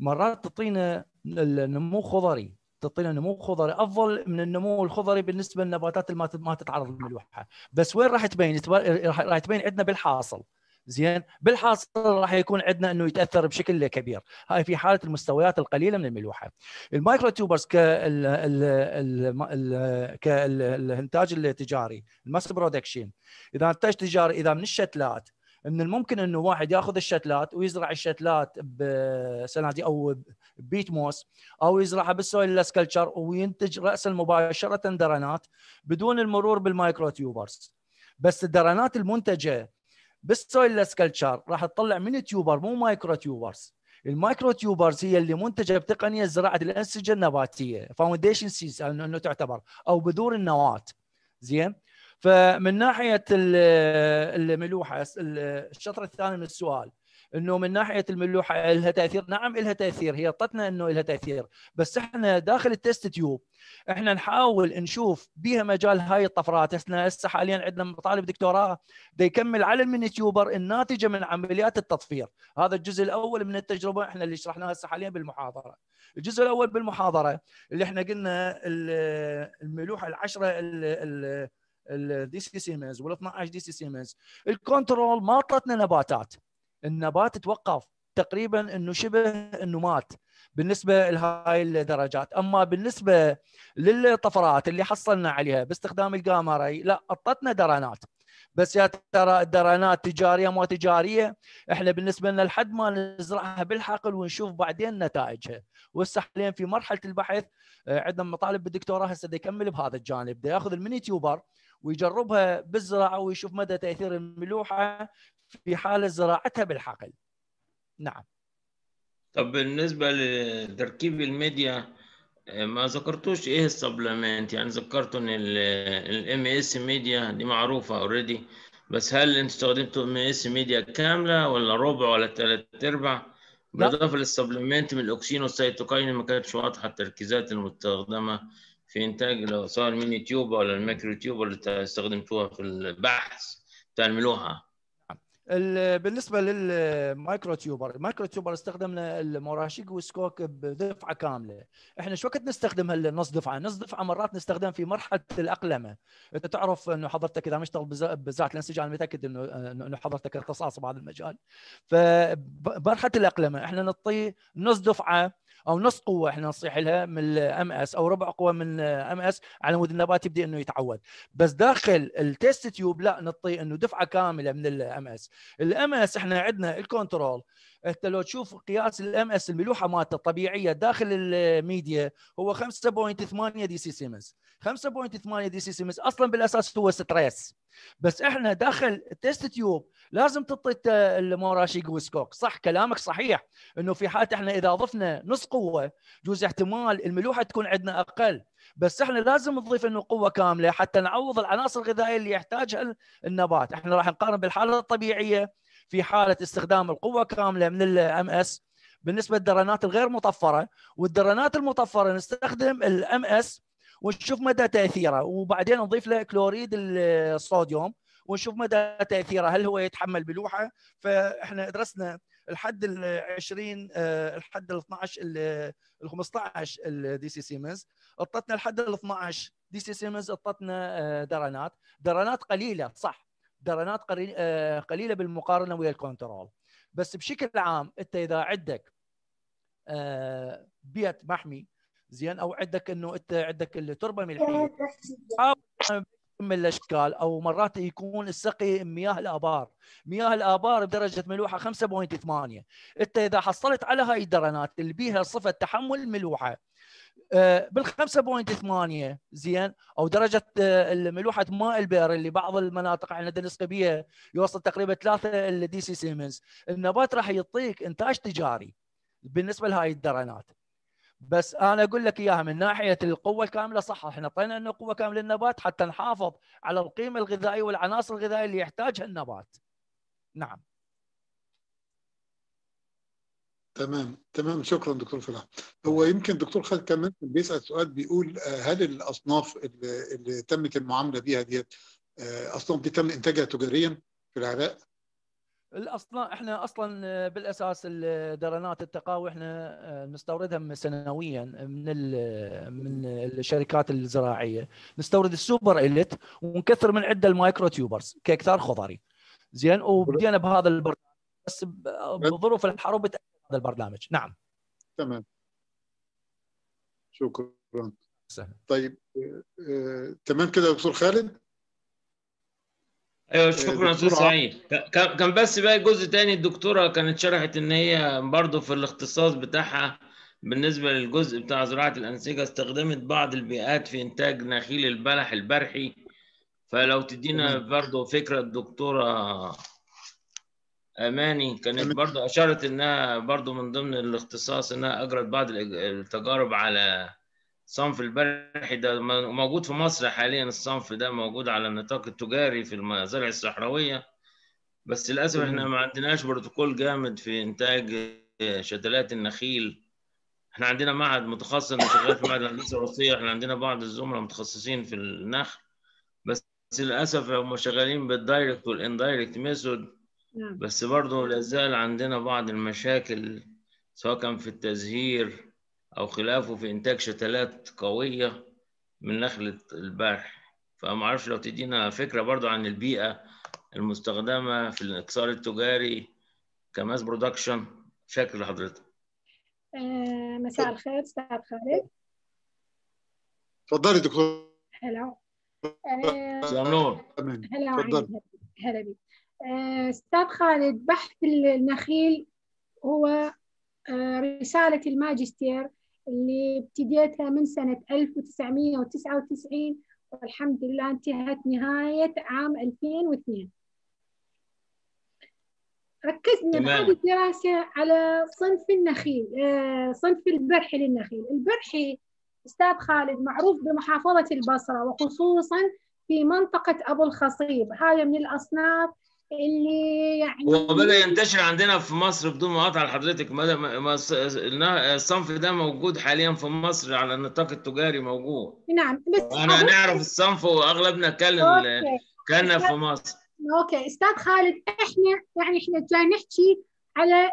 مرات تعطينا النمو خضري تعطينا نمو خضري أفضل من النمو الخضري بالنسبة للنباتات اللي ما تتعرض للملوحة. بس وين راح تبين؟ راح تبين عندنا بالحاصل. زين؟ بالحاصل راح يكون عندنا إنه يتأثر بشكل كبير. هاي في حالة المستويات القليلة من الملوحة. ال micro tubers كالانتاج التجاري ال mass production. إذا إنتاج تجاري إذا من الشتلات من الممكن إنه واحد يأخذ الشتلات ويزرع الشتلات بسنادي أو peat moss أو يزرعها بال soilless culture وينتج راسا مباشرة درنات بدون المرور بال micro tubers بس الدرنات المنتجة بال soil culture راح تطلع من tuber مو micro tubers ال micro tubers هي اللي منتجة بتقنية زراعة الأنسجة النباتية foundation seeds انه تعتبر أو بذور النواة. زين؟ فمن ناحية الملوحة الشطر الثاني من السؤال. إنه من ناحية الملوحة لها تأثير. نعم لها تأثير. هي أعطتنا إنه لها تأثير. بس إحنا داخل ال test tube إحنا نحاول نشوف بها مجال هاي الطفرات. إحنا هسه حاليا عندنا طالب دكتوراه. دا يكمل على ال mini tuber الناتجة من عمليات التطفير. هذا الجزء الأول من التجربة إحنا اللي شرحناها هسه حاليا بالمحاضرة. الجزء الأول بالمحاضرة اللي إحنا قلنا الملوحة العشرة ال deci siemens وال 12 deci siemens ال control ما أعطتنا نباتات. النبات توقف تقريبا إنه شبه إنه مات بالنسبة لهاي الدرجات. أما بالنسبة للطفرات اللي حصلنا عليها باستخدام ال gamma ray لا أعطتنا درنات. بس يا ترى الدرنات تجارية مو تجارية إحنا بالنسبة لنا لحد ما نزرعها بالحقل ونشوف بعدين نتائجها. وهسه في مرحلة البحث آه، عندنا طالب بالدكتوراه هسه يكمل بهذا الجانب. بده ياخذ ال mini tuber ويجربها بالزراعة ويشوف مدى تأثير الملوحة في حالة زراعتها بالحقل. نعم.
طب بالنسبة لتركيب الميديا ما ذكرتوش إيه ال supplement؟ يعني ذكرتوا إن ال MS media دي معروفة already بس هل انت استخدمتوا MS media كاملة ولا ربع ولا ثلاث أرباع؟
لا.
بالاضافه لل supplement من الاكسين وال cytokine ما كانتش واضحة التركيزات المستخدمة في إنتاج لو سواء ال mini tube ولا ال micro tube اللي استخدمتوها في البحث ال- بالنسبة
لل micro tuber ال micro tuber استخدمنا الموراشيج والسكوج بدفعة كاملة. إحنا شو وقت نستخدم هالنص دفعة؟ نص دفعة مرات نستخدم في مرحلة الأقلمة. إنت تعرف إنه حضرتك إذا مشتغل بز- بزراعه الأنسجة أنا متأكد إنه إنه حضرتك اختصاص بهذا المجال. فمرحله الأقلمة إحنا نعطيه نص دفعة أو نص قوة إحنا نصيح لها من ال MS أو ربع قوة من MS على مود النبات يبدا إنه يتعود. بس داخل ال test tube لا نعطيه إنه دفعة كاملة من ال MS ال MS إحنا عندنا ال control انت لو تشوف قياس ال MS الملوحة مالته الطبيعية داخل الميديا هو 5.8 دي سي سيمنز 5.8 دي سي سيمنز أصلا بالأساس هو stress. بس إحنا داخل ال test tube لازم تعطي ال Murashige و Skoog صح كلامك صحيح إنه في حالة إحنا إذا ضفنا نص قوة جوز احتمال الملوحة تكون عندنا أقل. بس إحنا لازم نضيف إنه قوة كاملة حتى نعوض العناصر الغذائية اللي يحتاجها النبات. إحنا راح نقارن بالحالة الطبيعية في حالة استخدام القوة كاملة من ال MS بالنسبة للدرانات الغير مطفرة والدرانات المطفرة نستخدم ال MS ونشوف مدى تأثيره. وبعدين نضيف له كلوريد الصوديوم ونشوف مدى تأثيره هل هو يتحمل ملوحة؟ فإحنا درسنا الحد ال 20 آه، الحد ال 12 ال 15 ال decisiemens. اعطتنا الحد ال 12 decisiemens اعطتنا آه، درانات. درانات قليلة صح. درانات قري- آه، قليلة بالمقارنة ويا ال control بس بشكل عام أنت إذا عندك آه، بيت محمي زين أو عندك إنه أنت عندك التربة ملحيه حاول من الأشكال أو مرات يكون السقي مياه الآبار. مياه الآبار بدرجة ملوحة 5.8 أنت إذا حصلت على هاي الدرنات اللي بيها صفة تحمل الملوحه آه، بال 5.8 زين؟ أو درجة آه، ملوحة ماء البئر اللي بعض المناطق عندنا نسبه بيها يوصل تقريبا 3 ال decisiemens النبات راح يعطيك إنتاج تجاري بالنسبة لهاي الدرنات. بس أنا أقول لك إياها من ناحية القوة الكاملة صح إحنا اعطينا إنه قوة كاملة للنبات حتى نحافظ على القيمة الغذائية والعناصر الغذائية اللي يحتاجها النبات. نعم.
تمام. تمام. شكرا دكتور فلاح. هو يمكن دكتور خالد كمان بيسأل سؤال بيقول آه، هل الأصناف اللي, اللي تمت المعاملة بيها ديت آه، أصناف دي تم إنتاجها تجاريا في العراق؟
الاصلا إحنا أصلا بالأساس الدرنات التقاوي إحنا نستوردها سنويا من ال- من الشركات الزراعية. نستورد ال super elite ونكثر من عدة ال micro tubers كإكثار خضري. زين وبدينا بهذا البرنامج بس بظروف الحرب البرنامج. نعم.
تمام. شكرا.
سهلا.
طيب آه، آه، تمام كده يا دكتور خالد؟
أيوه شكرا أستاذ
دكتور
سعيد. كان بس بقى جزء تاني الدكتورة كانت شرحت إن هي برضه في الاختصاص بتاعها بالنسبة للجزء بتاع زراعة الأنسجة استخدمت بعض البيئات في إنتاج نخيل البلح البرحي. فلو تدينا. برضه فكرة الدكتورة أماني كانت. برضه أشارت إنها برضه من ضمن الاختصاص إنها أجرت بعض التجارب على صنف البرحي ده. موجود في مصر حاليا الصنف ده موجود على النطاق التجاري في المزارع الصحراوية. بس للأسف
إحنا.
ما عندناش بروتوكول جامد في إنتاج شتلات النخيل. إحنا عندنا معهد متخصص أنا شغال في معهد الهندسة الوراثية إحنا عندنا بعض الزملاء متخصصين في النخل. بس للأسف هم شغالين بال direct وال indirect method
نعم
بس برضه لازال عندنا بعض المشاكل سواء كان في التزهير أو خلافه في إنتاج شتلات قوية من نخلة البرح. فما أعرفش لو تدينا فكرة برضه عن البيئة المستخدمة في الإكسار التجاري كماس برودكشن شكل لحضرتك
آه، مساء الخير أستاذ خالد.
اتفضلي دكتور.
هلا. آه،
مساء النور
تمام
هلا
تفضل.
وعين هلا بك أستاذ خالد بحث النخيل هو آه، رسالة الماجستير اللي ابتديتها من سنة 1999 والحمد لله انتهت نهاية عام 2002 ركزنا. بهذه الدراسة على صنف النخيل آه، صنف البرحي للنخيل. البرحي أستاذ خالد معروف بمحافظة البصرة وخصوصا في منطقة أبو الخصيب. هذا من الأصناف اللي يعني
وبدأ ينتشر عندنا في مصر بدون مقاطعة لحضرتك مدى الصنف ده موجود حاليا في مصر على النطاق التجاري موجود.
نعم بس أنا
نعرف الصنف وأغلبنا كان
okay.
كان في مصر.
okay. أستاذ خالد إحنا يعني إحنا جاي نحكي على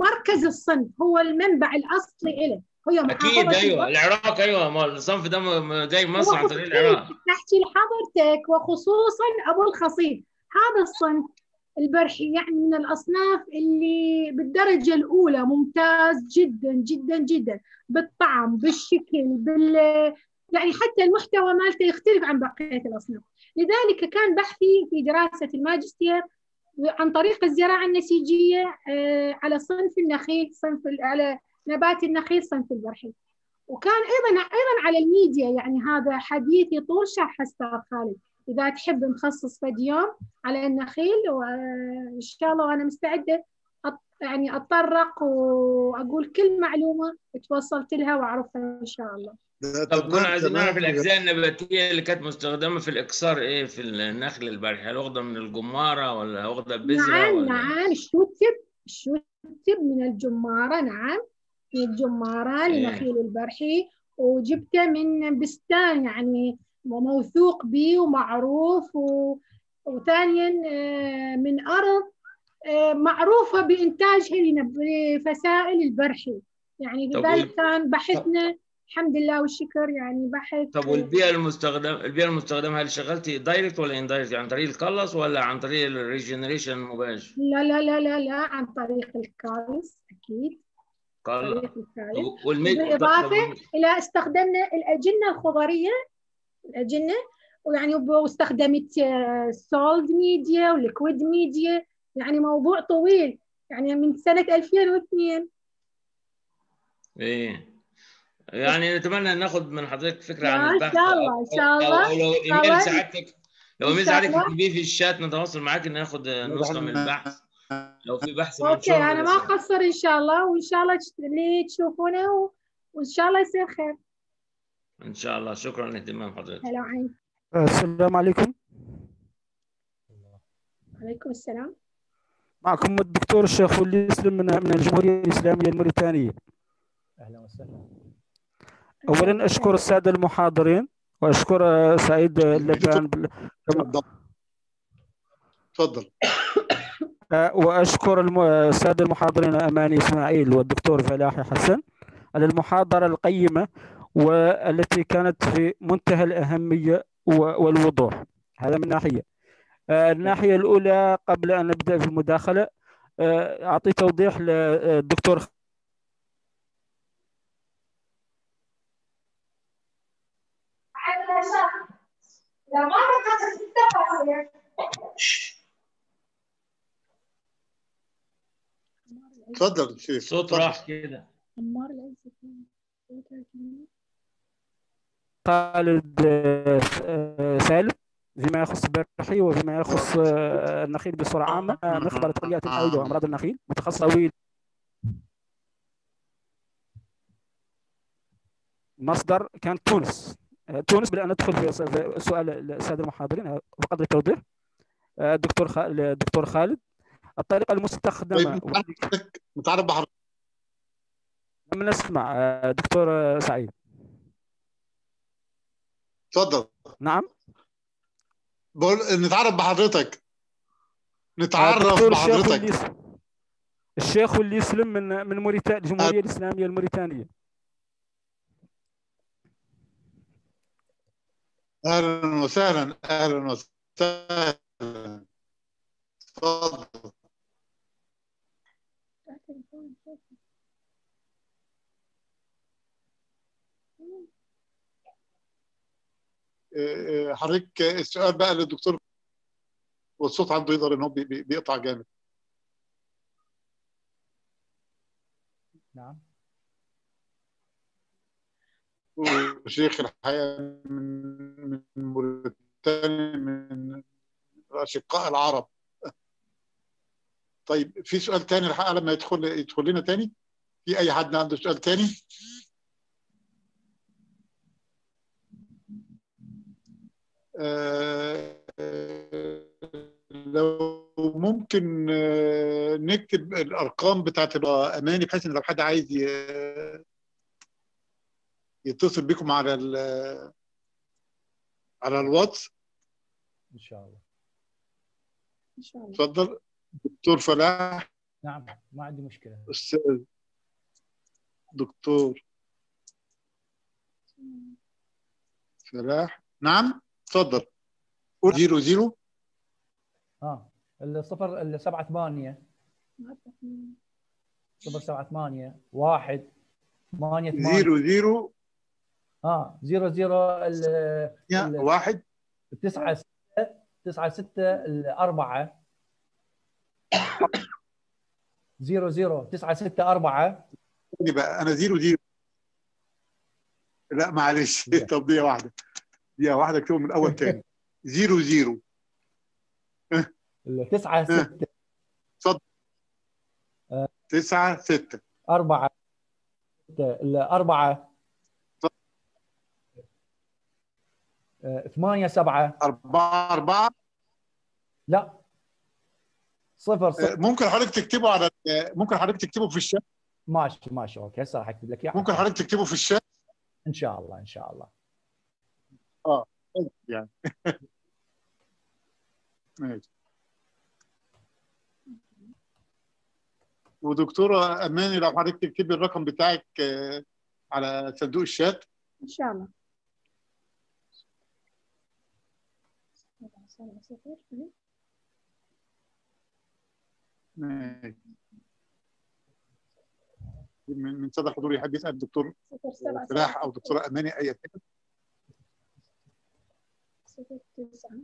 مركز الصنف هو المنبع الأصلي له هي
أكيد
أيوه.
العراق أيوه ما الصنف ده جاي مصر عن طريق العراق.
تحكي لحضرتك وخصوصا أبو الخصيب هذا الصنف البرحي يعني من الأصناف اللي بالدرجة الأولى ممتاز جدا جدا جدا. بالطعم بالشكل بال يعني حتى المحتوى مالته يختلف عن بقية الأصناف. لذلك كان بحثي في دراسة الماجستير عن طريق الزراعة النسيجية آه، على صنف النخيل صنف على نبات النخيل صنف البرحي. وكان أيضا أيضا على الميديا يعني هذا حديث يطول شرح أستاذ خالد. إذا تحب نخصص فد يوم على النخيل وإن شاء الله وأنا مستعدة أط- يعني اتطرق وأقول كل معلومة توصلت لها وأعرفها إن شاء الله.
طب كنا عايزين نعرف الأجزاء النباتية اللي كانت مستخدمة في الإكسار إيه في النخل البرحي هل واخدة من الجمارة ولا واخدة بذرة
نعم
ولا؟
نعم. الشوتب الشوتب من الجمارة؟ نعم. من الجمارة
إيه.
لنخيل البرحي وجبته من بستان يعني موثوق به ومعروف و... وثانيا آه، من أرض آه، معروفة بانتاجها لنب- لفسائل البرحي. يعني لذلك كان بحثنا الحمد لله والشكر يعني بحث
طب والبيئة المستخدمه البيئة المستخدمة هل شغلتي direct ولا indirect عن طريق ال callus ولا عن طريق ال regeneration المباشر؟
لا لا لا لا لا عن طريق
ال
callus أكيد.
قال
بالإضافة إلى استخدمنا الأجنة الخضرية الأجنة ويعني واستخدمت solid media و liquid media يعني موضوع طويل يعني من سنة 2002
إيه. يعني نتمنى ناخد من حضرتك
فكرة
عن البحث
شاء الله، إن شاء الله،
لو
إيميل.
سعادتك لو
إيميل
سعادتك. تكتبيه في الشات نتواصل معاك ناخد نسخة من البحث. لو في بحث منشور
أنا ما
بس.
أقصر إن شاء الله وإن شاء الله اللي تشوفونه و- وإن شاء الله يصير خير.
إن شاء الله. شكرا لاهتمام حضرتك.
هلا عين
السلام عليكم.
عليكم السلام.
معكم الدكتور الشيخ ولي يسلم من من الجمهورية الإسلامية الموريتانية.
أهلا وسهلا.
أولا أشكر السادة المحاضرين وأشكر آه، سعيد اللبان. بال-
تفضل. تفضل.
آه، وأشكر الم- السادة المحاضرين أماني إسماعيل والدكتور فلاحي حسن. على المحاضرة القيمة والتي كانت في منتهى الأهمية و- والوضوح. هذا من ناحية. آه، الناحية الأولى قبل أن نبدأ في المداخلة آه، أعطي توضيح للدكتور
تفضل شيخ
صوت. راح كده.
عمار
خالد سالم فيما يخص البرحي وفيما يخص آه، النخيل بصورة عامة. مخبر تقنيات الحيوية وأمراض النخيل متخصص طويل مصدر كان تونس. آه، تونس بدأنا ندخل في سؤال السادة المحاضرين بقدر التوضيح آه، الدكتور خ- الدكتور خالد. الطريقة المستخدمة
طيب متعرف- متعرف بحضرتك
لم نسمع دكتور سعيد.
تفضل
نعم.
بقول نتعرف بحضرتك. نتعرف
الشيخ
بحضرتك.
يس- الشيخ واللي يسلم من من موريتانيا الجمهورية الإسلامية الموريتانية.
أهلا وسهلا أهلا وسهلا. تفضل آه، آه، حضرتك السؤال بقى للدكتور والصوت عنده يظهر إن هو بي- بي- بيقطع جامد.
نعم.
وشيخ الحقيقة من من موريتانيا من الاشقاء العرب. طيب في سؤال تاني الحقيقة لما يدخل يدخل لنا تاني؟ في أي حد عنده سؤال تاني؟ لو وممكن آه، نكتب الأرقام بتاعت اماني بحيث إن لو حد عايز يتصل بكم على ال- على الواتس.
إن شاء الله.
إن شاء الله.
اتفضل. دكتور فلاح.
نعم ما عندي مشكلة.
أستاذ. دكتور. فلاح. نعم؟ اتفضل قول. zero zero.
ها الصفر السبعة ثمانية. صفر سبعة ثمانية واحد ثمانية ثمانية.
zero zero.
ها zero zero ال-
واحد.
تسعة ستة تسعة ستة الأربعة zero zero تسعة ستة أربعة.
أنا zero zero. لا معلش. دقيقة واحدة. دقيقة واحدة اكتبه من الأول تاني. zero zero.
تسعة ستة.
تسعة ستة.
أربعة ستة. الأربعة آه، ثمانية سبعة.
أربعة أربعة؟
لا. صفر صفر.
ممكن حضرتك تكتبه على ممكن حضرتك تكتبه في الشات؟
ماشي ماشي. أوكي هسه راح أكتب لك اياه
ممكن حضرتك تكتبه في الشات؟
إن شاء الله إن شاء الله.
يعني. [laughs] ماشي. ودكتورة أماني لو حضرتك تكتبي الرقم بتاعك آه، على صندوق الشات.
إن شاء الله.
من من سادة الحضور يحب يسأل الدكتور فلاح أو دكتورة أماني أي حاجة
صفر تسعة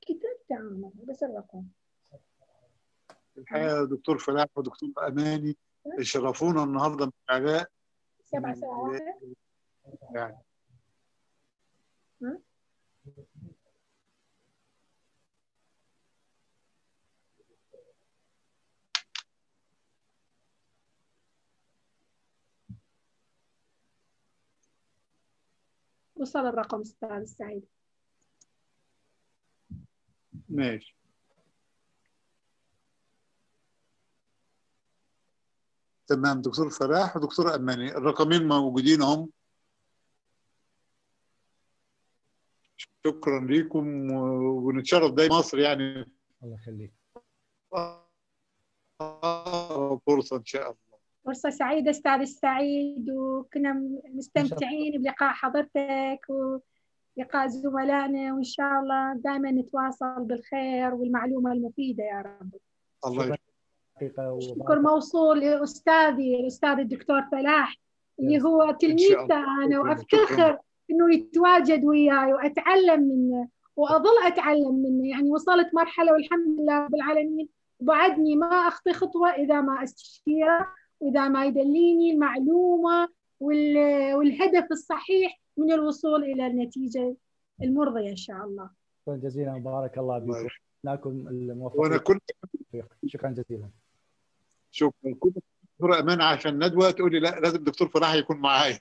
كتبت عنه بس الرقم
الحقيقة دكتور فلاح ودكتور أماني شرفونا النهاردة من العراق
سبعة سبعة واحد
يعني
وصل الرقم أستاذ سعيد.
ماشي. تمام دكتور فلاح ودكتور أماني الرقمين موجودين هم شكرا لكم ونتشرف دايما مصر يعني.
الله يخليك.
آه، فرصة إن شاء الله.
فرصة سعيدة أستاذ السعيد وكنا مستمتعين بلقاء حضرتك ولقاء زملائنا وإن شاء الله دائما نتواصل بالخير والمعلومة المفيدة يا رب.
الله
حقيقة
شكر موصول لأستاذي الأستاذ الدكتور فلاح اللي هو تلميذته. أنا. وأفتخر إنه يتواجد وياي وأتعلم منه وأظل أتعلم منه. يعني وصلت مرحلة والحمد لله رب العالمين وبعدني ما أخطي خطوة إذا ما أستشيره. وإذا ما يدليني المعلومة وال- والهدف الصحيح من الوصول إلى النتيجة المرضية إن شاء الله.
شكرا جزيلا بارك الله بكم
يشكرك.
لكم
وأنا
الموفقين
كنت
شكرا جزيلا.
شكرا. كنت دكتورة أمانة عشان ندوة تقول لي لا لازم دكتور فلاح يكون معايا.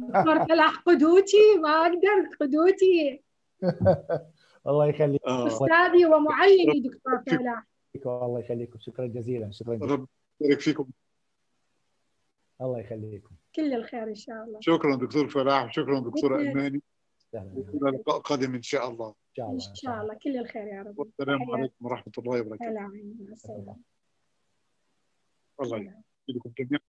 دكتور فلاح قدوتي ما أقدر قدوتي. [laughs]
الله يخليك.
آه.
أستاذي ومعلمي دكتور فلاح.
الله يخليكم شكرا جزيلا شكرا جزيلا.
رب يبارك فيكم.
الله يخليكم.
كل الخير إن شاء الله.
شكرا دكتور فلاح
شكراً.
سهلا ان
إلى لقاء قادم إن شاء الله.
شاء الله
إن شاء الله. كل الخير يا رب.
والسلام. عليكم ورحمة الله وبركاته.
مع السلامة.
الله يحفظكم جميعا.